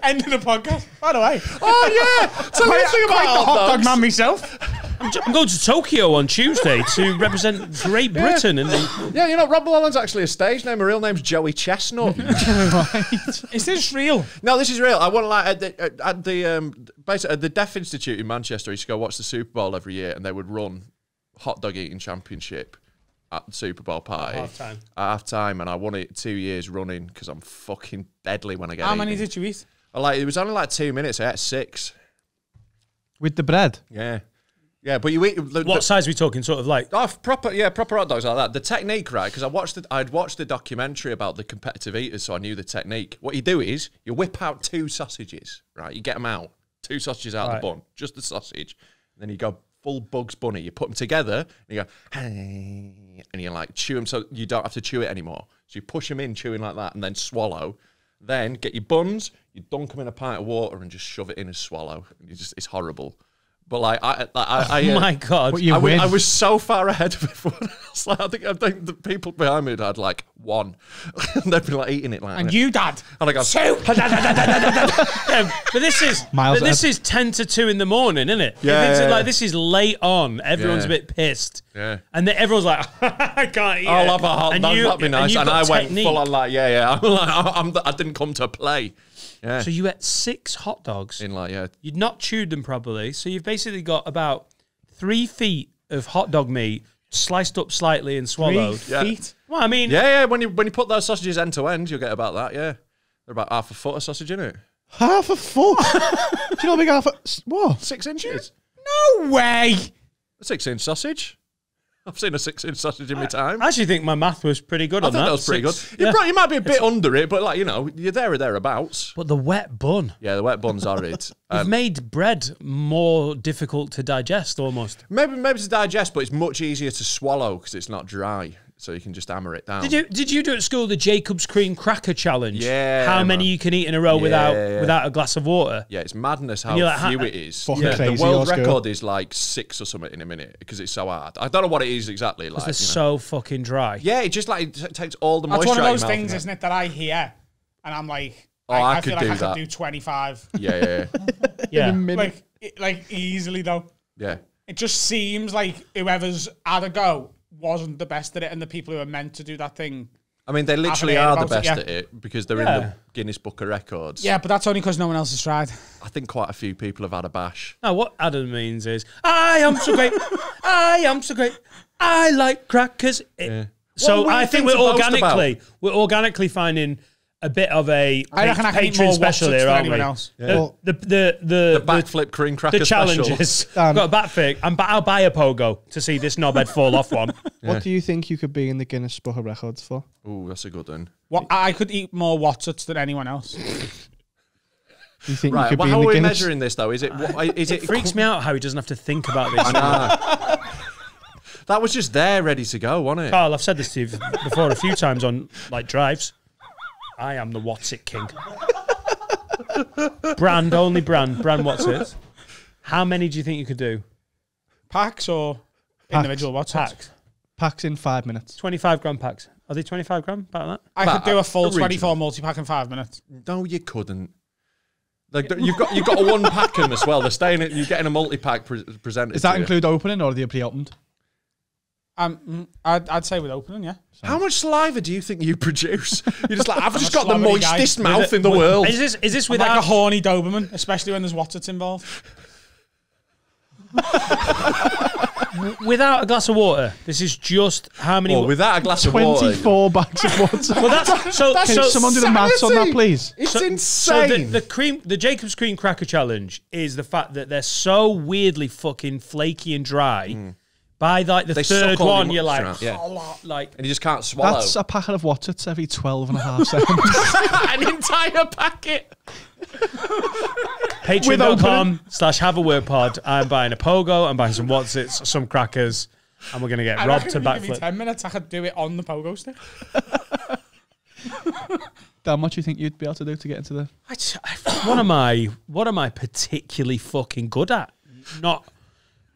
Speaker 1: End of the podcast. By the way,
Speaker 10: Oh yeah. Tell me
Speaker 1: quite,
Speaker 10: about
Speaker 1: the
Speaker 10: hot
Speaker 1: hot dog
Speaker 10: dogs.
Speaker 1: man myself.
Speaker 2: I'm going to Tokyo on Tuesday to represent Great Britain in the.
Speaker 10: Yeah, you know, Rob Llewellyn's actually a stage name. My real name's Joey Chestnut. (laughs)
Speaker 1: Is this real?
Speaker 10: no, this is real. I want to like at the, at- at the um, basically at the Deaf Institute in Manchester. I used to go watch the Super Bowl every year, and they would run hot dog eating championship at the Super Bowl party
Speaker 2: half-time.
Speaker 10: At half time, and I won it two years running because I'm fucking deadly when I get.
Speaker 1: How many
Speaker 10: eating.
Speaker 1: did you eat?
Speaker 10: I like it was only like two minutes. I had six.
Speaker 3: With the bread.
Speaker 10: Yeah, yeah, but you eat the,
Speaker 2: What
Speaker 10: the-
Speaker 2: size are we talking? Sort of like.
Speaker 10: Oh, proper, yeah, proper hot dogs like that. The technique, right? Because I watched, the, I'd watched the documentary about the competitive eaters, so I knew the technique. What you do is you whip out two sausages, right? You get them out, two sausages out of the bun, just the sausage. then you go full Bugs Bunny. You put them together, and you go, hey, and you like chew them, so you don't have to chew it anymore. So you push them in, chewing like that, and then swallow. Then get your buns, you dunk them in a pint of water, and just shove it in and swallow. You just, it's horrible. But like, I, I, I, I
Speaker 2: Oh my God.
Speaker 3: But you
Speaker 10: I was,
Speaker 3: win.
Speaker 10: I was so far ahead of (laughs) everyone else. Like, I think I think the people behind me had like one. (laughs) They'd been like eating it like
Speaker 1: And
Speaker 10: that.
Speaker 1: you, Dad.
Speaker 10: and I go,
Speaker 2: Yeah, (laughs) um, but this is
Speaker 3: Miles
Speaker 2: but this is ten to two in the morning, isn't it?
Speaker 10: Yeah,
Speaker 2: If it's
Speaker 10: yeah,
Speaker 2: like this is late on. Everyone's
Speaker 10: Yeah.
Speaker 2: a bit pissed.
Speaker 10: Yeah.
Speaker 2: and then everyone's like, I can't eat.
Speaker 10: I'll
Speaker 2: it.
Speaker 10: have a hot
Speaker 2: And
Speaker 10: dog.
Speaker 2: you-
Speaker 10: That'd be nice.
Speaker 2: you've
Speaker 10: And,
Speaker 2: got
Speaker 10: I went full on like, yeah, yeah. I'm like, I'm, I didn't come to play. Yeah.
Speaker 2: So you ate six hot dogs.
Speaker 10: in like, yeah.
Speaker 2: You'd not chewed them properly, so you've basically got about three feet of hot dog meat sliced up slightly and swallowed.
Speaker 10: Yeah.
Speaker 1: feet.
Speaker 2: Well, I mean,
Speaker 10: Yeah, yeah. When you when you put those sausages end to end, you'll get about that. Yeah, they're about half a foot of sausage in it.
Speaker 3: Half a foot. (laughs) Do you know how big half a what?
Speaker 10: Six inches.
Speaker 1: No way.
Speaker 10: A six inch sausage. (laughs) I've seen a six inch sausage in my time.
Speaker 2: I actually think my math was pretty good
Speaker 10: I
Speaker 2: on
Speaker 10: think
Speaker 2: that.
Speaker 10: that was pretty
Speaker 2: Six-
Speaker 10: good. You,
Speaker 2: yeah.
Speaker 10: probably, you might be a bit under it, but like you know, you're there or thereabouts.
Speaker 2: But the wet bun.
Speaker 10: Yeah, the wet bun's horrid. (laughs)
Speaker 2: We've
Speaker 10: Um,
Speaker 2: made bread more difficult to digest almost.
Speaker 10: maybe maybe to digest, but it's much easier to swallow because it's not dry, so you can just hammer it down.
Speaker 2: Did you did you do at school the Jacob's cream cracker challenge?
Speaker 10: Yeah,
Speaker 2: How many you can eat in a row without
Speaker 10: Yeah, yeah.
Speaker 2: without a glass of water?
Speaker 10: Yeah, it's madness how
Speaker 2: And like,
Speaker 10: few
Speaker 2: ha-
Speaker 10: it is.
Speaker 3: Fucking
Speaker 10: The-
Speaker 3: crazy,
Speaker 10: the world
Speaker 3: your
Speaker 10: record is like six or something in a minute because it's so hard. I don't know what it is exactly. Like,
Speaker 2: Because
Speaker 10: you
Speaker 2: they're
Speaker 10: know.
Speaker 2: so fucking dry.
Speaker 10: yeah, it just like it takes all the moisture.
Speaker 1: That's one of those things, isn't it, that I hear, and I'm like,
Speaker 10: Oh,
Speaker 1: I,
Speaker 10: I
Speaker 1: I
Speaker 10: could
Speaker 1: feel
Speaker 10: do
Speaker 1: like I
Speaker 10: that.
Speaker 1: could do 25.
Speaker 10: Yeah, yeah,
Speaker 2: Yeah. (laughs)
Speaker 1: like, like easily though.
Speaker 10: yeah.
Speaker 1: It just seems like whoever's had a go wasn't the best at it, and the people who are meant to do that thing.
Speaker 10: I mean, they literally are the
Speaker 1: about it,
Speaker 10: best
Speaker 1: yeah.
Speaker 10: at it because they're in the Guinness Book of Records.
Speaker 1: Yeah, but that's only because no one else has tried.
Speaker 10: I think quite a few people have had a bash.
Speaker 2: No, what Adam means is, I am so great. I am so great. I like crackers. It-
Speaker 10: Yeah.
Speaker 2: So
Speaker 10: What a
Speaker 2: I
Speaker 10: weird
Speaker 2: think we're organically we're organically finding a bit of a
Speaker 1: I reckon I can eat
Speaker 2: Patreon
Speaker 1: more
Speaker 2: special
Speaker 1: Wotsits
Speaker 2: here,
Speaker 1: than
Speaker 2: aren't
Speaker 1: anyone
Speaker 2: we?
Speaker 1: else.
Speaker 2: The,
Speaker 3: Well-
Speaker 2: the the the,
Speaker 10: The backflip cream cracker
Speaker 2: the
Speaker 10: special.
Speaker 2: challenges.
Speaker 3: Dan. (laughs)
Speaker 2: I've um, got a backflip. I'm, I'll buy a pogo to see this knobhead fall off one. (laughs)
Speaker 3: What do you think you could be in the Guinness Book of Records for?
Speaker 10: Ooh, that's a good one.
Speaker 1: What I could eat more Wotsits than anyone else.
Speaker 3: Do (laughs) you think you
Speaker 10: Right,
Speaker 3: could
Speaker 10: well,
Speaker 3: be
Speaker 10: how
Speaker 3: in
Speaker 10: are we
Speaker 3: Guinness?
Speaker 10: measuring this though? Is it what, is it,
Speaker 2: It freaks me out how he doesn't have to think about this.
Speaker 10: That was just there, ready to go, wasn't it?
Speaker 2: Carl, I've said this to you before a few times on like drives. I am the Wotsit King. (laughs) brand only brand. Brand Wotsit. How many do you think you could do?
Speaker 1: Packs or
Speaker 3: Packs.
Speaker 1: individual What's
Speaker 2: Packs.
Speaker 3: Packs in five minutes.
Speaker 2: 25 gram packs. Are they 25 gram? About that?
Speaker 1: I
Speaker 10: But,
Speaker 1: could do a full
Speaker 10: original.
Speaker 1: 24 multi pack in five minutes.
Speaker 10: No, you couldn't. Like you've got you've got a one-pack pack 'em as well. They're staying. You're getting a multi pack pre- presented.
Speaker 3: Does that
Speaker 10: to you.
Speaker 3: include opening or are they pre-opened?
Speaker 1: Um, mm, I'd, I'd say with opening, yeah.
Speaker 10: How much saliva do you think you produce? You're just like I've just got the
Speaker 1: slobbery guy.
Speaker 10: moistest mouth
Speaker 1: it-
Speaker 10: in the
Speaker 1: with-
Speaker 10: world.
Speaker 2: Is this is this
Speaker 1: I'm like a horny Doberman, especially when there's Wotsits involved. (laughs)
Speaker 2: without a glass of water? This is just how many?
Speaker 10: Or without a glass of water.
Speaker 3: Twenty-four bags of water.
Speaker 2: well, that's so.
Speaker 3: Can
Speaker 2: so
Speaker 3: someone do the maths on that, please?
Speaker 10: It's
Speaker 2: So- So
Speaker 10: insane.
Speaker 2: the, the cream, the Jacob's cream cracker challenge is the fact that they're so weirdly fucking flaky and dry. By like the
Speaker 10: They suck
Speaker 2: third
Speaker 10: your
Speaker 2: one, you're
Speaker 10: moisture
Speaker 2: like,
Speaker 10: yeah.
Speaker 2: "Oh, like
Speaker 10: and you just can't swallow
Speaker 3: That's a packet of Wotsits every 12 and a half seconds. (laughs)
Speaker 10: an entire packet.
Speaker 2: patreon.com slash have a word pod. I'm buying a pogo, I'm buying some Wotsits, some crackers, and we're gonna get
Speaker 1: I
Speaker 2: robbed to
Speaker 1: if give me
Speaker 2: backflip.
Speaker 1: 10 minutes, I could do it on the pogo stick. (laughs)
Speaker 3: How much do you think you'd be able to do to get into the...
Speaker 2: I t- I- what am I? What am I particularly fucking good at? Not,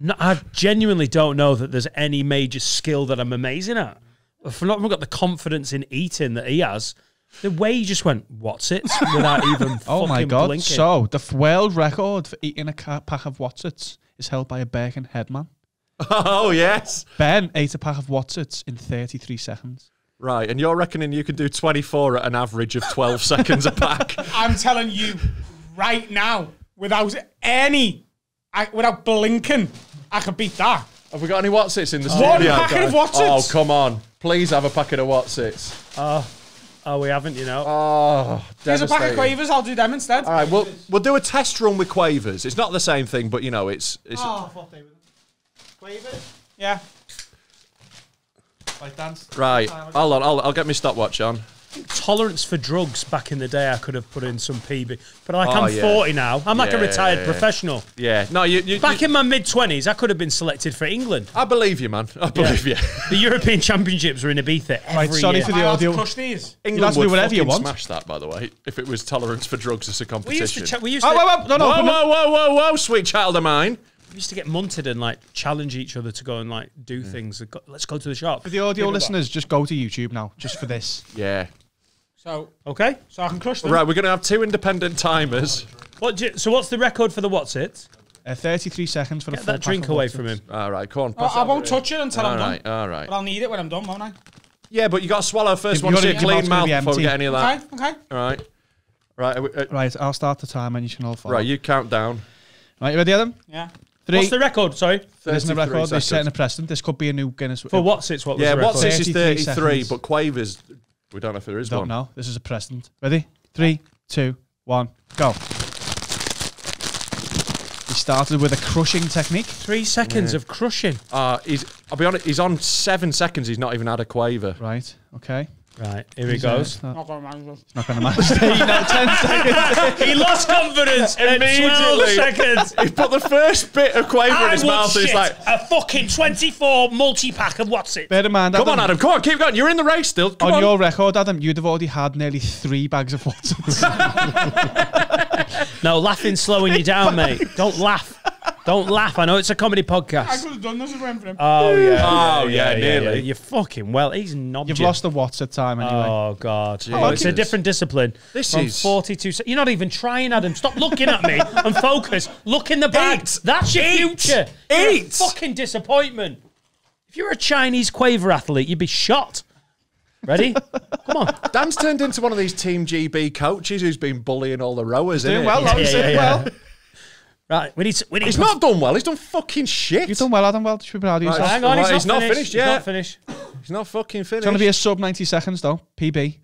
Speaker 2: not. I genuinely don't know that there's any major skill that I'm amazing at. If I've not even got the confidence in eating that he has, the way he just went, "What's it?" (laughs) without even (laughs)
Speaker 3: Oh my God.
Speaker 2: blinking.
Speaker 3: So, the f- world record for eating a ca- pack of Wotsits is held by a Birkenhead man. (laughs)
Speaker 10: Oh yes.
Speaker 3: Ben ate a pack of Wotsits in 33 seconds.
Speaker 10: Right, and you're reckoning you can do 24 at an average of 12 seconds a pack.
Speaker 1: I'm telling you right now, without any, I, without blinking, I could beat that.
Speaker 10: Have we got any Wotsits in the
Speaker 1: One
Speaker 10: studio?
Speaker 1: packet of
Speaker 10: guys? Oh, come on. Please have a packet of Wotsits.
Speaker 2: Oh, oh we haven't, you know.
Speaker 10: Oh,
Speaker 1: Here's a pack of quavers, I'll do them instead.
Speaker 10: All right, we'll, we'll do a test run with Quavers. It's not the same thing, but, you know, it's... it's Oh favour them. Quavers?
Speaker 1: Yeah.
Speaker 10: Right, hold on. I'll, I'll get my stopwatch on.
Speaker 2: Tolerance for drugs back in the day, I could have put in some PB, but like
Speaker 10: Oh,
Speaker 2: I'm
Speaker 10: yeah.
Speaker 2: 40 now. I'm like a retired
Speaker 10: yeah, yeah.
Speaker 2: professional.
Speaker 10: Yeah. No, you... you
Speaker 2: Back
Speaker 10: you-
Speaker 2: in my mid 20s, I could have been selected for England.
Speaker 10: I believe you, man. I believe you. (laughs)
Speaker 2: The European Championships were in Ibiza every
Speaker 3: Right, sorry
Speaker 2: year.
Speaker 3: for
Speaker 1: Am I
Speaker 3: the
Speaker 1: allowed to
Speaker 3: audio.
Speaker 1: crush these?
Speaker 10: England
Speaker 3: have to do
Speaker 10: would
Speaker 3: whatever you want.
Speaker 10: smash that, by the way, if it was tolerance for drugs as a competition.
Speaker 2: We used to, cha- we used oh, to,
Speaker 3: Oh, whoa, whoa, no, no.
Speaker 10: whoa,
Speaker 3: open up.
Speaker 10: whoa, whoa, whoa, whoa, sweet child of mine.
Speaker 2: we used to get munted and like challenge each other to go and like do mm. things. Let's go to the shop.
Speaker 3: For the audio listeners, just go to YouTube now, just for this.
Speaker 10: Yeah.
Speaker 1: So,
Speaker 2: Okay.
Speaker 1: so I can crush them.
Speaker 10: Right, we're going to have two independent timers.
Speaker 2: What? Do you, so what's the record for the what's it?
Speaker 3: Uh, 33 seconds for a
Speaker 2: Get
Speaker 3: full
Speaker 2: that
Speaker 3: pack
Speaker 2: drink
Speaker 3: of
Speaker 2: away
Speaker 3: Wotsits.
Speaker 2: from him.
Speaker 10: All right, come on.
Speaker 1: I,
Speaker 10: pass
Speaker 1: I won't touch it until
Speaker 10: All
Speaker 1: I'm
Speaker 10: right,
Speaker 1: done.
Speaker 10: all right.
Speaker 1: But I'll need it when I'm done, won't I?
Speaker 10: Yeah, but you got to swallow first.
Speaker 3: You
Speaker 10: Want to
Speaker 3: gotta-
Speaker 10: see a clean
Speaker 3: mouth's
Speaker 10: mouth
Speaker 3: be
Speaker 10: before we get any of that.
Speaker 1: Okay, okay.
Speaker 10: All right. Right, uh, uh,
Speaker 3: Right, I'll start the time and you can all follow.
Speaker 10: right. You count down.
Speaker 3: Right, you ready, Adam?
Speaker 1: Yeah.
Speaker 3: Three.
Speaker 2: What's the record? Sorry.
Speaker 3: There isn't a
Speaker 10: 33
Speaker 3: record. They're
Speaker 10: seconds.
Speaker 3: setting a precedent. This could be a new Guinness.
Speaker 2: For what's it's what was
Speaker 10: Yeah,
Speaker 2: the
Speaker 10: what's
Speaker 2: record?
Speaker 10: this is
Speaker 3: 33
Speaker 10: 33,
Speaker 3: seconds.
Speaker 10: but Quavers, we don't know if there is one.
Speaker 3: Don't
Speaker 10: one.
Speaker 3: know. This is a precedent. Ready? Three, two, one, go. He started with a crushing technique.
Speaker 2: Three seconds
Speaker 10: Yeah.
Speaker 2: of crushing.
Speaker 10: Uh, he's, I'll be honest, he's on seven seconds. He's not even had a quaver.
Speaker 3: Right. Okay.
Speaker 2: Right, here he goes.
Speaker 3: not-
Speaker 1: Not gonna manage this.
Speaker 3: Not going to manage. (laughs) no, ten seconds. (laughs)
Speaker 2: he lost confidence at 12 seconds.
Speaker 10: He put the first bit of quaver in
Speaker 9: I
Speaker 10: his
Speaker 9: would
Speaker 10: mouth and
Speaker 9: shit
Speaker 10: he's like,
Speaker 9: a fucking 24 multi-pack of what's it?
Speaker 3: Bear in mind,
Speaker 10: come on, Adam, come on, keep going. You're in the race still. Come
Speaker 3: on,
Speaker 10: on.
Speaker 3: your record, Adam, you'd have already had nearly three bags of Watsons. (laughs)
Speaker 2: No, laughing's slowing you down, mate. Don't laugh. Don't laugh. I know it's a comedy
Speaker 1: I
Speaker 2: podcast.
Speaker 1: could have done this if it went for him.
Speaker 2: Oh yeah.
Speaker 10: Oh, yeah, nearly.
Speaker 2: You're fucking well. He's not.
Speaker 3: You've lost the Watts at time anyway.
Speaker 2: Oh god. Oh, it's a different discipline.
Speaker 10: This
Speaker 2: From
Speaker 10: is-
Speaker 2: 42. se- You're not even trying, Adam. Stop looking at me and focus. Look in the bag.
Speaker 10: Eight.
Speaker 2: That's your
Speaker 10: Eight.
Speaker 2: future. You're
Speaker 10: Eight.
Speaker 2: fucking disappointment. If you're a Chinese quaver athlete, you'd be shot. Ready? (laughs) Come on.
Speaker 10: Dan's turned into one of these Team GB coaches who's been bullying all the rowers.
Speaker 3: Doing
Speaker 10: innit?
Speaker 3: well,
Speaker 10: He's-
Speaker 3: though. He's
Speaker 2: yeah,
Speaker 3: doing
Speaker 2: yeah.
Speaker 3: well.
Speaker 2: Right. We need. To, we need.
Speaker 10: He's
Speaker 2: to-
Speaker 10: not done well. He's done fucking shit.
Speaker 3: You've done well, Adam. Well, you should be proud of yourself.
Speaker 2: Hang on. He's,
Speaker 10: Right,
Speaker 2: not,
Speaker 10: he's not
Speaker 2: finished.
Speaker 10: finished
Speaker 2: He's not finished.
Speaker 10: He's not fucking finished.
Speaker 3: It's
Speaker 10: finished.
Speaker 3: going to be a sub 90 seconds, though. PB.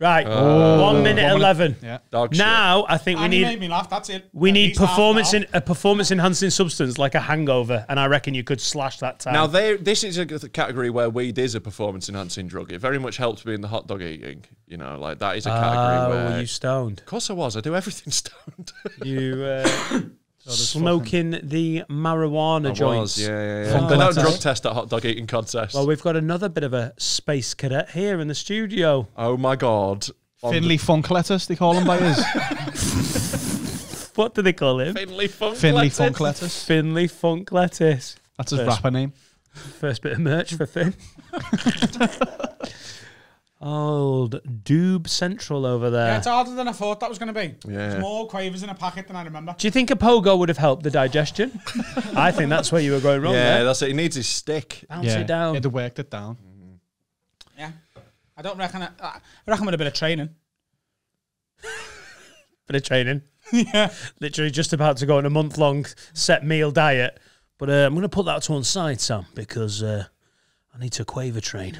Speaker 2: Right. One minute
Speaker 3: One minute-
Speaker 2: eleven.
Speaker 3: Yeah.
Speaker 2: Now I think we
Speaker 1: And he
Speaker 2: need.
Speaker 1: made me laugh. That's it.
Speaker 2: We
Speaker 1: At
Speaker 2: need performance in a performance enhancing substance like a hangover, and I reckon you could slash that time.
Speaker 10: Now, they, this is a category where weed is a performance enhancing drug. It very much helps me in the hot dog eating. You know, like that is a category
Speaker 2: Ah,
Speaker 10: where.
Speaker 2: were you stoned?
Speaker 10: Of course I was. I do everything (laughs) stoned.
Speaker 2: You uh, (laughs) Oh, smoking the marijuana
Speaker 10: I
Speaker 2: joints?
Speaker 10: was, yeah, yeah, yeah.
Speaker 3: Fun
Speaker 10: They don't drug test at hot dog eating contests.
Speaker 2: Well, we've got another bit of a space cadet here in the studio.
Speaker 10: oh my god.
Speaker 3: Finley Funk lettuce, they call him by his. (laughs)
Speaker 2: What do they call him?
Speaker 10: Finley Funk.
Speaker 3: Finley
Speaker 10: lettuce.
Speaker 2: Finley Funk Lettuce.
Speaker 3: That's his
Speaker 2: First.
Speaker 3: rapper name.
Speaker 2: First bit of merch for Finn. (laughs) Old Doob Central over there.
Speaker 1: Yeah, it's harder than I thought that was going to be.
Speaker 10: Yeah.
Speaker 1: There's more quavers in a packet than I remember.
Speaker 2: do you think a pogo would have helped the digestion? (laughs) I think that's where you were going wrong
Speaker 10: Yeah,
Speaker 2: there.
Speaker 10: that's it. He needs his stick.
Speaker 2: Bounce
Speaker 3: yeah,
Speaker 2: it down.
Speaker 3: He'd have worked it down.
Speaker 1: Yeah. I don't reckon. I, I reckon with a bit of training. (laughs)
Speaker 2: Bit of training. (laughs)
Speaker 1: yeah.
Speaker 2: literally just about to go on a month long set meal diet. But uh, I'm going to put that to one side, Sam, because uh, I need to quaver train.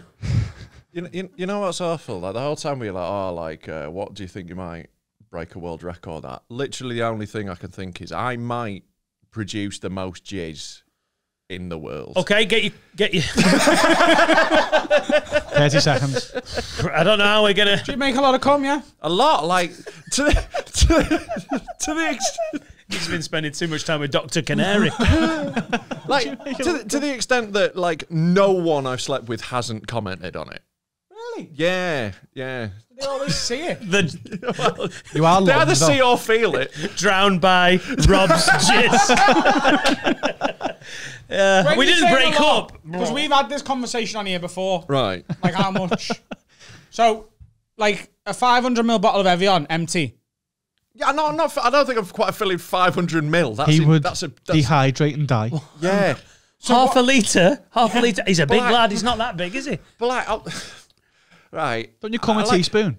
Speaker 10: You know, you, you know what's awful? Like the whole time we were like, oh, like, uh, what do you think you might break a world record at? Literally, the only thing I can think is I might produce the most jizz in the world.
Speaker 2: Okay, get you, get you. (laughs)
Speaker 3: 30 seconds.
Speaker 2: I don't know how we're gonna.
Speaker 1: Do you make a lot of cum, yeah?
Speaker 10: A lot, like to the (laughs) to, the- to the extent,
Speaker 2: He's been spending too much time with Doctor Canary. (laughs)
Speaker 10: like to, the- to the extent that like no one I've slept with hasn't commented on it.
Speaker 1: Really?
Speaker 10: Yeah, yeah.
Speaker 1: They always see it. (laughs)
Speaker 2: the
Speaker 10: Well,
Speaker 3: You are
Speaker 10: they either
Speaker 3: though.
Speaker 10: see or feel it.
Speaker 2: drowned by Rob's (laughs) jizz. Yeah,
Speaker 1: uh,
Speaker 2: we didn't break
Speaker 1: lot,
Speaker 2: up.
Speaker 1: because we've had this conversation on here before.
Speaker 10: Right.
Speaker 1: Like how much? (laughs) so, like a 500 ml bottle of Evian, empty.
Speaker 10: Yeah, no, I'm not. I don't think I'm quite filling 500 mil. That's
Speaker 3: He
Speaker 10: in-
Speaker 3: would
Speaker 10: That's a. That's,
Speaker 3: dehydrate and die.
Speaker 10: yeah.
Speaker 2: half a litre. Half a litre. He's a big
Speaker 10: Well, I-
Speaker 2: lad. He's not that big, is he?
Speaker 10: But like, I'll, right.
Speaker 3: Don't you come
Speaker 10: I
Speaker 3: a
Speaker 10: like-
Speaker 3: teaspoon?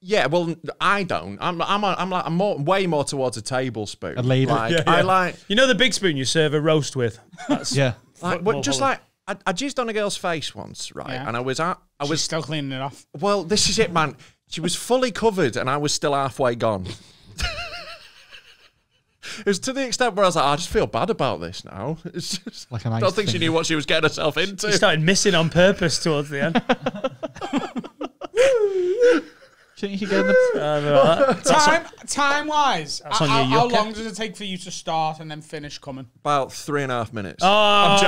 Speaker 10: Yeah, well, I don't. I'm, I'm, I'm like, I'm more, way more towards a tablespoon.
Speaker 3: A ladle.
Speaker 10: Like,
Speaker 3: Yeah,
Speaker 10: I like,
Speaker 2: You know the big spoon you serve a roast with. That's
Speaker 3: Yeah.
Speaker 10: like,
Speaker 2: Well,
Speaker 10: well, just like, I, I jizzed on a girl's face once, right?
Speaker 1: Yeah.
Speaker 10: And I was at, I
Speaker 1: She's
Speaker 10: was,
Speaker 1: still cleaning it off.
Speaker 10: well, this is it, man. She was fully covered, and I was still halfway gone. (laughs) It was to the extent where I was like, I just feel bad about this now. (laughs) It's just,
Speaker 3: Like a
Speaker 10: I
Speaker 3: nice
Speaker 10: don't think she knew what she was getting herself into.
Speaker 2: She started missing on purpose towards the end. (laughs)
Speaker 3: Shouldn't you get in the... (laughs)
Speaker 2: I know that.
Speaker 1: Time, time wise,
Speaker 2: That's on
Speaker 1: how,
Speaker 2: your
Speaker 1: how
Speaker 2: yucca.
Speaker 1: long does it take for you to start and then finish coming?
Speaker 10: About three and a half minutes.
Speaker 2: Oh,
Speaker 10: I'm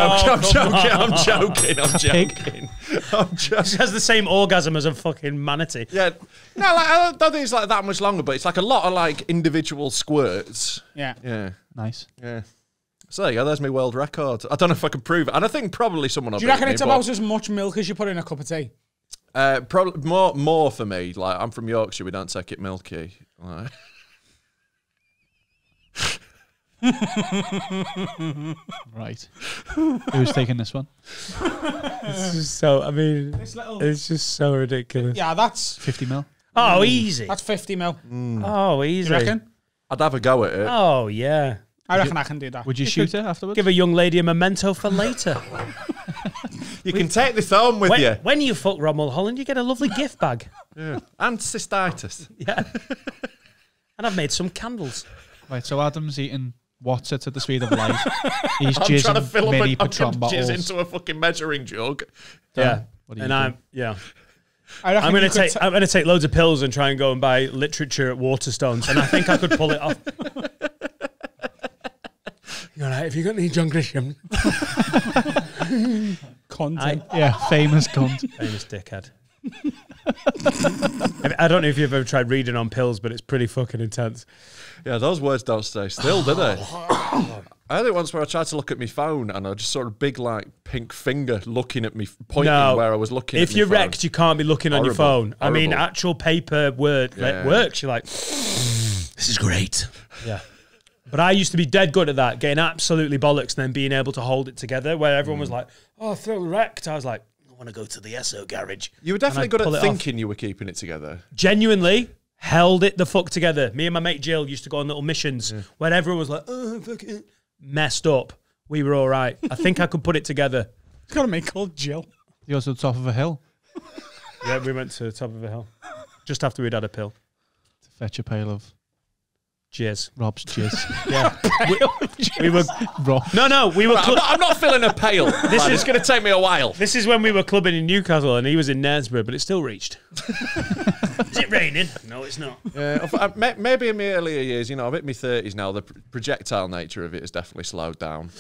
Speaker 10: joking. I'm
Speaker 2: come
Speaker 10: joking. I'm joking. I'm (laughs)
Speaker 3: pig.
Speaker 10: joking. I'm joking.
Speaker 2: She has the same orgasm as a fucking manatee.
Speaker 10: Yeah. No, like, I don't think it's like that much longer, but it's like a lot of like individual squirts.
Speaker 1: Yeah.
Speaker 10: Yeah.
Speaker 3: Nice.
Speaker 10: Yeah. So there you go. There's my world record. I don't know if I can prove it, and I think probably someone. will
Speaker 1: Do you reckon
Speaker 10: beat
Speaker 1: it's
Speaker 10: me,
Speaker 1: about
Speaker 10: but,
Speaker 1: as much milk as you put in a cup of tea?
Speaker 10: Uh, probably more more for me? Like I'm from Yorkshire, we don't take it milky. Like, (laughs)
Speaker 3: Right. Who's taking this one?
Speaker 2: It's just so, I mean,
Speaker 1: This little.
Speaker 2: it's just so ridiculous.
Speaker 1: Yeah, that's
Speaker 3: 50 mil.
Speaker 2: Oh, easy.
Speaker 1: that's 50 mil.
Speaker 2: Oh, easy.
Speaker 1: You
Speaker 2: easy.
Speaker 1: reckon?
Speaker 10: I'd have a go at it.
Speaker 2: Oh, yeah.
Speaker 1: I reckon I can do that.
Speaker 3: Would you shoot her afterwards?
Speaker 2: Give a young lady a memento for later. (laughs)
Speaker 10: You can take this home with
Speaker 2: when,
Speaker 10: you.
Speaker 2: when you fuck Rob Holland, you get a lovely gift bag. (laughs)
Speaker 10: Yeah. And cystitis. (laughs)
Speaker 2: Yeah. and I've made some candles.
Speaker 3: Right, so Adam's eating water to the speed of light. He's
Speaker 10: I'm trying to
Speaker 3: jizzing
Speaker 10: fill up
Speaker 3: mini
Speaker 10: a, I'm
Speaker 3: Patron
Speaker 10: gonna jizz into a fucking measuring jug.
Speaker 2: Yeah.
Speaker 3: What do you
Speaker 2: And
Speaker 3: do?
Speaker 2: I'm yeah.
Speaker 1: I
Speaker 2: I'm gonna
Speaker 1: you could
Speaker 2: take
Speaker 1: ta-
Speaker 2: I'm gonna take loads of pills and try and go and buy literature at Waterstones, and I think I could pull it off. You all right? Have you got any John Grisham? (laughs)
Speaker 1: content.
Speaker 3: Yeah, famous cunt.
Speaker 2: Famous dickhead. (laughs) I- I don't know if you've ever tried reading on pills, but it's pretty fucking intense.
Speaker 10: Yeah, those words don't stay still, do they? (coughs) I had it once where I tried to look at my phone and I just saw a big like pink finger looking at me, pointing
Speaker 2: no,
Speaker 10: where I was looking.
Speaker 2: If
Speaker 10: at
Speaker 2: you're
Speaker 10: phone.
Speaker 2: wrecked, you can't be looking on your
Speaker 10: Horrible.
Speaker 2: phone. I mean, actual paper word like,
Speaker 10: Yeah.
Speaker 2: works. You're like, this is great. Yeah. But I used to be dead good at that, getting absolutely bollocks and then being able to hold it together. Where everyone
Speaker 10: Mm.
Speaker 2: was like, "Oh, I feel wrecked." I was like, "I want to go to the Esso garage."
Speaker 10: you were definitely good at
Speaker 2: it off.
Speaker 10: thinking you were keeping it together.
Speaker 2: Genuinely held it the fuck together. Me and my mate Jill used to go on little missions where everyone was like, "Oh, fuck it," messed up. We were all right. I think I could put it together. (laughs)
Speaker 1: It's got a mate called Jill.
Speaker 3: You goes to the top of a hill
Speaker 2: Yeah, we went to the top of a hill just after we'd had a pill.
Speaker 3: to fetch a pail of
Speaker 2: Cheers.
Speaker 3: Rob's jizz. (laughs) (laughs)
Speaker 2: Yeah, (laughs) we, we were.
Speaker 3: Rob.
Speaker 2: No, no, we were.
Speaker 10: I'm not, I'm not filling a pail. this
Speaker 2: is-
Speaker 10: is going to take me a while.
Speaker 2: this is when we were clubbing in Newcastle, and he was in Knaresborough, but it still reached. is it raining? No, it's not.
Speaker 10: Yeah, I've- I- may- maybe in my earlier years, you know, I've hit my thirties now. The projectile nature of it has definitely slowed down.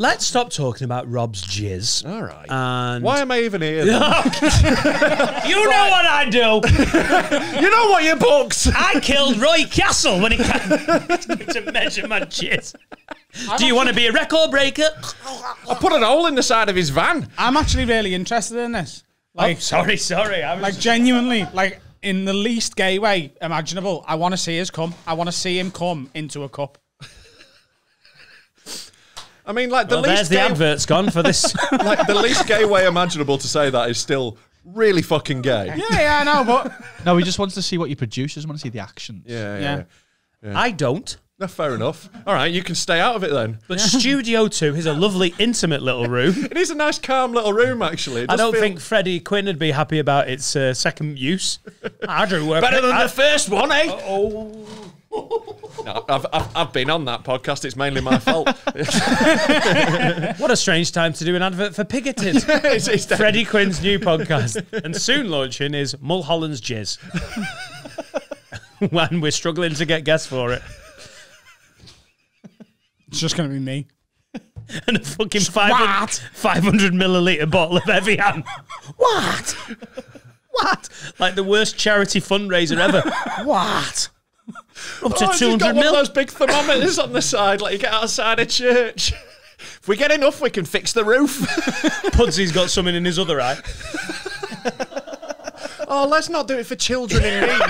Speaker 2: Let's stop talking about Rob's jizz.
Speaker 10: All right.
Speaker 2: And
Speaker 10: Why am I even here? then? (laughs)
Speaker 2: you know what I do? (laughs)
Speaker 10: you know what your books.
Speaker 2: I killed Roy Castle when it came (laughs) to measure my jizz. Do you want to be a record breaker?
Speaker 10: I put an hole in the side of his van.
Speaker 1: I'm actually really interested in this. Oh, like,
Speaker 2: oh, sorry, sorry. I was
Speaker 1: like genuinely, like in the least gay way imaginable. I want to see his come. I want to see him come into a cup.
Speaker 10: I mean, like the
Speaker 2: well, there's
Speaker 10: least
Speaker 2: the
Speaker 10: gay,
Speaker 2: advert's gone for this. (laughs)
Speaker 10: like the least gay way imaginable to say that is still really fucking gay.
Speaker 1: Yeah, yeah, I know, but (laughs)
Speaker 3: No, he just wants to see what you produce. He doesn't want to see the actions.
Speaker 10: Yeah, yeah.
Speaker 1: Yeah.
Speaker 2: I don't.
Speaker 10: No, fair enough. All right, you can stay out of it then.
Speaker 2: But Studio 2 is a lovely, intimate little room. (laughs)
Speaker 10: It is a nice, calm little room, actually.
Speaker 2: I don't
Speaker 10: feel-
Speaker 2: think Freddie Quinn would be happy about its uh, second use. I do work
Speaker 10: better than
Speaker 2: I-
Speaker 10: the first one, eh?
Speaker 2: Oh.
Speaker 10: No, I've, I've, I've been on that podcast. It's mainly my fault. (laughs)
Speaker 2: What a strange time to do an advert for Pigoted. (laughs)
Speaker 10: It's- it's
Speaker 2: Freddie Quinn's new podcast. And soon launching is Mulholland's Jizz. (laughs) when we're struggling to get guests for it.
Speaker 1: it's just gonna be me.
Speaker 2: And a fucking 500, 500 milliliter bottle of Evian. what? What? Like the worst charity fundraiser ever. what? (laughs) Up to
Speaker 10: Oh,
Speaker 2: 200
Speaker 10: got one
Speaker 2: mil.
Speaker 10: of those big thermometers on the side, like you get outside a church. (laughs) If we get enough, we can fix the roof. (laughs)
Speaker 2: Pudsey's got something in his other eye.
Speaker 10: oh, let's not do it for children in need.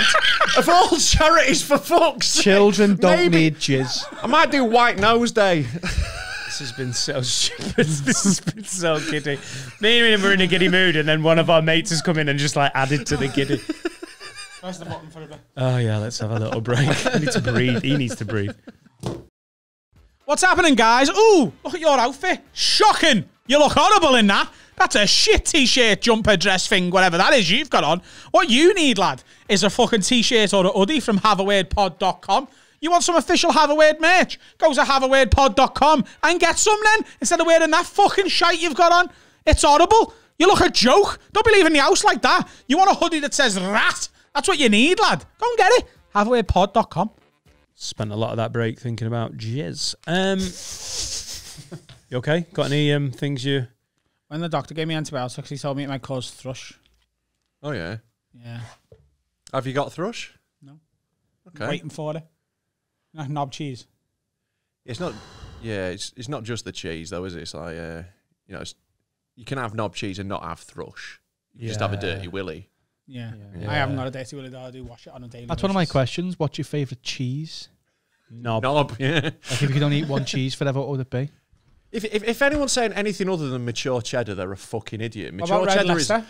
Speaker 10: of all charities, for fuck's sake.
Speaker 3: Children don't
Speaker 10: Maybe-
Speaker 3: need jizz.
Speaker 10: I might do White Nose Day.
Speaker 2: This has been so stupid. This has been so giddy. Me and him were in a giddy mood, and then one of our mates has come in and just like added to the giddy.
Speaker 1: Press the button for a bit.
Speaker 2: Oh yeah, let's have a little break. (laughs) I need to breathe. He needs to breathe.
Speaker 1: What's happening, guys? Ooh, look at your outfit. Shocking. You look horrible in that. That's a shit t-shirt, jumper, dress thing, whatever that is you've got on. What you need, lad, is a fucking t-shirt or a hoodie from haveawordpod.com. You want some official Have a Word merch? Go to haveawordpod.com and get some then, instead of wearing that fucking shite you've got on. It's horrible. You look a joke. Don't believe in the house like that. You want a hoodie that says rat? That's what you need, lad. Go and get it. Haveawordpod.com.
Speaker 2: Spent a lot of that break thinking about jizz. Um, you okay? Got any um things you?
Speaker 1: When the doctor gave me antibiotics, he told me it might cause thrush.
Speaker 10: Oh yeah.
Speaker 1: Yeah.
Speaker 10: Have you got thrush?
Speaker 1: No.
Speaker 10: Okay.
Speaker 1: Waiting for it. No, knob cheese.
Speaker 10: It's not. Yeah, it's it's not just the cheese though, is it? It's like uh, you know, it's, you can have knob cheese and not have thrush. You just have a dirty willy.
Speaker 1: Yeah.
Speaker 10: Yeah.
Speaker 1: I haven't got a dirty willy though. I do wash it on a daily
Speaker 3: That's one of my
Speaker 1: basis.
Speaker 3: questions. What's your favourite cheese?
Speaker 2: Knob.
Speaker 10: Knob. Yeah.
Speaker 3: Like if you could only eat one (laughs) cheese forever, what would it be?
Speaker 10: If, if if anyone's saying anything other than mature cheddar, they're a fucking idiot.
Speaker 1: What
Speaker 10: Mature
Speaker 1: about Red
Speaker 10: cheddar is
Speaker 1: Leicester?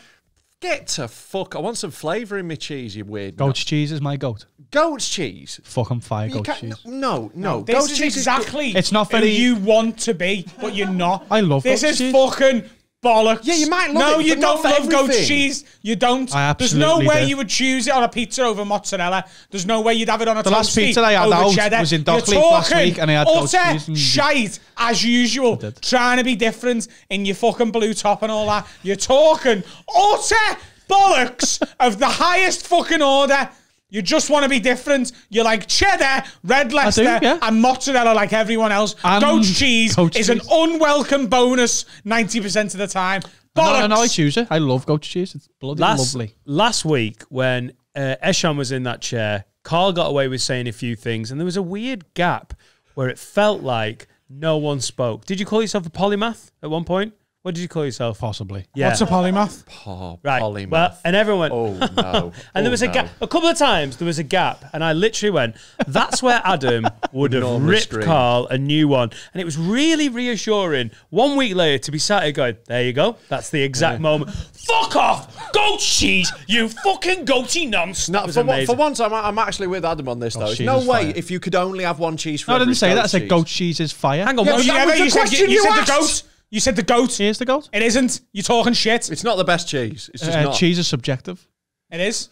Speaker 10: Get to fuck. I want some flavour in my cheese, you weird.
Speaker 3: Goat's cheese is my goat.
Speaker 10: Goat's cheese.
Speaker 3: Fucking fire
Speaker 10: You
Speaker 3: goat's
Speaker 10: can't-
Speaker 3: cheese.
Speaker 10: No, no.
Speaker 1: This
Speaker 10: goat's
Speaker 1: is
Speaker 10: cheese
Speaker 1: exactly
Speaker 3: It's not
Speaker 1: who
Speaker 3: very-
Speaker 1: you want to be, but you're not. (laughs)
Speaker 3: I love
Speaker 1: this.
Speaker 3: goat's
Speaker 1: is
Speaker 3: cheese.
Speaker 1: fucking bollocks.
Speaker 10: Yeah, you might love
Speaker 1: no,
Speaker 10: it,
Speaker 1: you don't love goat's
Speaker 10: everything.
Speaker 1: cheese. You don't.
Speaker 3: I
Speaker 1: There's no
Speaker 3: absolutely
Speaker 1: way
Speaker 3: do.
Speaker 1: you would choose it on a pizza over mozzarella. There's no way you'd have it on a
Speaker 3: The last pizza I had
Speaker 1: over
Speaker 3: out
Speaker 1: cheddar.
Speaker 3: was in
Speaker 1: You're
Speaker 3: Dockley last week and I had goat's
Speaker 1: utter
Speaker 3: cheese and-
Speaker 1: shite as usual. Trying to be different in your fucking blue top and all that. You're talking utter bollocks of the highest fucking order. You just want to be different. You like cheddar, red Leicester,
Speaker 3: yeah.
Speaker 1: and mozzarella like everyone else.
Speaker 3: And
Speaker 1: goat's cheese
Speaker 3: goat's
Speaker 1: is an unwelcome bonus 90% of the time. Bollocks.
Speaker 3: And I choose it. I love goat's cheese. It's bloody
Speaker 2: last,
Speaker 3: lovely.
Speaker 2: Last week, when uh, Eshan was in that chair, Carl got away with saying a few things, and there was a weird gap where it felt like no one spoke. Did you call yourself a polymath at one point? What did you call yourself?
Speaker 3: Possibly.
Speaker 2: Yeah.
Speaker 1: What's a polymath?
Speaker 10: Oh,
Speaker 2: Right.
Speaker 10: polymath.
Speaker 2: Well, and everyone.
Speaker 10: Oh, no. (laughs)
Speaker 2: and there
Speaker 10: Oh,
Speaker 2: was a oh,
Speaker 10: no.
Speaker 2: gap. A couple of times there was a gap, and I literally went, "That's where Adam (laughs) would have
Speaker 10: Normally
Speaker 2: ripped
Speaker 10: scream.
Speaker 2: Carl a new one." And it was really reassuring. One week later, to be sat here going, "There you go. That's the exact moment." Fuck off, goat cheese, you fucking goaty nonce.
Speaker 10: No,
Speaker 2: That was
Speaker 10: for, one,
Speaker 2: amazing.
Speaker 10: for once, I'm, I'm actually with Adam on this, though. There's no way
Speaker 3: fire.
Speaker 10: if you could only have one cheese for
Speaker 3: No, I didn't say that. I
Speaker 10: goat's
Speaker 3: said goat cheese is fire.
Speaker 2: Hang on,
Speaker 10: Yeah,
Speaker 2: what
Speaker 10: but
Speaker 1: You
Speaker 10: that
Speaker 1: never,
Speaker 10: was the
Speaker 1: you said, you,
Speaker 10: question
Speaker 1: you
Speaker 10: you
Speaker 1: said the
Speaker 10: asked.
Speaker 1: goat. You said the goat.
Speaker 3: Here's the goat.
Speaker 1: It isn't. You're talking shit.
Speaker 10: It's not the best cheese. It's just
Speaker 3: Uh,
Speaker 10: not.
Speaker 3: cheese is subjective.
Speaker 1: It is.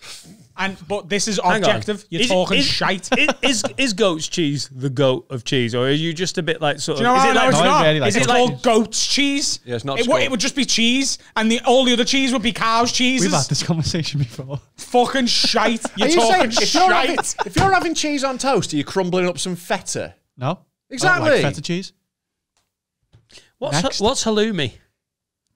Speaker 1: And but this is
Speaker 2: on.
Speaker 1: objective. You're
Speaker 2: Is-
Speaker 1: talking
Speaker 2: is,
Speaker 1: shite. (laughs)
Speaker 2: Is, is is goat's cheese the goat of cheese, or are you just a bit like sort of?
Speaker 1: Do you know
Speaker 2: is it
Speaker 1: I know
Speaker 2: like,
Speaker 1: it's
Speaker 3: No, I
Speaker 1: not?
Speaker 3: really like
Speaker 1: is
Speaker 3: it.
Speaker 1: it
Speaker 2: It's like-
Speaker 1: called goat's cheese?
Speaker 10: Yeah, it's not
Speaker 1: It, would-
Speaker 10: skull.
Speaker 1: it would just be cheese, and the all the other cheese would be cow's cheese.
Speaker 3: We've had this conversation before.
Speaker 1: Fucking shite. (laughs) You're
Speaker 10: Are you
Speaker 1: talking
Speaker 10: saying if you're, having,
Speaker 1: shite.
Speaker 10: if you're having cheese on toast, are you crumbling up some feta?
Speaker 3: No. I don't
Speaker 10: Exactly.
Speaker 3: like feta cheese.
Speaker 2: What's
Speaker 3: Next.
Speaker 2: what's halloumi?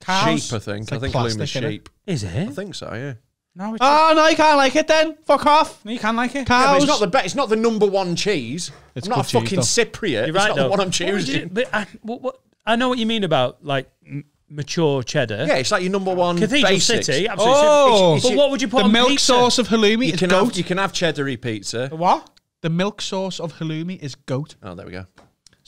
Speaker 1: Cows.
Speaker 10: Sheep, I think.
Speaker 3: like
Speaker 10: I think
Speaker 3: plastic,
Speaker 10: halloumi's
Speaker 3: innit?
Speaker 10: sheep.
Speaker 2: Is it?
Speaker 10: I think so, yeah.
Speaker 1: No, it's
Speaker 3: Oh no, you can't like it then. Fuck off.
Speaker 1: no, you can like it.
Speaker 10: Yeah,
Speaker 3: Cows.
Speaker 10: but it's not the best. It's not the number one cheese.
Speaker 3: It's
Speaker 10: I'm not a
Speaker 3: good cheese,
Speaker 10: fucking
Speaker 3: though.
Speaker 10: Cypriot.
Speaker 2: You're
Speaker 10: it's not
Speaker 2: though.
Speaker 10: the one I'm
Speaker 2: What would you-
Speaker 10: choosing.
Speaker 2: but I, what, what, I know what you mean about like m- mature cheddar.
Speaker 10: Yeah, it's like your number one
Speaker 2: Cathedral
Speaker 10: basics.
Speaker 2: City, absolutely.
Speaker 3: Oh.
Speaker 2: but what would you put on
Speaker 3: the
Speaker 2: on
Speaker 3: milk
Speaker 2: pizza?
Speaker 3: sauce of halloumi
Speaker 10: You
Speaker 3: is
Speaker 10: can
Speaker 3: goat.
Speaker 10: have you can have cheddary pizza.
Speaker 1: What?
Speaker 3: The milk sauce of halloumi is goat.
Speaker 10: Oh, there we go.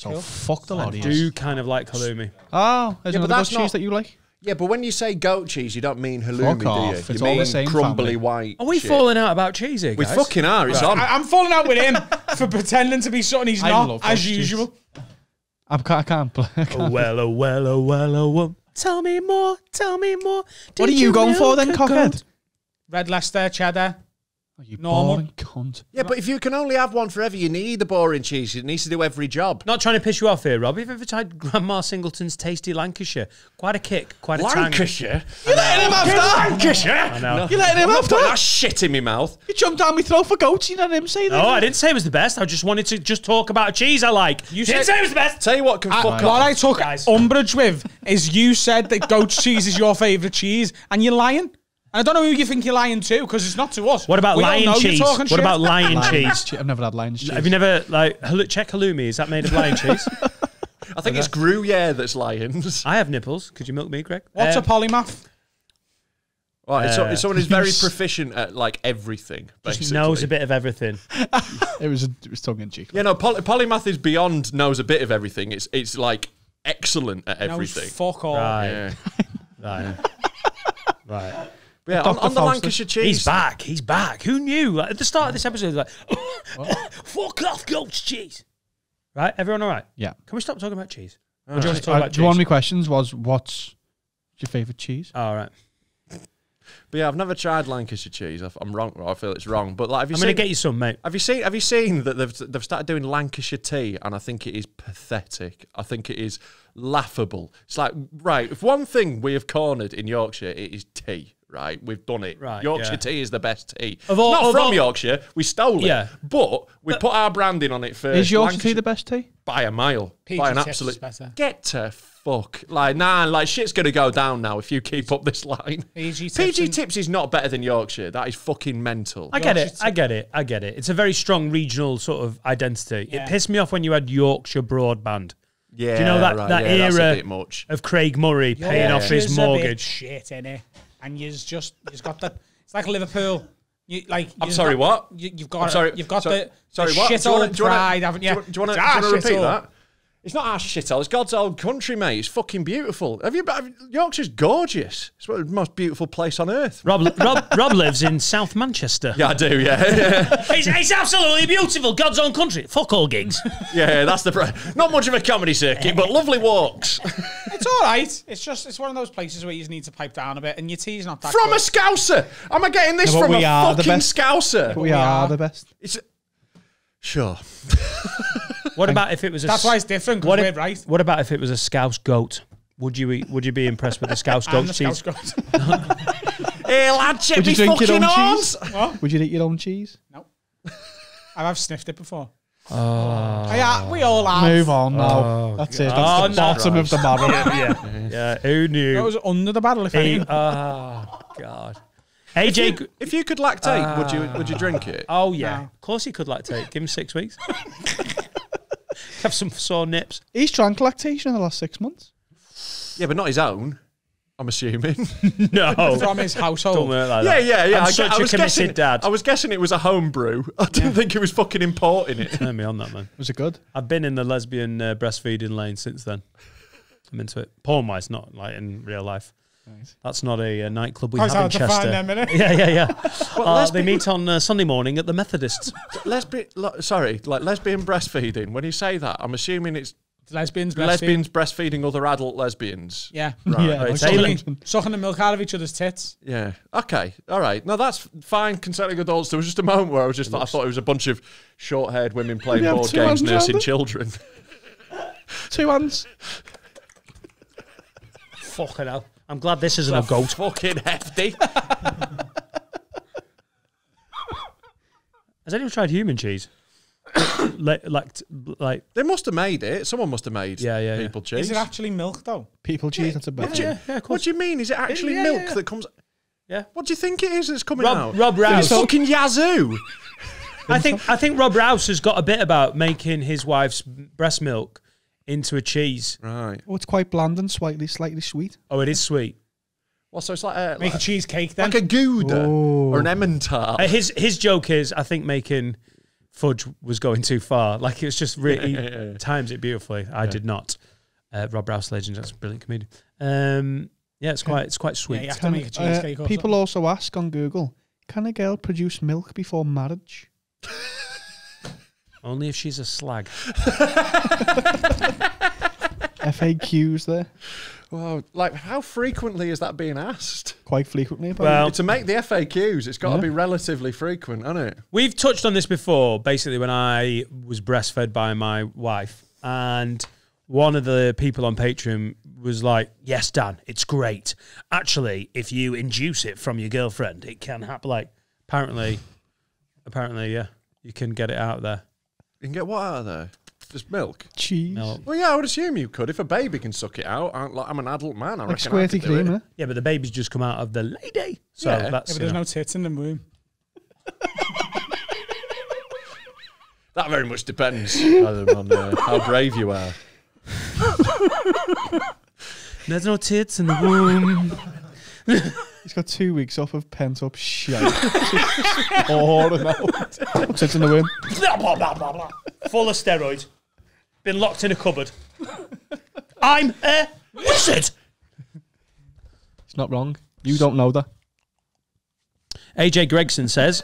Speaker 3: So fuck the lot
Speaker 2: I do kind of like halloumi.
Speaker 3: Ah, oh, there's
Speaker 10: Yeah, but
Speaker 3: another goat cheese that you like.
Speaker 10: Yeah, but when you say goat cheese, you don't mean halloumi,
Speaker 3: Fuck off.
Speaker 10: do you?
Speaker 3: It's
Speaker 10: you
Speaker 3: all the same
Speaker 10: crumbly
Speaker 3: family.
Speaker 10: white.
Speaker 2: Are we
Speaker 10: shit.
Speaker 2: falling out about cheese here,
Speaker 10: We fucking are. It's on.
Speaker 1: I, I'm falling out with him (laughs) for pretending to be something he's
Speaker 3: I
Speaker 1: not, as usual.
Speaker 3: I can't. I can't. play- I
Speaker 2: Oh
Speaker 3: can't.
Speaker 2: well, oh well, oh well, oh well. Tell me more, tell me more.
Speaker 3: What are
Speaker 2: Did
Speaker 3: you going for then, cockhead?
Speaker 1: Red Leicester, cheddar.
Speaker 3: Oh, you
Speaker 1: Normal.
Speaker 3: boring cunt.
Speaker 10: Yeah, but if you can only have one forever, you need the boring cheese. It needs to do every job.
Speaker 2: Not trying to piss you off here, Rob. Have you ever tried Grandma Singleton's Tasty Lancashire? Quite a kick, quite a tang.
Speaker 10: Lancashire.
Speaker 3: You letting him have that?
Speaker 10: Lancashire.
Speaker 2: I know.
Speaker 3: You letting him
Speaker 10: I'm
Speaker 3: have
Speaker 10: not that
Speaker 3: that?
Speaker 10: shit in my mouth.
Speaker 3: You jumped down my throat for goats. You let him say that.
Speaker 2: No, I didn't say it was the best. I just wanted to just talk about a cheese I like. You didn't
Speaker 1: said-
Speaker 2: say it was the best.
Speaker 10: Tell you what can ah,
Speaker 1: I-
Speaker 10: fuck
Speaker 1: what
Speaker 10: off.
Speaker 1: I took
Speaker 2: Guys.
Speaker 1: umbrage with is you said that goat's cheese is your favourite cheese, and you're lying. And I don't know who you think you're lying to, because it's not to us.
Speaker 2: What about
Speaker 1: We
Speaker 2: lion cheese? What
Speaker 1: shit.
Speaker 2: about lion
Speaker 3: Lion's
Speaker 2: cheese?
Speaker 3: I've never had lion's cheese.
Speaker 2: Have you never like hallu- check halloumi? Is that made of lion cheese? (laughs)
Speaker 10: I think it's Gruyere that's lions.
Speaker 2: I have nipples. Could you milk me, Greg?
Speaker 1: What's
Speaker 2: Uh,
Speaker 1: a polymath?
Speaker 10: Right, it's, so-
Speaker 2: Uh,
Speaker 10: it's someone who's very proficient at like everything.
Speaker 2: just
Speaker 10: Basically.
Speaker 2: knows a bit of everything. (laughs)
Speaker 3: It was. A, it was tongue in cheek.
Speaker 10: Yeah, no, poly- polymath is beyond knows a bit of everything. It's it's like excellent at
Speaker 1: No,
Speaker 10: everything.
Speaker 1: fuck all.
Speaker 2: Right.
Speaker 10: Yeah.
Speaker 2: Right. (laughs) right.
Speaker 10: But yeah, on,
Speaker 3: Dr.
Speaker 10: on the Lancashire cheese.
Speaker 2: He's back. He's back. Who knew? Like, at the start of this episode, like, (laughs) fuck off, goat's cheese. Right? Everyone all right?
Speaker 3: Yeah.
Speaker 2: Can we stop talking about cheese? Or do you want to talk
Speaker 3: Uh,
Speaker 2: about
Speaker 3: one of my questions was, "What's your favourite cheese?"
Speaker 2: All right.
Speaker 10: But yeah, I've never tried Lancashire cheese. I- I'm wrong. I feel it's wrong. But like, have you
Speaker 2: I'm
Speaker 10: seen?
Speaker 2: going to get you some, mate.
Speaker 10: Have you seen? Have you seen that they've they've started doing Lancashire tea, and I think it is pathetic. I think it is laughable. It's like right, if one thing we have cornered in Yorkshire, it is tea. Right, we've done it.
Speaker 2: Right,
Speaker 10: Yorkshire
Speaker 2: yeah.
Speaker 10: tea is the best tea.
Speaker 2: Of all-
Speaker 10: Not
Speaker 2: of
Speaker 10: from
Speaker 2: all-
Speaker 10: Yorkshire, we stole it.
Speaker 2: Yeah.
Speaker 10: but we put our branding on it first.
Speaker 3: Is Yorkshire tea the best tea?
Speaker 10: by a mile,
Speaker 1: PG
Speaker 10: by an
Speaker 1: Tips is
Speaker 10: absolute.
Speaker 1: better.
Speaker 10: Get to fuck, like nah, like shit's gonna go down now if you keep up this line.
Speaker 1: PG Tips
Speaker 10: PG Tips is not better than Yorkshire. That is fucking mental.
Speaker 2: I get it. I get it. I get it. It's a very strong regional sort of identity.
Speaker 1: Yeah.
Speaker 2: It pissed me off when you had Yorkshire broadband.
Speaker 10: yeah,
Speaker 2: Do you know that,
Speaker 10: right,
Speaker 2: that
Speaker 10: yeah,
Speaker 2: era
Speaker 10: much.
Speaker 2: of Craig Murray paying off his
Speaker 1: Yorkshire's a bit
Speaker 2: mortgage?
Speaker 1: shit in it, and you've just you've got the It's like Liverpool. You like.
Speaker 10: I'm sorry,
Speaker 1: got-
Speaker 10: what?
Speaker 1: You, you've got.
Speaker 10: I'm sorry.
Speaker 1: You've got
Speaker 10: sorry,
Speaker 1: the.
Speaker 10: sorry,
Speaker 1: the
Speaker 10: what?
Speaker 1: Shit
Speaker 10: you
Speaker 1: all
Speaker 10: you wanna-
Speaker 1: pride, haven't you?
Speaker 10: Do you want to
Speaker 1: Ah,
Speaker 10: repeat that? It's not our shithole. It's God's old country, mate. It's fucking beautiful. Have you? have- Yorkshire's gorgeous. It's the most beautiful place on earth.
Speaker 2: Rob, Rob, Rob (laughs) lives in South Manchester.
Speaker 10: Yeah, I do. Yeah, yeah, (laughs)
Speaker 2: It's, it's absolutely beautiful. God's own country. Fuck all gigs. (laughs)
Speaker 10: yeah. That's the. Pro- not much of a comedy circuit, but lovely walks
Speaker 1: It's all right. It's just it's one of those places where you just need to pipe down a bit, and your tea's not that
Speaker 10: from a
Speaker 1: good.
Speaker 10: scouser. Am I getting this
Speaker 3: No, but
Speaker 10: from
Speaker 3: we
Speaker 10: a
Speaker 3: are the
Speaker 10: fucking
Speaker 3: best.
Speaker 10: scouser?
Speaker 3: We are the best.
Speaker 10: It's sure.
Speaker 2: What about if it was a
Speaker 1: That's why it's different.
Speaker 2: What if,
Speaker 1: right.
Speaker 2: what about if it was a Scouse goat? Would you eat, would you be impressed with the Scouse (laughs) goat
Speaker 1: the
Speaker 2: cheese?
Speaker 1: Scouse goat. (laughs)
Speaker 10: Hey lad, check
Speaker 3: Would you drink your
Speaker 10: fucking
Speaker 3: own
Speaker 10: arms.
Speaker 3: cheese?
Speaker 1: What?
Speaker 3: Would you eat your own cheese?
Speaker 1: No. I've sniffed it before. Oh. Yeah, we all have.
Speaker 3: Move on now. Oh, that's it. That's
Speaker 2: Oh,
Speaker 3: the
Speaker 2: no.
Speaker 3: bottom of the barrel. (laughs)
Speaker 2: yeah, yeah. Who
Speaker 1: It
Speaker 2: knew?
Speaker 1: was under the barrel, if
Speaker 2: He-
Speaker 1: anything.
Speaker 2: oh God.
Speaker 10: If
Speaker 2: AJ.
Speaker 10: you, if you could lactate, would you would you drink it?
Speaker 2: Oh yeah,
Speaker 1: No.
Speaker 2: of course he could lactate. Give him six weeks. (laughs) Have some sore nips.
Speaker 3: He's drank lactation in the last six months.
Speaker 10: Yeah, but not his own. I'm assuming. (laughs) (laughs)
Speaker 2: No,
Speaker 1: From his
Speaker 2: don't
Speaker 1: household.
Speaker 2: work like
Speaker 10: yeah,
Speaker 2: that.
Speaker 10: yeah, yeah.
Speaker 2: I'm
Speaker 10: I,
Speaker 2: such
Speaker 10: I
Speaker 2: a
Speaker 10: was
Speaker 2: committed
Speaker 10: guessing.
Speaker 2: dad.
Speaker 10: I was guessing it was a home brew. I didn't think it was fucking importing it.
Speaker 2: Turn me on that man.
Speaker 3: Was it good?
Speaker 2: I've been in the lesbian uh, breastfeeding lane since then. I'm into it. Porn wise, not like in real life. That's not a, uh nightclub we
Speaker 1: Quite
Speaker 2: have in Chester.
Speaker 1: find them, innit?
Speaker 2: yeah, yeah, yeah. (laughs) Uh,
Speaker 10: let's
Speaker 2: they meet on uh, Sunday morning at the Methodists. (laughs)
Speaker 10: Lesbian, lo- sorry, like lesbian breastfeeding. When you say that, I'm assuming it's
Speaker 1: Lesbians, breastfeeding.
Speaker 10: lesbians breastfeeding other adult lesbians.
Speaker 1: Yeah. (laughs)
Speaker 10: Right.
Speaker 3: Yeah,
Speaker 2: Right,
Speaker 3: like
Speaker 1: Sucking the milk out of each other's tits.
Speaker 10: Yeah. Okay. All right. No, that's fine. Consenting adults. There was just a moment where I was just thought, I thought it was a bunch of short-haired women playing board games,
Speaker 3: hands
Speaker 10: nursing
Speaker 3: it.
Speaker 10: children.
Speaker 3: Two hands.
Speaker 2: Fucking hell. I'm glad this isn't a goat.
Speaker 10: Fucking hefty. (laughs)
Speaker 2: Has anyone tried human cheese? (coughs) like, like, like,
Speaker 10: they must have made it. Someone must have made
Speaker 2: Yeah, yeah, yeah.
Speaker 10: people cheese.
Speaker 1: Is it actually milk, though?
Speaker 3: People cheese. That's a better.
Speaker 2: yeah, yeah, of
Speaker 10: What
Speaker 2: course.
Speaker 10: do you mean? Is it actually
Speaker 2: yeah,
Speaker 10: milk
Speaker 2: yeah.
Speaker 10: that comes?
Speaker 2: Yeah.
Speaker 10: What do you think it is that's coming
Speaker 2: Rob,
Speaker 10: out?
Speaker 2: Rob
Speaker 10: It's
Speaker 2: Rouse.
Speaker 10: fucking Yazoo.
Speaker 2: I think I think Rob Rouse has got a bit about making his wife's breast milk into a cheese.
Speaker 10: Right.
Speaker 3: Oh, it's quite bland and slightly, slightly sweet.
Speaker 2: Oh, it is sweet.
Speaker 10: Well, so it's like a,
Speaker 1: Make a cheesecake then.
Speaker 10: like a Gouda or an Emmentaler.
Speaker 2: Uh, his his joke is, I think making fudge was going too far. Like it was just really
Speaker 10: Yeah, (laughs) yeah, yeah.
Speaker 2: times it beautifully. I did not. Uh, Rob Rouse, legend, that's a brilliant comedian. Um, yeah, it's quite it's quite
Speaker 1: yeah,
Speaker 2: sweet.
Speaker 1: you have to
Speaker 3: Can-
Speaker 1: make a
Speaker 3: uh,
Speaker 1: cheesecake or
Speaker 3: people also ask on Google, can a girl produce milk before marriage? (laughs)
Speaker 2: Only if she's a slag. (laughs)
Speaker 3: FAQs there
Speaker 10: Well, like how frequently is that being asked?
Speaker 3: quite frequently. but
Speaker 2: Well,
Speaker 10: to make the FAQs, it's got to
Speaker 3: Yeah.
Speaker 10: be relatively frequent, hasn't it?
Speaker 2: We've touched on this before, basically, when I was breastfed by my wife. And one of the people on Patreon was like, Yes, Dan, it's great. Actually, if you induce it from your girlfriend, it can happen. Like, apparently, apparently, yeah, you can get it out there.
Speaker 10: You can get what out of there? Just milk.
Speaker 3: cheese,
Speaker 2: No.
Speaker 10: Well, yeah, I would assume you could. If a baby can suck it out, I'm, like, I'm an adult man. I
Speaker 3: like
Speaker 10: reckon I could
Speaker 3: squirty
Speaker 10: do it.
Speaker 2: Yeah, but the baby's just come out of the lady. So
Speaker 10: Yeah.
Speaker 2: that's.
Speaker 1: Yeah, but
Speaker 2: you
Speaker 1: there's
Speaker 2: know.
Speaker 1: no tits in the womb. (laughs)
Speaker 10: That very much depends Adam, on uh, how brave you are. (laughs)
Speaker 2: There's no tits in the womb. (laughs)
Speaker 3: He's got two weeks off of pent up shit. Pouring (laughs) out. Sits in the womb.
Speaker 2: blah, blah, blah, blah, blah. Full of steroids. Been locked in a cupboard. I'm a wizard.
Speaker 3: It's not wrong. You don't know that.
Speaker 2: AJ Gregson says,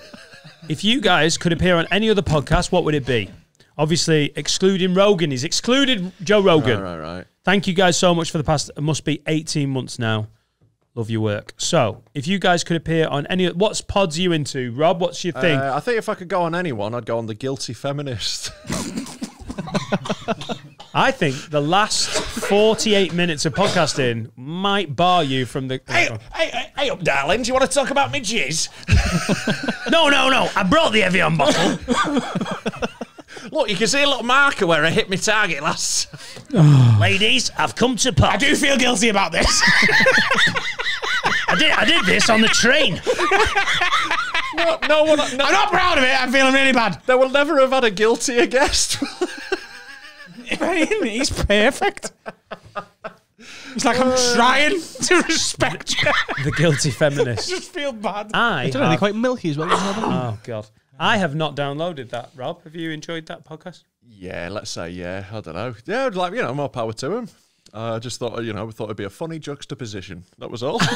Speaker 2: if you guys could appear on any other podcast, what would it be? Obviously, excluding Rogan. He's excluded Joe Rogan.
Speaker 10: Right, right, right.
Speaker 2: Thank you guys so much for the past, it must be 18 months now. Love your work. So, if you guys could appear on any, what's pods are you into? Rob, what's your thing?
Speaker 10: Uh, I think if I could go on anyone, I'd go on the guilty feminist. (laughs)
Speaker 2: I think the last 48 minutes of podcasting might bar you from the.
Speaker 10: hey, hey, hey up, darling. Do you want to talk about me jizz? (laughs)
Speaker 2: No, no, no. I brought the Evian bottle. (laughs)
Speaker 10: Look, you can see a little marker where I hit my target last. (sighs)
Speaker 2: Ladies, I've come to pod.
Speaker 1: I do feel guilty about this.
Speaker 2: I did, I did this on the train.
Speaker 10: no, no one. No,
Speaker 1: I'm not proud of it. I'm feeling really bad.
Speaker 10: They will never have had a guiltier guest. (laughs)
Speaker 1: He's perfect. It's like, I'm trying to respect you.
Speaker 2: The guilty
Speaker 1: I
Speaker 2: feminist.
Speaker 1: just feel bad.
Speaker 2: I.
Speaker 3: I don't know. They're
Speaker 2: have-
Speaker 3: quite milky as well.
Speaker 2: Oh god. I have not downloaded that. Rob, have you enjoyed that podcast?
Speaker 10: Yeah, let's say yeah. I don't know. Yeah, I'd like you know, more power to him. Uh, I just thought you know, we thought it'd be a funny juxtaposition. That was all. (laughs)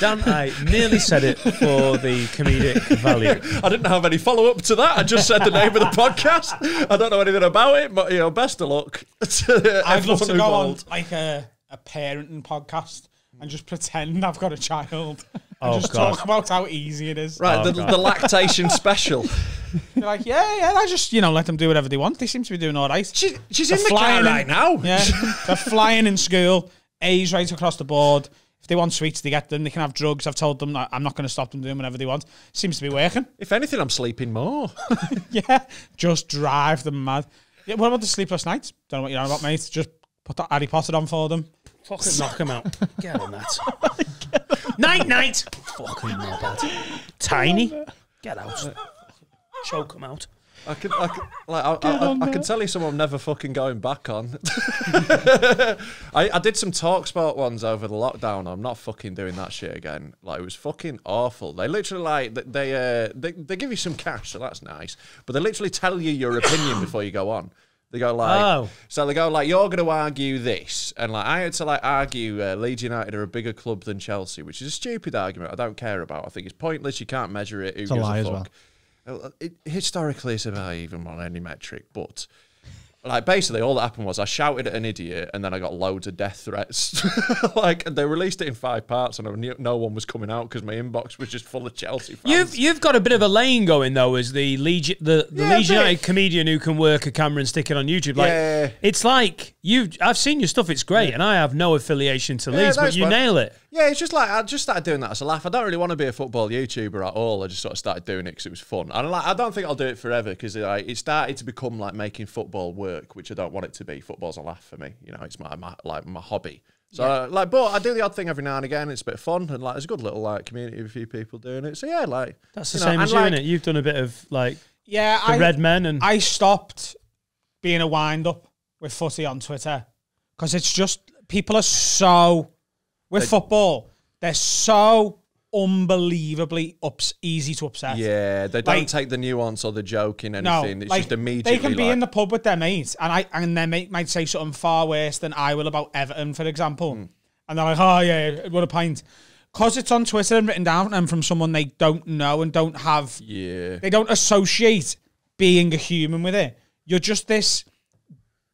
Speaker 2: Dan, I nearly said it for the comedic value.
Speaker 10: I didn't have any follow up to that. I just said the name of the podcast. I don't know anything about it, but you know, best of luck.
Speaker 1: I'd (laughs) love to go on like a, a parenting podcast and just pretend I've got a child and
Speaker 2: Oh,
Speaker 1: just
Speaker 2: God.
Speaker 1: talk about how easy it is.
Speaker 10: Right,
Speaker 2: Oh,
Speaker 10: the,
Speaker 2: God.
Speaker 10: the lactation special. (laughs)
Speaker 1: You're like, yeah, yeah, I just, you know, let them do whatever they want. They seem to be doing all right.
Speaker 10: She, she's
Speaker 1: They're
Speaker 10: in the car
Speaker 1: flying
Speaker 10: right now. (laughs)
Speaker 1: Yeah, they're flying in school. A's right across the board. If they want sweets, they get them. They can have drugs. I've told them that I'm not going to stop them doing whatever they want. Seems to be working.
Speaker 10: If anything, I'm sleeping more. (laughs)
Speaker 1: Yeah, just drive them mad. Yeah, what about the sleepless nights? Don't know what you're on about, mate. Just put that Harry Potter on for them.
Speaker 2: Fucking knock him out. (laughs) Get on that. (laughs) night, night. Fucking knobhead. Tiny. Get out. Choke him out.
Speaker 10: I could, I could, like, I, I, I, I can tell you some I'm never fucking going back on. (laughs) I, I did some talkSPORT ones over the lockdown. I'm not fucking doing that shit again. Like it was fucking awful. They literally like th- they uh they, they give you some cash, so that's nice. But they literally tell you your opinion before you go on. They go like,
Speaker 2: Oh.
Speaker 10: so they go like, you're going to argue this, and like I had to like argue uh, Leeds United are a bigger club than Chelsea, which is a stupid argument. I don't care about. I think it's pointless. You can't measure it. Who
Speaker 3: It's a lie as
Speaker 10: fuck?
Speaker 3: well.
Speaker 10: It, historically, it's about even on any metric, but like basically all that happened was I shouted at an idiot and then I got loads of death threats. (laughs) like and they released it in five parts and I knew no one was coming out because my inbox was just full of Chelsea fans.
Speaker 2: You've you've got a bit of a lane going though, as the Legion the, the
Speaker 10: Yeah,
Speaker 2: Leeds. United comedian who can work a camera and stick it on YouTube. Like
Speaker 10: Yeah.
Speaker 2: it's like you I've seen your stuff, it's great, and I have no affiliation to
Speaker 10: Yeah,
Speaker 2: Leeds, but you nail it.
Speaker 10: Yeah, it's just like I just started doing that as a laugh. I don't really want to be a football YouTuber at all. I just sort of started doing it because it was fun. And like, I don't think I'll do it forever because like, it started to become like making football work, which I don't want it to be. Football's a laugh for me. You know, it's my, my like my hobby. So uh, like, but I do the odd thing every now and again. It's a bit of fun and like there's a good little like community of a few people doing it. So yeah, like
Speaker 2: That's the
Speaker 10: you know,
Speaker 2: same as
Speaker 10: and,
Speaker 2: you,
Speaker 10: like,
Speaker 2: innit? You've done a bit of like
Speaker 1: Yeah,
Speaker 2: the
Speaker 1: I,
Speaker 2: Red Men and
Speaker 1: I stopped being a wind up with footy on Twitter because it's just people are so with football. They're so unbelievably ups, easy to upset.
Speaker 10: Yeah, they don't
Speaker 1: Like-
Speaker 10: take the nuance or the joke in
Speaker 1: No,
Speaker 10: anything. it's
Speaker 1: like
Speaker 10: just immediately.
Speaker 1: they can be
Speaker 10: like,
Speaker 1: in the pub with their mates, and I and their mate might say something far worse than I will about Everton, for example,
Speaker 10: Hmm.
Speaker 1: and they're like, "Oh yeah, what a pint," because it's on Twitter and written down and from someone they don't know and don't have
Speaker 10: yeah.
Speaker 1: they don't associate being a human with it. You're just this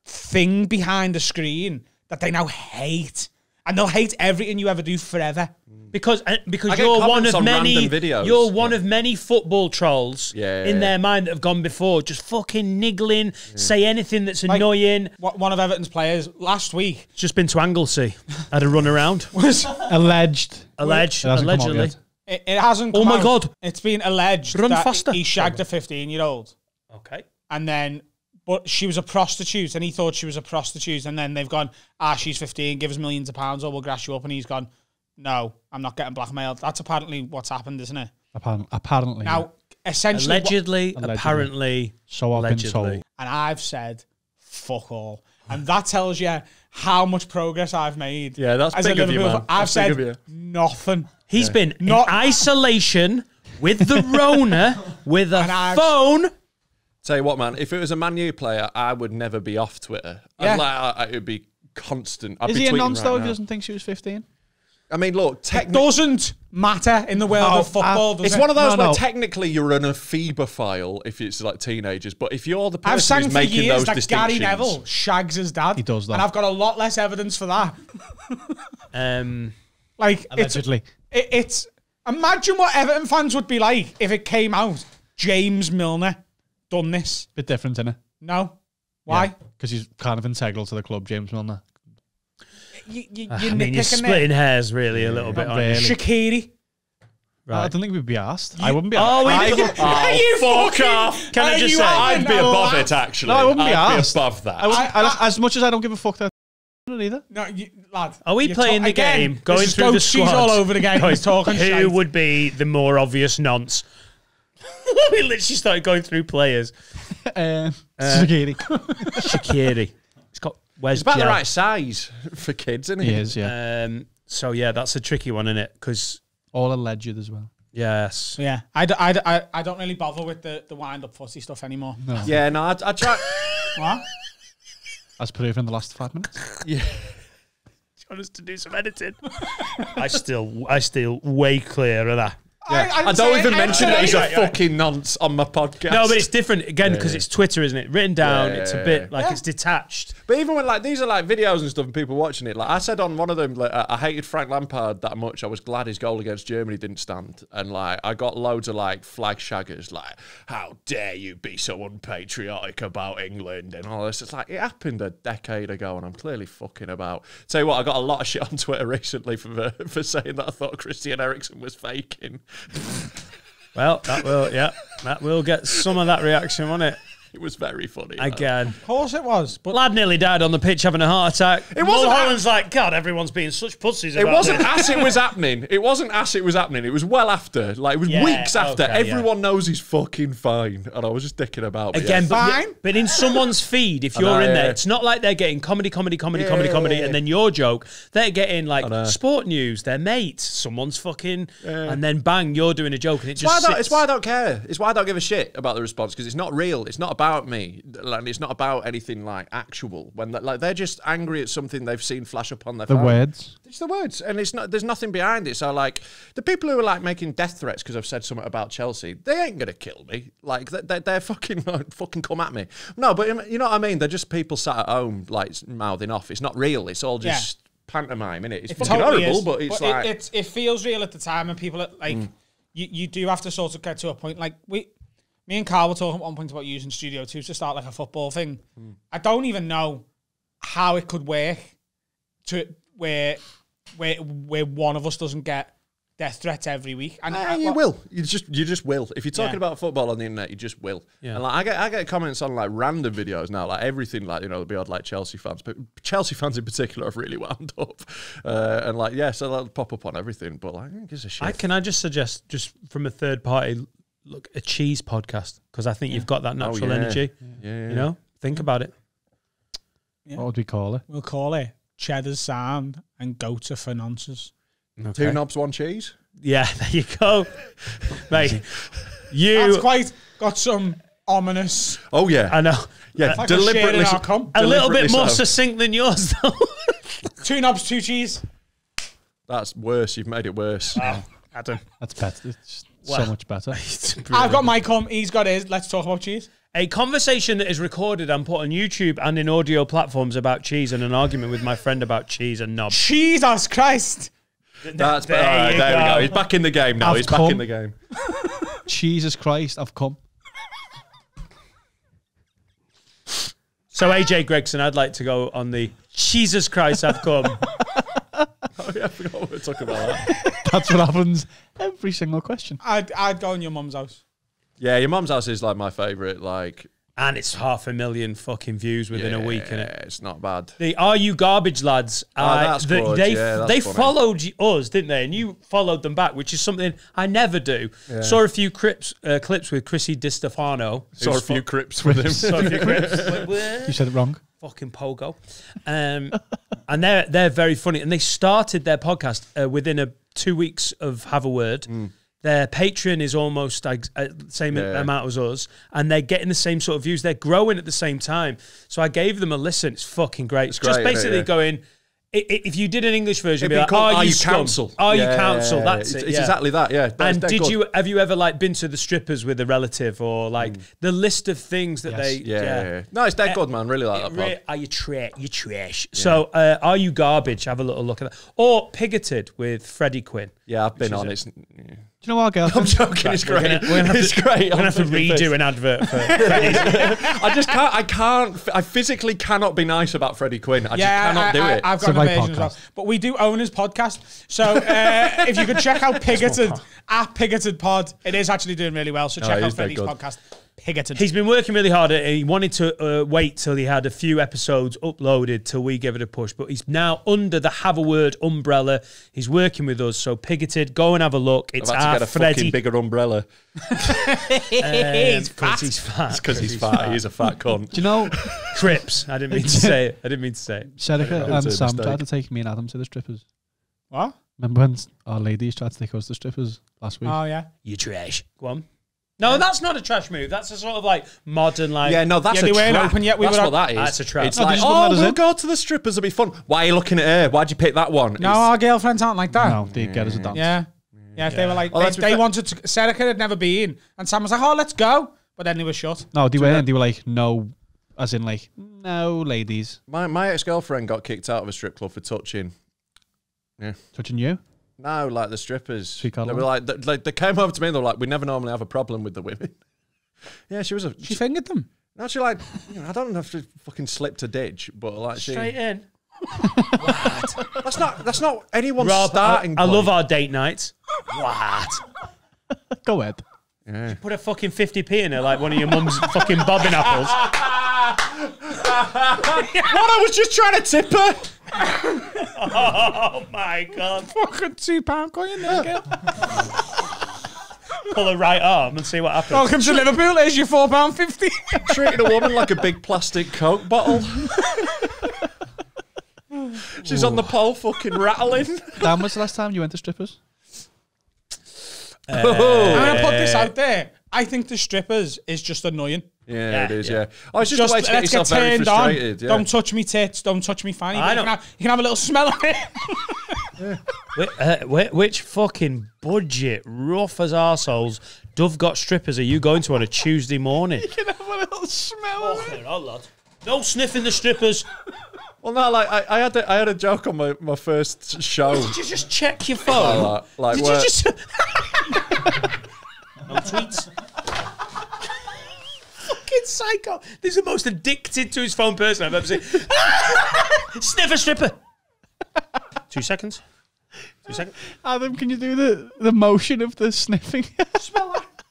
Speaker 1: thing behind the screen that they now hate. And they'll hate everything you ever do forever.
Speaker 2: because uh, because you're one of
Speaker 10: on
Speaker 2: many
Speaker 10: videos.
Speaker 2: you're one of many football trolls
Speaker 10: Yeah.
Speaker 2: in their mind that have gone before, just fucking niggling, say anything that's annoying.
Speaker 1: One of Everton's players last week
Speaker 2: Just been to Anglesey, had a run around, (laughs)
Speaker 1: was
Speaker 3: Alleged.
Speaker 2: alleged,
Speaker 3: It hasn't come
Speaker 2: allegedly.
Speaker 1: it, it hasn't
Speaker 2: Oh my
Speaker 1: out.
Speaker 2: God.
Speaker 1: It's been alleged
Speaker 2: Run
Speaker 1: that
Speaker 2: faster.
Speaker 1: he shagged a 15 year old
Speaker 2: Okay.
Speaker 1: and then but she was a prostitute and he thought she was a prostitute and then they've gone, ah, she's 15, give us millions of pounds or we'll grass you up and he's gone, no, I'm not getting blackmailed. That's apparently what's happened, isn't it?
Speaker 3: Apparently, apparently
Speaker 1: Now, essentially, what-
Speaker 2: Allegedly,
Speaker 3: Allegedly.
Speaker 2: apparently,
Speaker 3: so I've been told.
Speaker 1: and I've said fuck all. And that tells you how much progress I've made.
Speaker 10: Yeah, that's
Speaker 1: as
Speaker 10: big of you,
Speaker 1: Liverpool
Speaker 10: man.
Speaker 1: fan. I've
Speaker 10: That's big
Speaker 1: said
Speaker 10: of you.
Speaker 1: nothing.
Speaker 2: He's been
Speaker 1: Not-
Speaker 2: in isolation with the (laughs) Rona with a
Speaker 1: And I've-
Speaker 2: phone.
Speaker 10: Tell you what, man. If it was a Man U player, I would never be off Twitter.
Speaker 1: Yeah.
Speaker 10: I'd like, I, I- it'd be constant. I'd
Speaker 3: Is
Speaker 10: be
Speaker 3: he a
Speaker 10: tweeting
Speaker 3: nonce
Speaker 10: right
Speaker 3: though if he doesn't think she was 15?
Speaker 10: I mean, look,
Speaker 1: It
Speaker 10: technically,
Speaker 1: doesn't matter in the world
Speaker 3: Oh,
Speaker 1: of football.
Speaker 3: uh,
Speaker 10: it's
Speaker 1: it?
Speaker 10: one of those
Speaker 3: No,
Speaker 10: where
Speaker 3: no.
Speaker 10: technically you're an ephebophile if it's like teenagers, but if you're the
Speaker 1: I've
Speaker 10: person
Speaker 1: sang
Speaker 10: who's
Speaker 1: for
Speaker 10: making
Speaker 1: years
Speaker 10: those
Speaker 1: that Gary Neville shags his dad.
Speaker 3: He does that.
Speaker 1: And I've got a lot less evidence for that.
Speaker 2: Um,
Speaker 1: Like, it's,
Speaker 3: Allegedly.
Speaker 1: it, it's. Imagine what Everton fans would be like if it came out James Milner done this.
Speaker 3: Bit different, innit?
Speaker 1: No. Why?
Speaker 3: Because he's kind of integral to the club, James Milner.
Speaker 1: You, you, (sighs)
Speaker 2: I
Speaker 1: you're
Speaker 2: mean, you're
Speaker 1: nitpicking
Speaker 2: splitting
Speaker 1: it.
Speaker 2: hairs really a little bit.
Speaker 3: Not
Speaker 2: aren't you?
Speaker 3: really.
Speaker 1: Shaqiri.
Speaker 3: I
Speaker 2: Right.
Speaker 3: don't think we'd be asked. I wouldn't be
Speaker 2: Oh,
Speaker 3: asked.
Speaker 2: we
Speaker 3: I,
Speaker 2: did- (laughs)
Speaker 1: Are you
Speaker 10: fuck
Speaker 1: fucking-
Speaker 10: off.
Speaker 2: Can I
Speaker 1: are
Speaker 2: just
Speaker 1: you
Speaker 2: say-
Speaker 1: having
Speaker 10: I'd be
Speaker 1: a
Speaker 10: above
Speaker 1: laugh?
Speaker 10: it, actually.
Speaker 3: No, I wouldn't be
Speaker 10: I'd
Speaker 3: asked.
Speaker 10: above that.
Speaker 3: I wouldn't,
Speaker 1: I-
Speaker 3: I- as much as I don't give a fuck that either.
Speaker 1: No, you, lad.
Speaker 2: Are we
Speaker 1: you're
Speaker 2: playing the
Speaker 1: again,
Speaker 2: game,
Speaker 1: this
Speaker 2: going
Speaker 1: is
Speaker 2: through the
Speaker 1: goat cheese
Speaker 2: squad?
Speaker 1: all over again. He's talking
Speaker 2: Who
Speaker 1: shite.
Speaker 2: would be the more obvious nonce? (laughs) we literally started going through players. (laughs)
Speaker 3: Uh, Shaqiri. (laughs)
Speaker 2: Shaqiri. It's got where's
Speaker 10: It's about the right size for kids, isn't it?
Speaker 3: he is, yeah.
Speaker 2: Um, so yeah, that's a tricky one, isn't it? Because
Speaker 3: All alleged as well.
Speaker 2: Yes.
Speaker 1: So yeah, I, d- I, d- I, I don't really bother with the, the wind up fussy stuff anymore.
Speaker 3: No.
Speaker 10: Yeah, no, I, I try.
Speaker 1: What?
Speaker 3: As proven in the last five minutes.
Speaker 10: Yeah.
Speaker 2: want us to do some editing? I still, I still way clear of that.
Speaker 10: I, don't even mention that he's a fucking nonce on my podcast.
Speaker 2: No, but it's different again because
Speaker 10: Yeah.
Speaker 2: it's Twitter, isn't it? Written down,
Speaker 10: Yeah,
Speaker 2: it's a bit like
Speaker 10: Yeah.
Speaker 2: it's detached.
Speaker 10: But even when like these are like videos and stuff and people watching it, like I said on one of them, like I I hated Frank Lampard that much. I was glad his goal against Germany didn't stand, and like I got loads of like flag shaggers, like how dare you be so unpatriotic about England and all this. It's like it happened a decade ago, and I'm clearly fucking about. Tell you what, I got a lot of shit on Twitter (laughs) recently for for saying that I thought Christian Eriksen was faking.
Speaker 2: Well, that will, yeah, that will get some of that reaction, won't it? (laughs)
Speaker 10: It was very funny.
Speaker 2: Again.
Speaker 1: Of course it was. But
Speaker 2: Lad nearly died on the pitch having a heart attack.
Speaker 10: It wasn't-
Speaker 2: Mulholland's like, God, everyone's being such pussies
Speaker 10: It wasn't
Speaker 2: this."
Speaker 10: as it was (laughs) happening. It wasn't as it was happening. It was well after. Like it was
Speaker 2: Yeah,
Speaker 10: weeks after.
Speaker 2: okay, yeah.
Speaker 10: Everyone knows he's fucking fine, and I was just dicking about. but
Speaker 2: Again,
Speaker 10: yeah.
Speaker 2: but, yeah, but in someone's feed, if (laughs) you're
Speaker 10: know,
Speaker 2: in there,
Speaker 10: yeah.
Speaker 2: it's not like they're getting comedy, comedy, comedy,
Speaker 10: Yeah,
Speaker 2: comedy,
Speaker 10: yeah,
Speaker 2: comedy,
Speaker 10: yeah,
Speaker 2: and then your joke. They're getting like sport news, their mate, someone's fucking, and then bang, you're doing a joke, and it
Speaker 10: It's why, I
Speaker 2: just
Speaker 10: don't,
Speaker 2: sits.
Speaker 10: it's why I don't care. It's why I don't give a shit about the response because it's not real. It's not about me. Like, it's not about anything like actual. When that- like they're just angry at something they've seen flash up on their
Speaker 3: The
Speaker 10: phone.
Speaker 3: words.
Speaker 10: It's the words, and it's not. There's nothing behind it. So like the people who are like making death threats because I've said something about Chelsea, they ain't gonna kill me. Like they- they, they're fucking (laughs) like, fucking come at me. No, but you know what I mean. They're just people sat at home like mouthing off. It's not real. It's all
Speaker 1: Yeah.
Speaker 10: just pantomime, innit? It's
Speaker 1: It
Speaker 10: fucking
Speaker 1: totally
Speaker 10: horrible,
Speaker 1: is,
Speaker 10: but it's
Speaker 1: it-
Speaker 10: like
Speaker 1: it, it feels real at the time, and people are, like
Speaker 10: Mm.
Speaker 1: you, you do have to sort of get to a point. Like we, me and Carl were talking at one point about using Studio Two to start like a football thing.
Speaker 10: Mm.
Speaker 1: I don't even know how it could work to where where where one of us doesn't get death threats every week. And
Speaker 10: Ah,
Speaker 1: I-
Speaker 10: you
Speaker 1: well-
Speaker 10: will. You just you just will. If you're talking
Speaker 1: Yeah.
Speaker 10: about football on the internet, you just will.
Speaker 2: Yeah.
Speaker 10: And like I get I get comments on like random videos now, like everything, like you know, there'll be odd like Chelsea fans, but Chelsea fans in particular have really (laughs) wound up. Uh, and like yeah, so that'll pop up on everything. But like, who gives a shit?
Speaker 2: I can I just suggest, just from a third party, look a cheese podcast because I think you've got that
Speaker 10: Oh,
Speaker 2: natural
Speaker 10: yeah.
Speaker 2: energy.
Speaker 10: Yeah, yeah.
Speaker 2: You know, think about it.
Speaker 3: What would we call it?
Speaker 1: We'll call it Cheddar's Sound and go to for nonsense.
Speaker 10: Two knobs, one cheese.
Speaker 2: Yeah, (laughs) there you go, mate. You
Speaker 1: That's quite got some ominous.
Speaker 10: Oh yeah,
Speaker 2: I know.
Speaker 10: Yeah,
Speaker 1: Like
Speaker 10: deliberately.
Speaker 1: shade in our cum.
Speaker 2: a little bit more
Speaker 10: so.
Speaker 2: succinct than yours, though. (laughs)
Speaker 1: Two knobs, two cheese.
Speaker 10: That's worse. You've made it worse.
Speaker 2: Adam.
Speaker 3: That's better. It's
Speaker 2: Well,
Speaker 3: so much better. (laughs)
Speaker 1: I've got my com. He's got his. Let's talk about cheese.
Speaker 2: A conversation that is recorded and put on YouTube and in audio platforms about cheese and an argument with my friend about cheese and knob.
Speaker 1: Jesus Christ.
Speaker 10: That's
Speaker 2: There
Speaker 10: all right,
Speaker 2: you
Speaker 10: there we
Speaker 2: go.
Speaker 10: go. He's back in the game now.
Speaker 3: I've
Speaker 10: He's back in the game.
Speaker 3: Jesus Christ, I've come.
Speaker 2: So AJ Gregson, I'd like to go on the Jesus Christ, I've come. (laughs) (laughs)
Speaker 10: Oh yeah, I forgot what we were talking about. That. (laughs)
Speaker 3: That's what happens every single question.
Speaker 1: I'd, I'd go in your mum's house.
Speaker 10: yeah, your mum's house is like my favourite. Like
Speaker 2: and it's half a million fucking views within a week,
Speaker 10: yeah,
Speaker 2: innit?
Speaker 10: it's not bad.
Speaker 2: The Are You Garbage Lads?
Speaker 10: Oh,
Speaker 2: uh,
Speaker 10: that's
Speaker 2: the-
Speaker 10: good.
Speaker 2: They,
Speaker 10: Yeah, that's
Speaker 2: they
Speaker 10: funny.
Speaker 2: followed us, didn't they? And you followed them back, which is something I never do.
Speaker 10: Yeah.
Speaker 2: Saw a few clips, uh, clips with Chrissy DiStefano.
Speaker 10: Saw a few
Speaker 2: fu-
Speaker 10: crips with him.
Speaker 2: Saw a few (laughs) clips.
Speaker 3: You said it wrong.
Speaker 2: Fucking pogo. Um, (laughs) and they're they're very funny. And they started their podcast uh, within a two weeks of Have a Word. Their Patreon is almost like uh, same
Speaker 10: Yeah.
Speaker 2: amount as us, and they're getting the same sort of views. They're growing at the same time. So I gave them a listen. It's fucking great. It's just
Speaker 10: great, isn't
Speaker 2: basically
Speaker 10: Yeah.
Speaker 2: going. If you did an English version, be
Speaker 10: be
Speaker 2: like,
Speaker 10: called
Speaker 2: "Are, you?
Speaker 10: Council?"
Speaker 2: Are you council?"
Speaker 10: yeah,
Speaker 2: That's
Speaker 10: it's-
Speaker 2: it.
Speaker 10: it's
Speaker 2: yeah.
Speaker 10: exactly that, yeah. That's-
Speaker 2: and did
Speaker 10: good.
Speaker 2: you have you ever like been to the strippers with a relative or like the list of things that they?
Speaker 10: Yeah, yeah, yeah. No, it's dead
Speaker 2: Uh,
Speaker 10: good, man. Really like that.
Speaker 2: re- are you trash? You trash. So, uh, are you garbage? Have a little look at that. Or Pigoted with Freddie Quinn.
Speaker 10: Yeah, I've been on
Speaker 2: a-
Speaker 10: it. It's-
Speaker 3: Do you know our girlfriend?
Speaker 10: I'm joking. It's
Speaker 2: We're
Speaker 10: great.
Speaker 2: gonna- we're gonna have
Speaker 10: it's
Speaker 2: to-
Speaker 10: great.
Speaker 2: We're gonna have to
Speaker 10: I'm taking the
Speaker 2: redo an advert for (laughs) Freddie's.
Speaker 10: I just can't. I can't. I physically cannot be nice about Freddie Quinn. I just cannot
Speaker 1: I,
Speaker 10: do
Speaker 1: I,
Speaker 10: it.
Speaker 1: I've got
Speaker 3: It's
Speaker 1: an
Speaker 3: a
Speaker 1: as well.
Speaker 3: podcast.
Speaker 1: But we do own his podcast. So uh, (laughs) if you could check out Pigoted at Pigoted Pod, it is actually doing really well. So
Speaker 10: Oh,
Speaker 1: check
Speaker 10: it
Speaker 1: out
Speaker 10: is
Speaker 1: Freddie's podcast, Pigoted.
Speaker 2: He's been working really hard. at it. He wanted to uh, wait till he had a few episodes uploaded till we give it a push. But he's now under the Have a Word umbrella. He's working with us. So Pigoted, go and have a look.
Speaker 10: I've
Speaker 2: It's
Speaker 10: had to
Speaker 2: our
Speaker 10: get a
Speaker 2: Freddie.
Speaker 10: fucking bigger umbrella. (laughs)
Speaker 2: Um, 'cause he's fat.
Speaker 10: Because he's fat. He's a fat cunt.
Speaker 3: Do you know
Speaker 2: Crips. I didn't mean to (laughs) say it. I didn't mean to say it.
Speaker 3: Serica and Sam
Speaker 10: mistake.
Speaker 3: tried to take me and Adam to the strippers?
Speaker 1: what?
Speaker 3: Remember when our ladies tried to take us to the strippers? last week.
Speaker 1: Oh yeah.
Speaker 2: You trash. Go on. No, that's not a trash move. That's a sort of like modern, like
Speaker 10: Yeah, no, that's
Speaker 1: Yeah,
Speaker 10: a
Speaker 1: they weren't
Speaker 10: trap.
Speaker 1: open yet, we
Speaker 10: that's
Speaker 1: were
Speaker 10: what that is.
Speaker 2: That's a trap.
Speaker 10: It's
Speaker 2: Oh,
Speaker 10: like,
Speaker 3: just wouldn't let
Speaker 10: oh, we'll
Speaker 3: in?
Speaker 10: go to the strippers. It'll be fun. Why are you looking at her? Why'd you pick that one?
Speaker 1: No,
Speaker 10: It's-
Speaker 1: our girlfriends aren't like that.
Speaker 3: No, they get us a dance.
Speaker 1: Yeah. Yeah, if they were like,
Speaker 10: Oh,
Speaker 1: they, they wanted to, Serica had never been, and Sam was like, oh, let's go. But then they were shut.
Speaker 3: No, they weren't. They were like, no, as in like, no, ladies
Speaker 10: my my ex girlfriend got kicked out of a strip club for touching.
Speaker 3: Yeah, touching you.
Speaker 10: No, like the strippers.
Speaker 3: Sweet
Speaker 10: they
Speaker 3: Caroline?
Speaker 10: were like, they, like, they came over to me and they were like, we never normally have a problem with the women. (laughs) yeah, she was a.
Speaker 1: She fingered them.
Speaker 10: No, she like, you know, I don't know if she fucking slipped a ditch, but like she.
Speaker 2: straight in.
Speaker 10: That's not. That's not anyone's
Speaker 2: Rob, I,
Speaker 10: starting.
Speaker 2: I love
Speaker 10: point.
Speaker 2: our date nights. What? (laughs)
Speaker 3: Go ahead.
Speaker 10: Yeah.
Speaker 2: Put a fucking 50p in it like one of your mum's (laughs) fucking bobbin apples. (laughs)
Speaker 10: What? I was just trying to tip her. (laughs)
Speaker 2: Oh my god.
Speaker 1: Fucking two pound coin there, girl.
Speaker 2: Pull her right arm and see what happens.
Speaker 1: Welcome to Liverpool. Here's your four pound fifty.
Speaker 10: Treating a woman like a big plastic Coke bottle. She's on the pole, fucking rattling.
Speaker 3: Dan, was the last time you went to strippers? (laughs)
Speaker 1: I'm gonna put this out there. I think the strippers is just annoying.
Speaker 10: Yeah, it is.
Speaker 2: yeah.
Speaker 10: Yeah. Oh, it's just, a way to get
Speaker 1: let's get
Speaker 10: yourself very
Speaker 1: turned on.
Speaker 10: frustrated. Yeah.
Speaker 1: Don't touch me tits. Don't touch me fanny.
Speaker 2: I
Speaker 1: You
Speaker 2: don't-
Speaker 1: can, have, you can have a little smell of it. (laughs)
Speaker 2: Whi- uh, whi- which fucking budget, rough as arseholes, Dove got strippers are you going to on a Tuesday morning? (laughs)
Speaker 1: You can have a little smell of it.
Speaker 2: Fucking hell. No sniffing the strippers.
Speaker 10: Well, no, like I, I had a, I had a joke on my, my first show.
Speaker 2: Did you just check your phone?
Speaker 10: like, like
Speaker 2: Did
Speaker 10: where-
Speaker 2: you just... no tweets? Fucking psycho. This is the most addicted to his phone person I've ever seen. (laughs) Sniff a stripper. Two seconds. Two seconds.
Speaker 3: Adam, can you do the, the motion of the sniffing? (laughs)
Speaker 1: Smell that.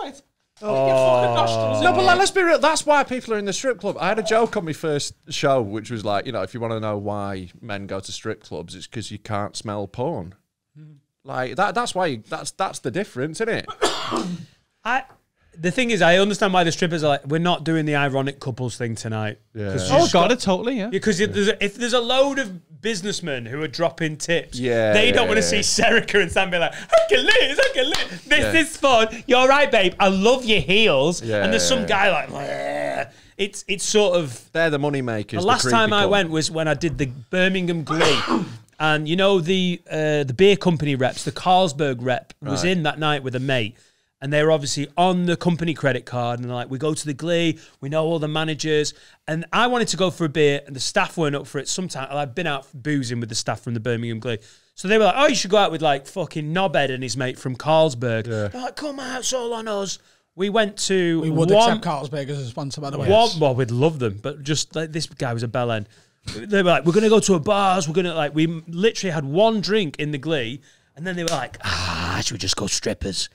Speaker 1: Right.
Speaker 2: Oh.
Speaker 1: Your. Oh.
Speaker 10: No, but like, let's be real. That's why people are in the strip club. I had a joke on my first show, which was like, you know, if you want to know why men go to strip clubs, it's because you can't smell porn. Hmm. Like that. That's why. That's that's the difference, isn't it? (coughs)
Speaker 2: I the thing is, I understand why the strippers are like, we're not doing the ironic couples thing tonight.
Speaker 10: Yeah.
Speaker 3: oh, got it totally, yeah.
Speaker 2: Because if, there's a, if there's a load of businessmen who are dropping tips,
Speaker 10: Yeah,
Speaker 2: they don't
Speaker 10: yeah,
Speaker 2: want to
Speaker 10: yeah.
Speaker 2: see Serica and Sam be like, Uncle Liz, Uncle Liz, this
Speaker 10: Yeah.
Speaker 2: is fun. You're right, babe. I love your heels.
Speaker 10: Yeah,
Speaker 2: and there's some
Speaker 10: yeah,
Speaker 2: guy like, "Bleh." it's it's sort of
Speaker 10: They're the money makers.
Speaker 2: the last time I went was when I did the Birmingham Glee. (coughs) And you know the uh, the beer company reps, the Carlsberg rep was
Speaker 10: Right.
Speaker 2: in that night with a mate, and they were obviously on the company credit card, and they're like, "We go to the Glee, we know all the managers," and I wanted to go for a beer, and the staff weren't up for it. Sometime I'd been out boozing with the staff from the Birmingham Glee, so they were like, "Oh, you should go out with like fucking Knobhead and his mate from Carlsberg." They're like, "Come out, it's all on us." We went to
Speaker 1: We would
Speaker 2: one,
Speaker 1: accept Carlsberg as a sponsor, by the way.
Speaker 2: one, well, we'd love them, but just like this guy was a bell end. They were like, "We're gonna go to a bars. We're gonna like." We literally had one drink in the Glee, and then they were like, "Ah, should we just go strippers?"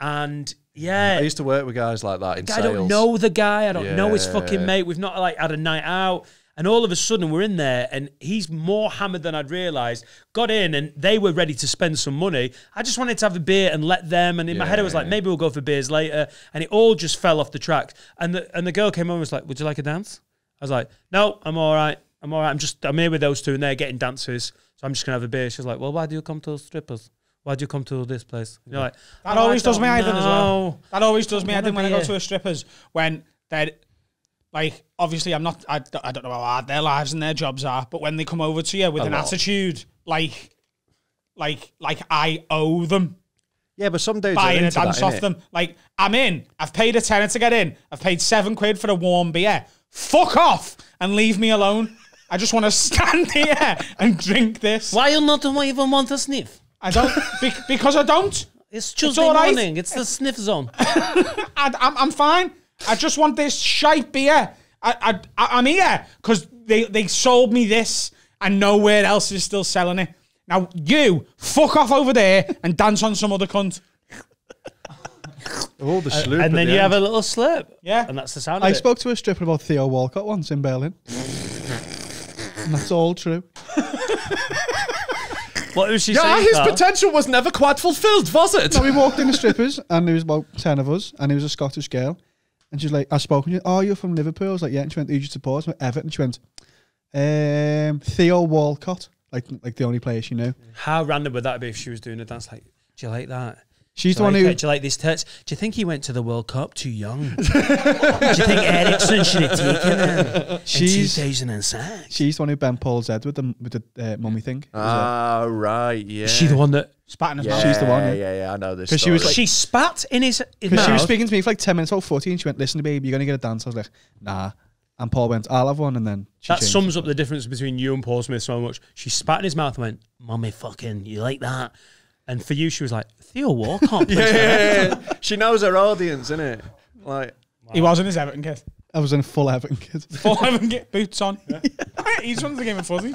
Speaker 2: And yeah,
Speaker 10: I used to work with guys like that in
Speaker 2: I
Speaker 10: sales.
Speaker 2: don't know the guy. I don't know his fucking mate. We've not like had a night out. And all of a sudden we're in there and he's more hammered than I'd realised. Got in and they were ready to spend some money. I just wanted to have a beer and let them. And in my head I was like, maybe we'll go for beers later. And it all just fell off the track. And the and the girl came over and was like, Would you like a dance? I was like, No, I'm all right. I'm all right. I'm just I'm here with those two and they're getting dances. So I'm just gonna have a beer. She's like, Well, why do you come to strippers? Why do you come to this place? And you're like,
Speaker 1: That
Speaker 2: "Oh,
Speaker 1: always does me
Speaker 2: don't
Speaker 1: either as well. That always does me
Speaker 2: wanna
Speaker 1: either when I go to a strippers when they're like obviously I'm not I, I don't know how hard their lives and their jobs are, but when they come over to you with
Speaker 10: A
Speaker 1: an
Speaker 10: lot.
Speaker 1: attitude like like like I owe them
Speaker 10: Yeah, but some dudes
Speaker 1: buying a
Speaker 10: into
Speaker 1: dance
Speaker 10: that,
Speaker 1: off
Speaker 10: innit?
Speaker 1: them. Like I'm in. I've paid a tenner to get in. I've paid seven quid for a warm beer. Fuck off and leave me alone. I just want to stand here and drink this.
Speaker 9: Why you not even want to sniff?
Speaker 1: I don't be, because I don't.
Speaker 9: It's Tuesday
Speaker 1: all right.
Speaker 9: morning. It's the sniff zone. (laughs)
Speaker 1: I, I'm, I'm fine. I just want this shite beer. I, I, I- I'm here because they, they sold me this and nowhere else is still selling it. Now, you fuck off over there and dance on some other cunt.
Speaker 10: Oh, the uh, sloop.
Speaker 2: and then you have a little slurp.
Speaker 1: Yeah.
Speaker 2: And that's the sound
Speaker 3: I
Speaker 2: of it.
Speaker 3: spoke to a stripper about Theo Walcott once in Berlin. (laughs) and (laughs) that's all true.
Speaker 2: What was she
Speaker 10: Yeah,
Speaker 2: saying?
Speaker 10: his
Speaker 2: Carl?
Speaker 10: potential was never quite fulfilled, was it?
Speaker 3: So we walked in the strippers, and there was about 10 of us, and it was a Scottish girl. And she's like, I spoke, and she went, Oh, you're from Liverpool? I was like, Yeah. And she went, Who do you support? I went, Everton. She went, um, Theo Walcott. Like, like the only player she knew.
Speaker 2: How random would that be if she was doing a dance like Do you like that?
Speaker 3: She's
Speaker 2: do
Speaker 3: the one who-
Speaker 2: Do you like these tits? Do you think he went to the World Cup too young? (laughs) do you think Eriksson should have taken him
Speaker 3: She's-
Speaker 2: in 2006?
Speaker 3: She's the one who bent Paul's head with the with the uh, mummy thing.
Speaker 10: Ah, right, yeah.
Speaker 2: Is she the one that?
Speaker 1: Spat in his
Speaker 10: Yeah,
Speaker 1: mouth.
Speaker 3: She's the one,
Speaker 10: Yeah,
Speaker 3: yeah.
Speaker 10: yeah, yeah. I know this.
Speaker 3: Because she was like-
Speaker 2: she spat in his, his
Speaker 3: Because she was speaking to me for like 10 minutes about 40 and she went, listen, to babe, you're going to get a dance. I was like, nah. And Paul went, I'll have one. And then she
Speaker 2: That
Speaker 3: changed
Speaker 2: sums up the difference between you and Paul Smith so much. She spat in his mouth and went, "Mummy, fucking, you like that?" And for you, she was like, "Theo Walcott." (laughs)
Speaker 10: yeah, yeah, yeah. she knows her audience, innit? Like,
Speaker 1: He was in his Everton kit.
Speaker 3: I was in full Everton kid. (laughs)
Speaker 1: Full Everton kit, boots on. He's running the game of fuzzy.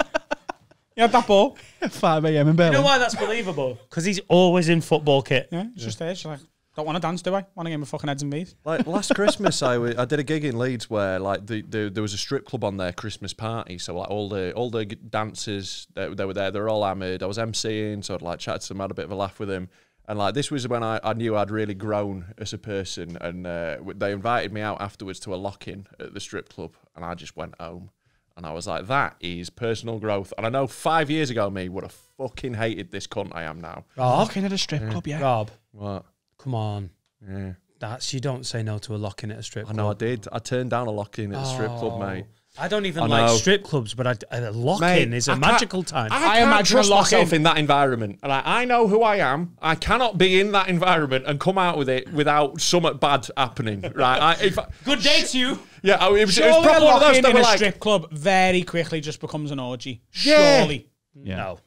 Speaker 1: He had that ball. (laughs)
Speaker 3: 5 a.m. in Berlin.
Speaker 2: You know why that's believable? Because he's always in football kit.
Speaker 1: Yeah, it's just there. She's like, don't want to dance, do I? Want to game of fucking heads and bees?
Speaker 10: like last Christmas, I I did a gig in Leeds where like the, the there was a strip club on their Christmas party, so like all the all the g- dancers they, they were there, they were all hammered. I was emceeing, so I'd like chatted to them, had a bit of a laugh with them. And like this was when I, I knew I'd really grown as a person, and uh, they invited me out afterwards to a lock-in at the strip club, and I just went home, and I was like, that is personal growth. And I know five years ago me would have fucking hated this cunt I am now.
Speaker 2: Rob,
Speaker 3: Looking at a strip club, yeah.
Speaker 2: Rob,
Speaker 10: What?
Speaker 2: Come on.
Speaker 10: Yeah.
Speaker 2: That's you don't say no to a lock in at a strip
Speaker 10: I
Speaker 2: club.
Speaker 10: I know I did. I turned down a lock-in at a strip club,
Speaker 2: Oh.
Speaker 10: mate.
Speaker 2: I don't even
Speaker 10: I
Speaker 2: like
Speaker 10: know.
Speaker 2: strip clubs, but I, a lock
Speaker 10: Mate,
Speaker 2: in is a
Speaker 10: I
Speaker 2: magical time.
Speaker 10: I,
Speaker 1: I
Speaker 10: can't
Speaker 1: imagine
Speaker 10: trust
Speaker 1: a lock
Speaker 10: myself
Speaker 1: in-
Speaker 10: in that environment. And I, I know who I am. I cannot be in that environment and come out with it without something bad happening. (laughs) Right? I, if I,
Speaker 2: Good day to you.
Speaker 10: yeah, I, it was, it was
Speaker 1: Surely a
Speaker 10: probably one of those
Speaker 1: lock-in
Speaker 10: that
Speaker 1: in a
Speaker 10: like,
Speaker 1: strip club very quickly just becomes an orgy.
Speaker 10: Yeah.
Speaker 1: Surely.
Speaker 2: No.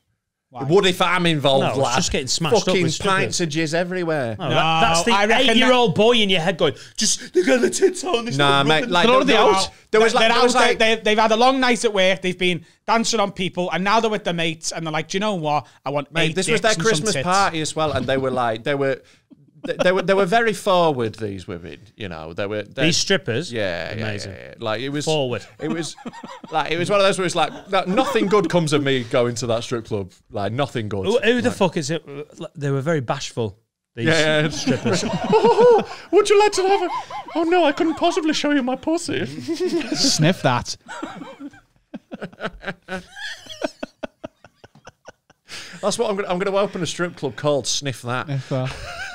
Speaker 10: What if I'm involved,
Speaker 2: No,
Speaker 10: lad?
Speaker 2: just getting smashed up
Speaker 10: Fucking
Speaker 2: with strippers.
Speaker 10: pints of jizz everywhere.
Speaker 2: No, that- that's the
Speaker 1: I reckon
Speaker 2: eight-year-old boy in your head going, just look at the tits on this.
Speaker 10: Nah, mate.
Speaker 2: rubbing-
Speaker 10: Like,
Speaker 3: They're
Speaker 10: there,
Speaker 3: already
Speaker 10: there,
Speaker 3: out.
Speaker 10: there was like,
Speaker 1: they're
Speaker 10: there
Speaker 1: out,
Speaker 10: was like,
Speaker 1: they, they, have had a long night at work. They've been dancing on people, and now they're with their mates, and they're like, "Do you know what? I want
Speaker 10: Mate,
Speaker 1: eight
Speaker 10: this was their Christmas party as well, and they were like, they were, they, they were, they were very forward. These women, you know, they were they-
Speaker 2: These strippers,
Speaker 10: Yeah, yeah,
Speaker 2: amazing.
Speaker 10: yeah, yeah. Like it was
Speaker 2: Forward.
Speaker 10: It was like it was one of those where it's like no- nothing good comes of me going to that strip club. Like nothing good.
Speaker 2: Who, who the
Speaker 10: Like,
Speaker 2: fuck is it? They were very bashful. These
Speaker 10: Yeah, yeah.
Speaker 2: strippers. (laughs)
Speaker 10: oh, would you like to have a? Oh no, I couldn't possibly show you my pussy. (laughs)
Speaker 3: Sniff that.
Speaker 10: That's what I'm gonna. I'm gonna open a strip club called Sniff That.
Speaker 3: Sniff that. (laughs)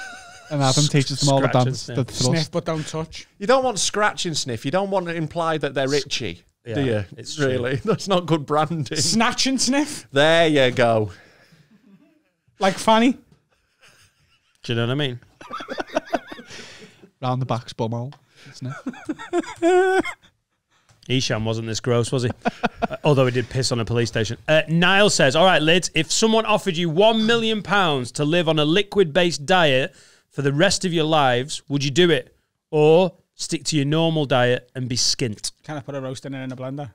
Speaker 3: And Adam teaches them all the
Speaker 2: Scratch and
Speaker 3: dance.
Speaker 2: sniff.
Speaker 3: The.
Speaker 1: Sniff but don't touch.
Speaker 10: You don't want scratch and sniff. You don't want to imply that they're itchy, do
Speaker 2: Yeah,
Speaker 10: you?
Speaker 2: it's true.
Speaker 10: really. (laughs) That's not good branding.
Speaker 1: Snatch and sniff
Speaker 10: There you go.
Speaker 1: like Fanny.
Speaker 2: Do you know what I mean?
Speaker 3: Round the back's bumhole. Sniff. (laughs)
Speaker 2: Isham wasn't this gross, was he? Uh, (laughs) although he did piss on a police station. Uh, Niall says, "All right, Lids. If someone offered you one million pounds to live on a liquid-based diet for the rest of your lives, would you do it, or stick to your normal diet and be skint?"
Speaker 1: Can I put a roast in it in a blender?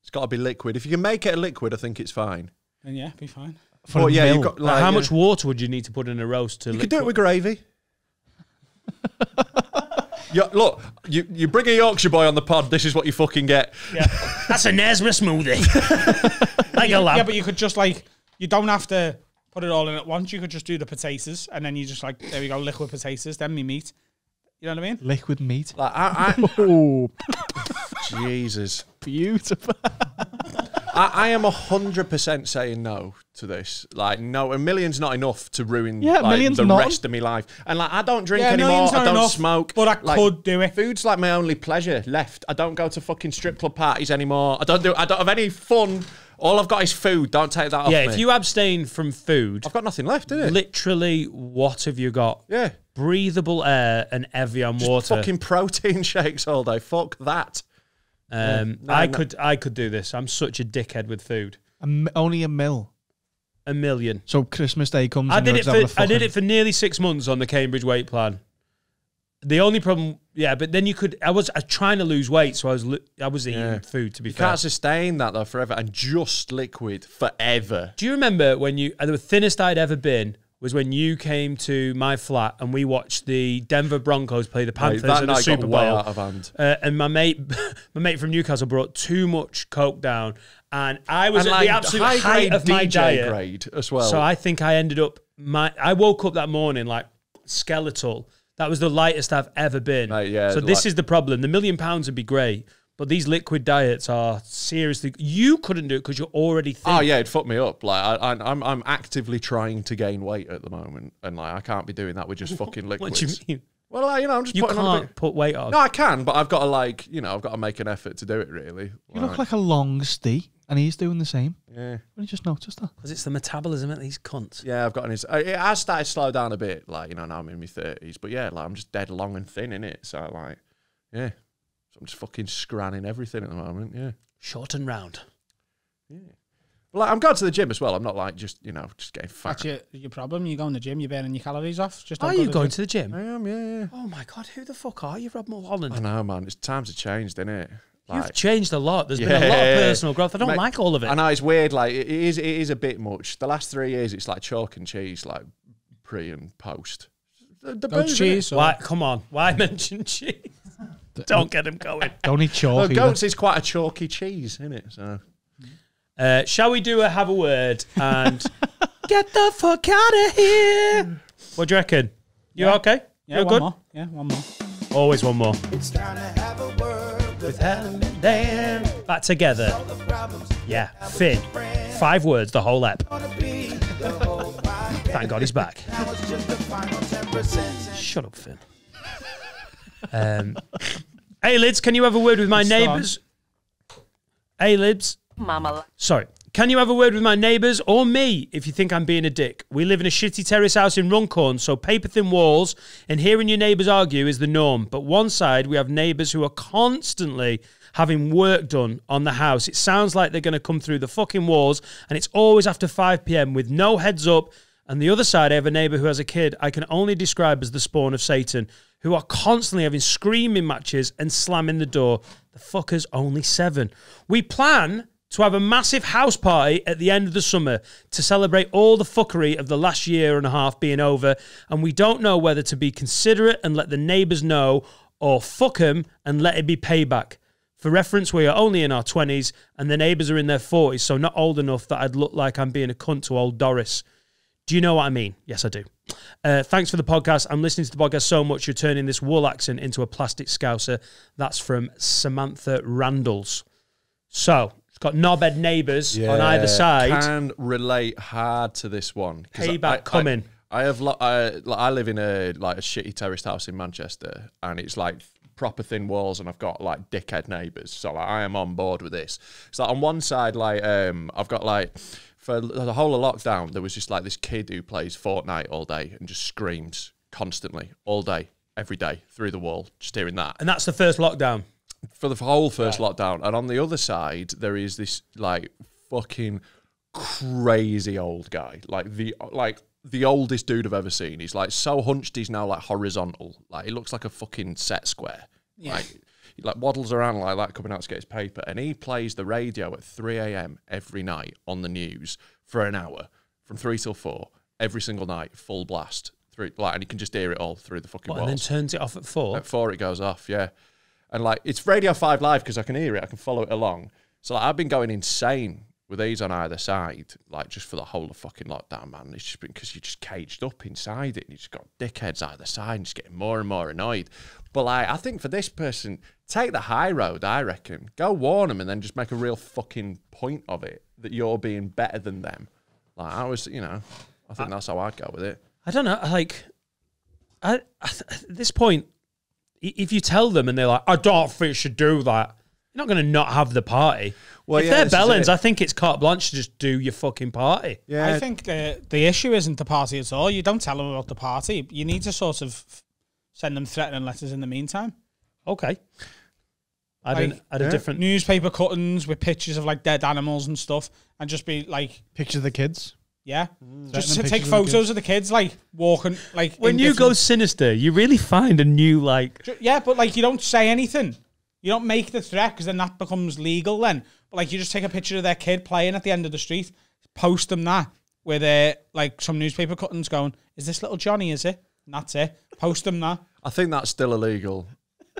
Speaker 10: It's got to be liquid. If you can make it a liquid, I think it's fine.
Speaker 1: Then yeah, be fine.
Speaker 3: For
Speaker 10: But yeah, you've got
Speaker 2: Like,
Speaker 10: like
Speaker 2: how
Speaker 10: yeah.
Speaker 2: much water would you need to put in a roast to?
Speaker 10: You could do it with gravy. (laughs) Yeah, look, you, you bring a Yorkshire boy on the pod. This is what you fucking get.
Speaker 2: Yeah. That's a Nesma smoothie. (laughs) like a
Speaker 1: Yeah, but you could just like you don't have to put it all in at once. You could just do the potatoes, and then you just like there we go, liquid potatoes. Then me meat. You know what I mean?
Speaker 3: Liquid meat.
Speaker 10: Like I, (laughs)
Speaker 3: Oh,
Speaker 10: Jesus,
Speaker 3: beautiful.
Speaker 10: I, I am hundred percent saying no to this. Like, no, a million's not enough to ruin
Speaker 3: Yeah,
Speaker 10: like,
Speaker 3: million's
Speaker 10: the
Speaker 3: not.
Speaker 10: rest of my life. And like, I don't drink
Speaker 1: Yeah,
Speaker 10: anymore.
Speaker 1: million's
Speaker 10: I don't
Speaker 1: enough,
Speaker 10: smoke.
Speaker 1: but I
Speaker 10: Like,
Speaker 1: could do it.
Speaker 10: Food's like my only pleasure left. I don't go to fucking strip club parties anymore. I don't do. I don't have any fun. All I've got is food. Don't take that off
Speaker 2: yeah,
Speaker 10: me.
Speaker 2: if you abstain from food,
Speaker 10: I've got nothing left, is it?
Speaker 2: literally, what have you got?
Speaker 10: yeah.
Speaker 2: Breathable air and Evian
Speaker 10: Just
Speaker 2: water.
Speaker 10: fucking protein (laughs) shakes all day. Fuck that.
Speaker 2: Um,
Speaker 10: No,
Speaker 2: I
Speaker 10: no.
Speaker 2: could, I could do this. I'm such a dickhead with food.
Speaker 3: A m- only a mil.
Speaker 2: A million.
Speaker 3: So Christmas Day comes.
Speaker 2: I
Speaker 3: and
Speaker 2: did
Speaker 3: you're
Speaker 2: it
Speaker 3: just having
Speaker 2: for,
Speaker 3: a
Speaker 2: I did
Speaker 3: fucking-
Speaker 2: it for nearly six months on the Cambridge weight plan. The only problem, yeah, but then you could. I was, I was trying to lose weight, so I was, I was eating
Speaker 10: Yeah.
Speaker 2: food. To be
Speaker 10: You
Speaker 2: fair,
Speaker 10: can't sustain that though forever and just liquid forever.
Speaker 2: Do you remember when you the thinnest I'd ever been was when you came to my flat and we watched the Denver Broncos play the Panthers
Speaker 10: that
Speaker 2: in the Super Bowl?
Speaker 10: out of hand.
Speaker 2: Uh, and my mate, (laughs) my mate from Newcastle brought too much coke down, and I was
Speaker 10: And,
Speaker 2: at
Speaker 10: like,
Speaker 2: the absolute
Speaker 10: high
Speaker 2: height of my diet.
Speaker 10: grade as well.
Speaker 2: So I think I ended up my. I woke up that morning like skeletal. That was the lightest I've ever been.
Speaker 10: Mate, yeah,
Speaker 2: So this
Speaker 10: like-
Speaker 2: is the problem. The million pounds would be great, But these liquid diets are seriously. You couldn't do it because you're already oh, thin.
Speaker 10: Oh yeah, it fucked me up. Like I, I, I'm, I'm actively trying to gain weight at the moment, and like I can't be doing that with just (laughs) fucking liquids.
Speaker 2: What
Speaker 10: liquids.
Speaker 2: do you mean?
Speaker 10: Well, like, you know, I'm just
Speaker 2: You
Speaker 10: putting on a
Speaker 2: can't
Speaker 10: bit.
Speaker 2: put weight on.
Speaker 10: No, I can, but I've got to like, you know, I've got to make an effort to do it. Really.
Speaker 3: You look like a long stee, and he's doing the same.
Speaker 10: Yeah.
Speaker 3: When you just noticed that.
Speaker 2: Because it's the metabolism at these cunts.
Speaker 10: Yeah, I've got an. uh, It has started to slow down a bit. Like you know, now I'm in my thirties, but yeah, like I'm just dead long and thin in it. So like, yeah, so I'm just fucking scranning everything at the moment. Yeah.
Speaker 2: Short and round.
Speaker 10: But like, I'm going to the gym as well. I'm not like just you know just getting fat.
Speaker 1: That's your, your problem. You go in the gym, you're burning your calories off. Just don't
Speaker 2: Are
Speaker 1: go
Speaker 2: you
Speaker 1: to
Speaker 2: going
Speaker 1: the
Speaker 2: to the gym?
Speaker 10: I am. Yeah. yeah.
Speaker 2: Oh my god, who the fuck are you, Rob Mulholland?
Speaker 10: I know, man. It's times have changed, isn't it?
Speaker 2: You've changed a lot. There's been a lot of personal growth. I don't
Speaker 10: Mate,
Speaker 2: like all of it.
Speaker 10: I know it's weird. Like it is, it is a bit much. The last three years, it's like chalk and cheese, like pre and post. The, the booze,
Speaker 1: cheese. or-
Speaker 2: Why? Come on. Why (laughs) mention cheese? (laughs) don't get him going. (laughs)
Speaker 3: Don't eat chalk.
Speaker 10: Well,
Speaker 3: either.
Speaker 10: goats is quite a chalky cheese, isn't it? So
Speaker 2: Uh, shall we do a have a word and get the fuck out of here? What do you reckon? You
Speaker 1: Yeah.
Speaker 2: okay?
Speaker 1: Yeah,
Speaker 2: You're
Speaker 1: one
Speaker 2: good.
Speaker 1: more. Yeah, one more.
Speaker 2: Always one more. With Helen and Dan. Back together. Yeah, Finn. Five words, the whole ep. Thank God he's back. Shut up, Finn. Um, hey, Lids, can you have a word with my
Speaker 1: It's still on.
Speaker 2: neighbours? Hey, Lids.
Speaker 9: Mama.
Speaker 2: Sorry. Can you have a word with my neighbours or me if you think I'm being a dick? We live in a shitty terrace house in Runcorn, so paper thin walls and hearing your neighbours argue is the norm. But one side, we have neighbours who are constantly having work done on the house. It sounds like they're going to come through the fucking walls, and it's always after 5 pm with no heads up. And the other side, I have a neighbour who has a kid I can only describe as the spawn of Satan, who are constantly having screaming matches and slamming the door. The fucker's only seven. We plan to have a massive house party at the end of the summer to celebrate all the fuckery of the last year and a half being over, and we don't know whether to be considerate and let the neighbours know or fuck 'em and let it be payback. For reference, we are only in our 20s and the neighbours are in their 40s, so not old enough that I'd look like I'm being a cunt to old Doris. Do you know what I mean? Yes, I do. Uh, thanks for the podcast. I'm listening to the podcast so much, you're turning this wool accent into a plastic scouser. That's from Samantha Randalls. So, got knobhead neighbours on either side.
Speaker 10: Can relate hard to this one. 'cause
Speaker 2: Payback
Speaker 10: I- I-
Speaker 2: coming.
Speaker 10: I, have. Lo- I, like, I live in a like a shitty terraced house in Manchester, and it's like proper thin walls, and I've got like dickhead neighbours. So like, I am on board with this. So on one side, like um, I've got like. For the whole of lockdown, there was just like this kid who plays Fortnite all day and just screams constantly, all day, every day, through the wall, just hearing that
Speaker 2: And that's the first lockdown.
Speaker 10: For the whole first lockdown. And on the other side, there is this like fucking crazy old guy, like the like the oldest dude I've ever seen. He's like so hunched, he's now like horizontal. Like he looks like a fucking set square. Like he like waddles around like that, coming out to get his paper, and he plays the radio at three a.m. every night on the news for an hour, from three till four, every single night, full blast through. Like, and you can just hear it all through the fucking
Speaker 2: What, and then turns it off at four.
Speaker 10: At four, it goes off, yeah. And like, it's Radio 5 Live because I can hear it, I can follow it along. So like, I've been going insane with these on either side, like just for the whole of fucking lockdown, man. It's just been because you're just caged up inside it and you just got dickheads either side and just getting more and more annoyed. But like, I think for this person, take the high road, I reckon. Go warn them and then just make a real fucking point of it that you're being better than them. Like, I was, you know, I think that's how I'd go with it.
Speaker 2: I don't know. Like, I, I th- at this point, i- if you tell them and they're like, "I don't think you should do that," you're not going to not have the party.
Speaker 10: Well,
Speaker 2: if
Speaker 10: yeah,
Speaker 2: they're
Speaker 10: this is
Speaker 2: Bellins,
Speaker 10: it.
Speaker 2: I think it's carte blanche to just do your fucking party.
Speaker 10: Yeah.
Speaker 1: I think the the issue isn't the party at all. You don't tell them about the party. You need to sort of send them threatening letters in the meantime.
Speaker 2: Okay. I
Speaker 1: Like,
Speaker 2: didn't. I had a
Speaker 10: yeah.
Speaker 2: different.
Speaker 1: Newspaper cuttings with pictures of like dead animals and stuff, and just be like,
Speaker 3: Picture of the kids.
Speaker 1: Yeah,
Speaker 3: Threatening
Speaker 1: just to
Speaker 3: pictures
Speaker 1: take
Speaker 3: of the
Speaker 1: photos of the kids like walking like.
Speaker 2: When
Speaker 1: in
Speaker 2: you go sinister, you really find a new like.
Speaker 1: Yeah, but like you don't say anything. You don't make the threat because then that becomes legal. Then, but like you just take a picture of their kid playing at the end of the street, post them that with uh, like some newspaper cuttings going, "Is this little Johnny? Is it?" And that's it. Post them that.
Speaker 10: I think that's still illegal.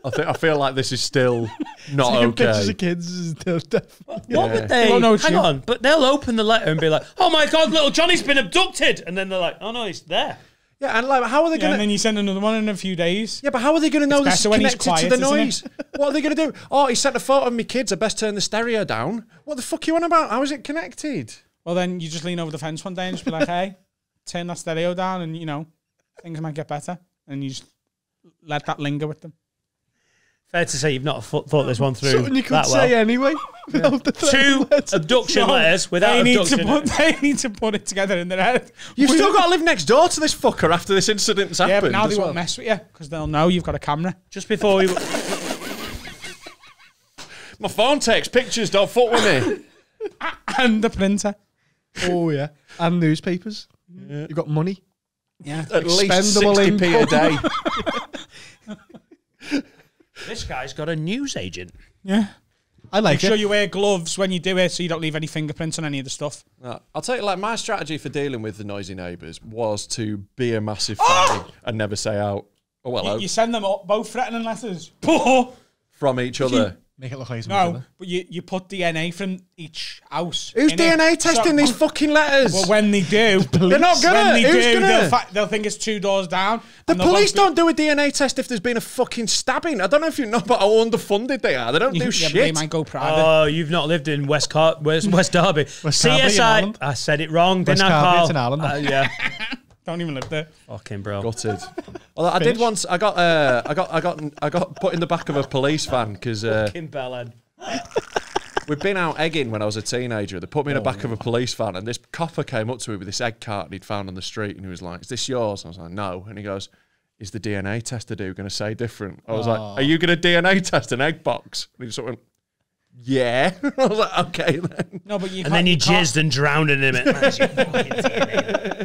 Speaker 10: I think I feel like this is still (laughs) not
Speaker 3: Taking pictures
Speaker 10: okay.
Speaker 3: of kids is still deaf.
Speaker 2: What
Speaker 10: Yeah.
Speaker 2: would they?
Speaker 1: Well, no,
Speaker 2: hang
Speaker 1: you.
Speaker 2: on, but they'll open the letter and be like, "Oh my god, little Johnny's been abducted," and then they're like, "Oh no, he's there."
Speaker 10: Yeah, and like, how are they
Speaker 1: Yeah,
Speaker 10: going to...
Speaker 1: and then
Speaker 10: to?
Speaker 1: you send another one in a few days.
Speaker 10: Yeah, but how are they going to know
Speaker 1: It's
Speaker 10: this is
Speaker 1: better when he's
Speaker 10: connected to the noise? (laughs) what are they going to do? Oh, he sent a photo of me kids. I best turn the stereo down. What the fuck are you on about? How is it connected?
Speaker 1: Well, then you just lean over the fence one day and just be like, "Hey, (laughs) turn that stereo down," and you know things might get better, and you just let that linger with them.
Speaker 2: Fair to say you've not th- thought this one through
Speaker 3: Something you could
Speaker 2: that
Speaker 3: say
Speaker 2: well.
Speaker 3: anyway. without (laughs) the
Speaker 2: Two
Speaker 3: threatening words.
Speaker 2: abduction
Speaker 1: No,
Speaker 2: letters without
Speaker 1: they need
Speaker 2: abduction.
Speaker 1: to put (laughs) they need to put it together in their head.
Speaker 10: You've still got to live next door to this fucker after this incident's happened.
Speaker 1: yeah, but now
Speaker 10: as
Speaker 1: they
Speaker 10: well.
Speaker 1: won't mess with you because they'll know you've got a camera.
Speaker 2: Just before we (laughs)
Speaker 10: My phone takes pictures. Don't fuck with me.
Speaker 1: and the printer.
Speaker 3: Oh yeah, and newspapers. You've got money.
Speaker 1: Yeah,
Speaker 10: At least
Speaker 3: Expendable
Speaker 10: 60p a day.
Speaker 2: This guy's got a news agent.
Speaker 1: yeah.
Speaker 3: I like
Speaker 1: Make
Speaker 3: it.
Speaker 1: sure you wear gloves when you do it, so you don't leave any fingerprints on any of the stuff.
Speaker 10: No, I'll tell you, like, my strategy for dealing with the noisy neighbours was to be a massive ah! fan and never say out, oh,
Speaker 1: You,
Speaker 10: hello,
Speaker 1: you send them up, both threatening letters.
Speaker 10: from each other.
Speaker 3: Make it look like
Speaker 1: No, but you, you put DNA from each house.
Speaker 10: Who's
Speaker 1: in it.
Speaker 10: DNA testing
Speaker 1: So-
Speaker 10: these fucking letters?
Speaker 1: Well, when they do,
Speaker 10: They're not gonna.
Speaker 1: When they
Speaker 10: Who's
Speaker 1: do,
Speaker 10: gonna?
Speaker 1: They'll, fi- they'll think it's two doors down.
Speaker 10: the police don't do a DNA test if there's been a fucking stabbing. I don't know if you know but how underfunded they are. They don't do
Speaker 1: yeah,
Speaker 10: shit.
Speaker 1: They might go private.
Speaker 2: Oh, you've not lived in West Car- West, West Derby.
Speaker 3: West
Speaker 2: CSI.
Speaker 3: Ireland.
Speaker 2: I said it wrong, didn't
Speaker 3: West
Speaker 2: I,
Speaker 3: Carby,
Speaker 2: Carl?
Speaker 3: it's in Ireland.
Speaker 2: Uh, yeah. (laughs)
Speaker 1: don't even live there.
Speaker 2: Fucking bro.
Speaker 10: Gutted. (laughs) Although I did once, I got, uh, I got, I got, I got put in the back of a police van because uh,
Speaker 2: Fucking bellend. (laughs)
Speaker 10: we'd been out egging when I was a teenager. They put me in the back of a police van, and this copper came up to me with this egg carton he'd found on the street, and he was like, "Is this yours?" I was like, "No," and he goes. Is the DNA test to do going to say different? I was like, "Are you going to DNA test an egg box?" And he sort of went, "Yeah." (laughs) I was like, "Okay then."
Speaker 1: No, but you
Speaker 2: And then you
Speaker 1: can't-
Speaker 2: jizzed and drowned in him.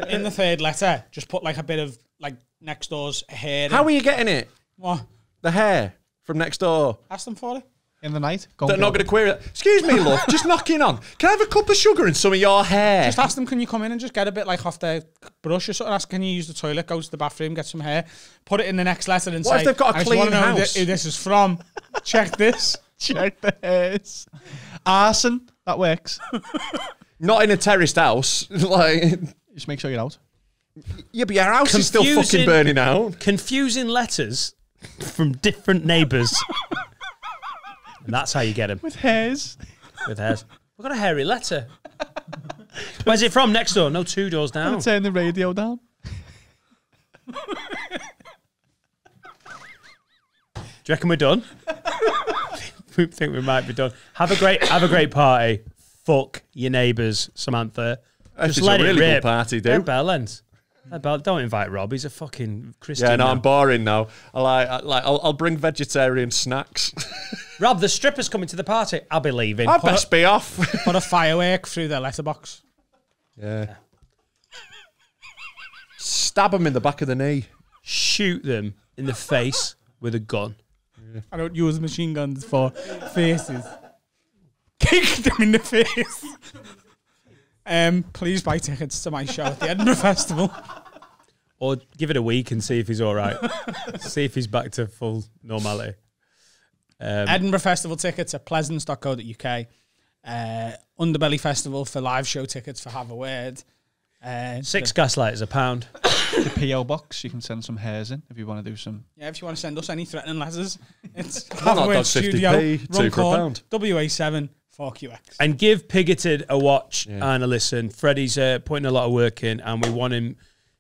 Speaker 1: In the third letter. Just put like a bit of like next door's hair.
Speaker 10: How
Speaker 1: in.
Speaker 10: are you getting it?
Speaker 1: What?
Speaker 10: The hair from next door.
Speaker 1: Ask them for it.
Speaker 3: in the night. Go
Speaker 10: They're not going to query it. Excuse me, love. just (laughs) knocking on. Can I have a cup of sugar and some of your hair?
Speaker 1: Just ask them, can you come in and just get a bit like off their brush or something? Ask, can you use the toilet? Go to the bathroom, get some hair, put it in the next letter, and
Speaker 10: What
Speaker 1: say,
Speaker 10: if they've got a
Speaker 1: "And if you wanna
Speaker 10: clean house?"
Speaker 1: thi- Who this is from? Check this. (laughs)
Speaker 3: Check the hairs. Arson. That works. (laughs)
Speaker 10: Not in a terraced house. like,
Speaker 3: Just make sure you're out.
Speaker 10: yeah, but your house is still
Speaker 2: Confusing-
Speaker 10: fucking burning out.
Speaker 2: Confusing letters from different neighbours. and that's how you get them
Speaker 3: With hairs.
Speaker 2: with hairs. We've got a hairy letter. Where's it from? Next door? No, two doors down.
Speaker 3: And turn the radio down.
Speaker 2: Do you reckon we're done? (laughs) we think we might be done. Have a great have a great party. Fuck your neighbours, Samantha.
Speaker 10: If
Speaker 2: Just
Speaker 10: it's
Speaker 2: let
Speaker 10: a
Speaker 2: it
Speaker 10: really good
Speaker 2: rip.
Speaker 10: party,
Speaker 2: They're
Speaker 10: do.
Speaker 2: bellends. They're bell- Don't invite Rob. He's a fucking Christian.
Speaker 10: Yeah, no,
Speaker 2: now.
Speaker 10: I'm boring now. I like, I like, I'll, I'll bring vegetarian snacks. (laughs)
Speaker 2: Rob, the stripper's coming to the party. I'll be leaving.
Speaker 10: I best be off. (laughs)
Speaker 1: Put a firework through their letterbox.
Speaker 10: yeah. Stab them in the back of the knee.
Speaker 2: Shoot them in the face with a gun.
Speaker 1: I don't use machine guns for faces. (laughs) Kick them in the face. Um, please buy tickets to my show at the Edinburgh (laughs) Festival.
Speaker 2: Or give it a week and see if he's all right. (laughs) see if he's back to full normality. Um,
Speaker 1: Edinburgh Festival tickets at pleasance.co.uk. Uh, Underbelly Festival for live show tickets for Have a Word. Uh,
Speaker 2: Six gaslighters a pound.
Speaker 3: the PO box. You can send some hairs in if you want to do some.
Speaker 1: Yeah, if you want to send us any threatening letters, it's Have a Word Studio.
Speaker 10: Run
Speaker 1: WA7
Speaker 2: and give Pigoted a watch yeah. and a listen. Freddie's uh, putting a lot of work in, and we want him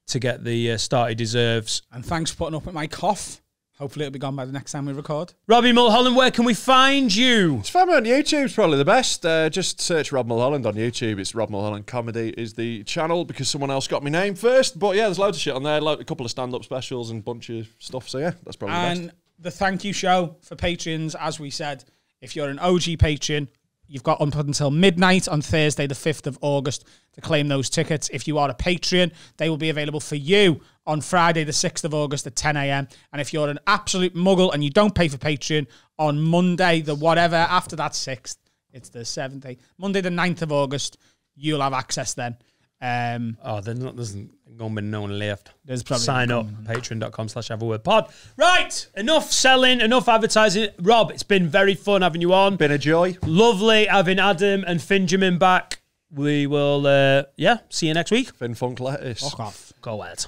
Speaker 2: to get the uh, start he deserves.
Speaker 1: And thanks for putting up with my cough. Hopefully it'll be gone by the next time we record.
Speaker 2: Robbie Mulholland, where can we find you?
Speaker 10: It's found on YouTube. Probably the best. Uh, just search Rob Mulholland on YouTube. It's Rob Mulholland Comedy is the channel because someone else got my name first. But yeah, there's loads of shit on there. A couple of stand-up specials and bunch of stuff. So yeah, that's probably
Speaker 1: and the
Speaker 10: best.
Speaker 1: the thank you show for patrons, as we said. If you're an OG patron, you've got up until midnight on Thursday, the 5th of August, to claim those tickets. If you are a Patreon, they will be available for you on Friday, the 6th of August at 10 a.m. And if you're an absolute muggle and you don't pay for Patreon, on Monday, the whatever, after that 6th, it's the 7th, day, Monday, the 9th of August, you'll have access then. Um,
Speaker 2: Oh, there's not there's gonna be no one left.
Speaker 1: There's probably
Speaker 2: sign up patreon.com slash have a word pod. Right, enough selling, enough advertising. Rob, it's been very fun having you on.
Speaker 10: Been a joy.
Speaker 2: Lovely having Adam and Finjamin back. We will uh yeah, see you next week.
Speaker 10: Fin Funk lettuce.
Speaker 1: fuck off.
Speaker 2: Go out.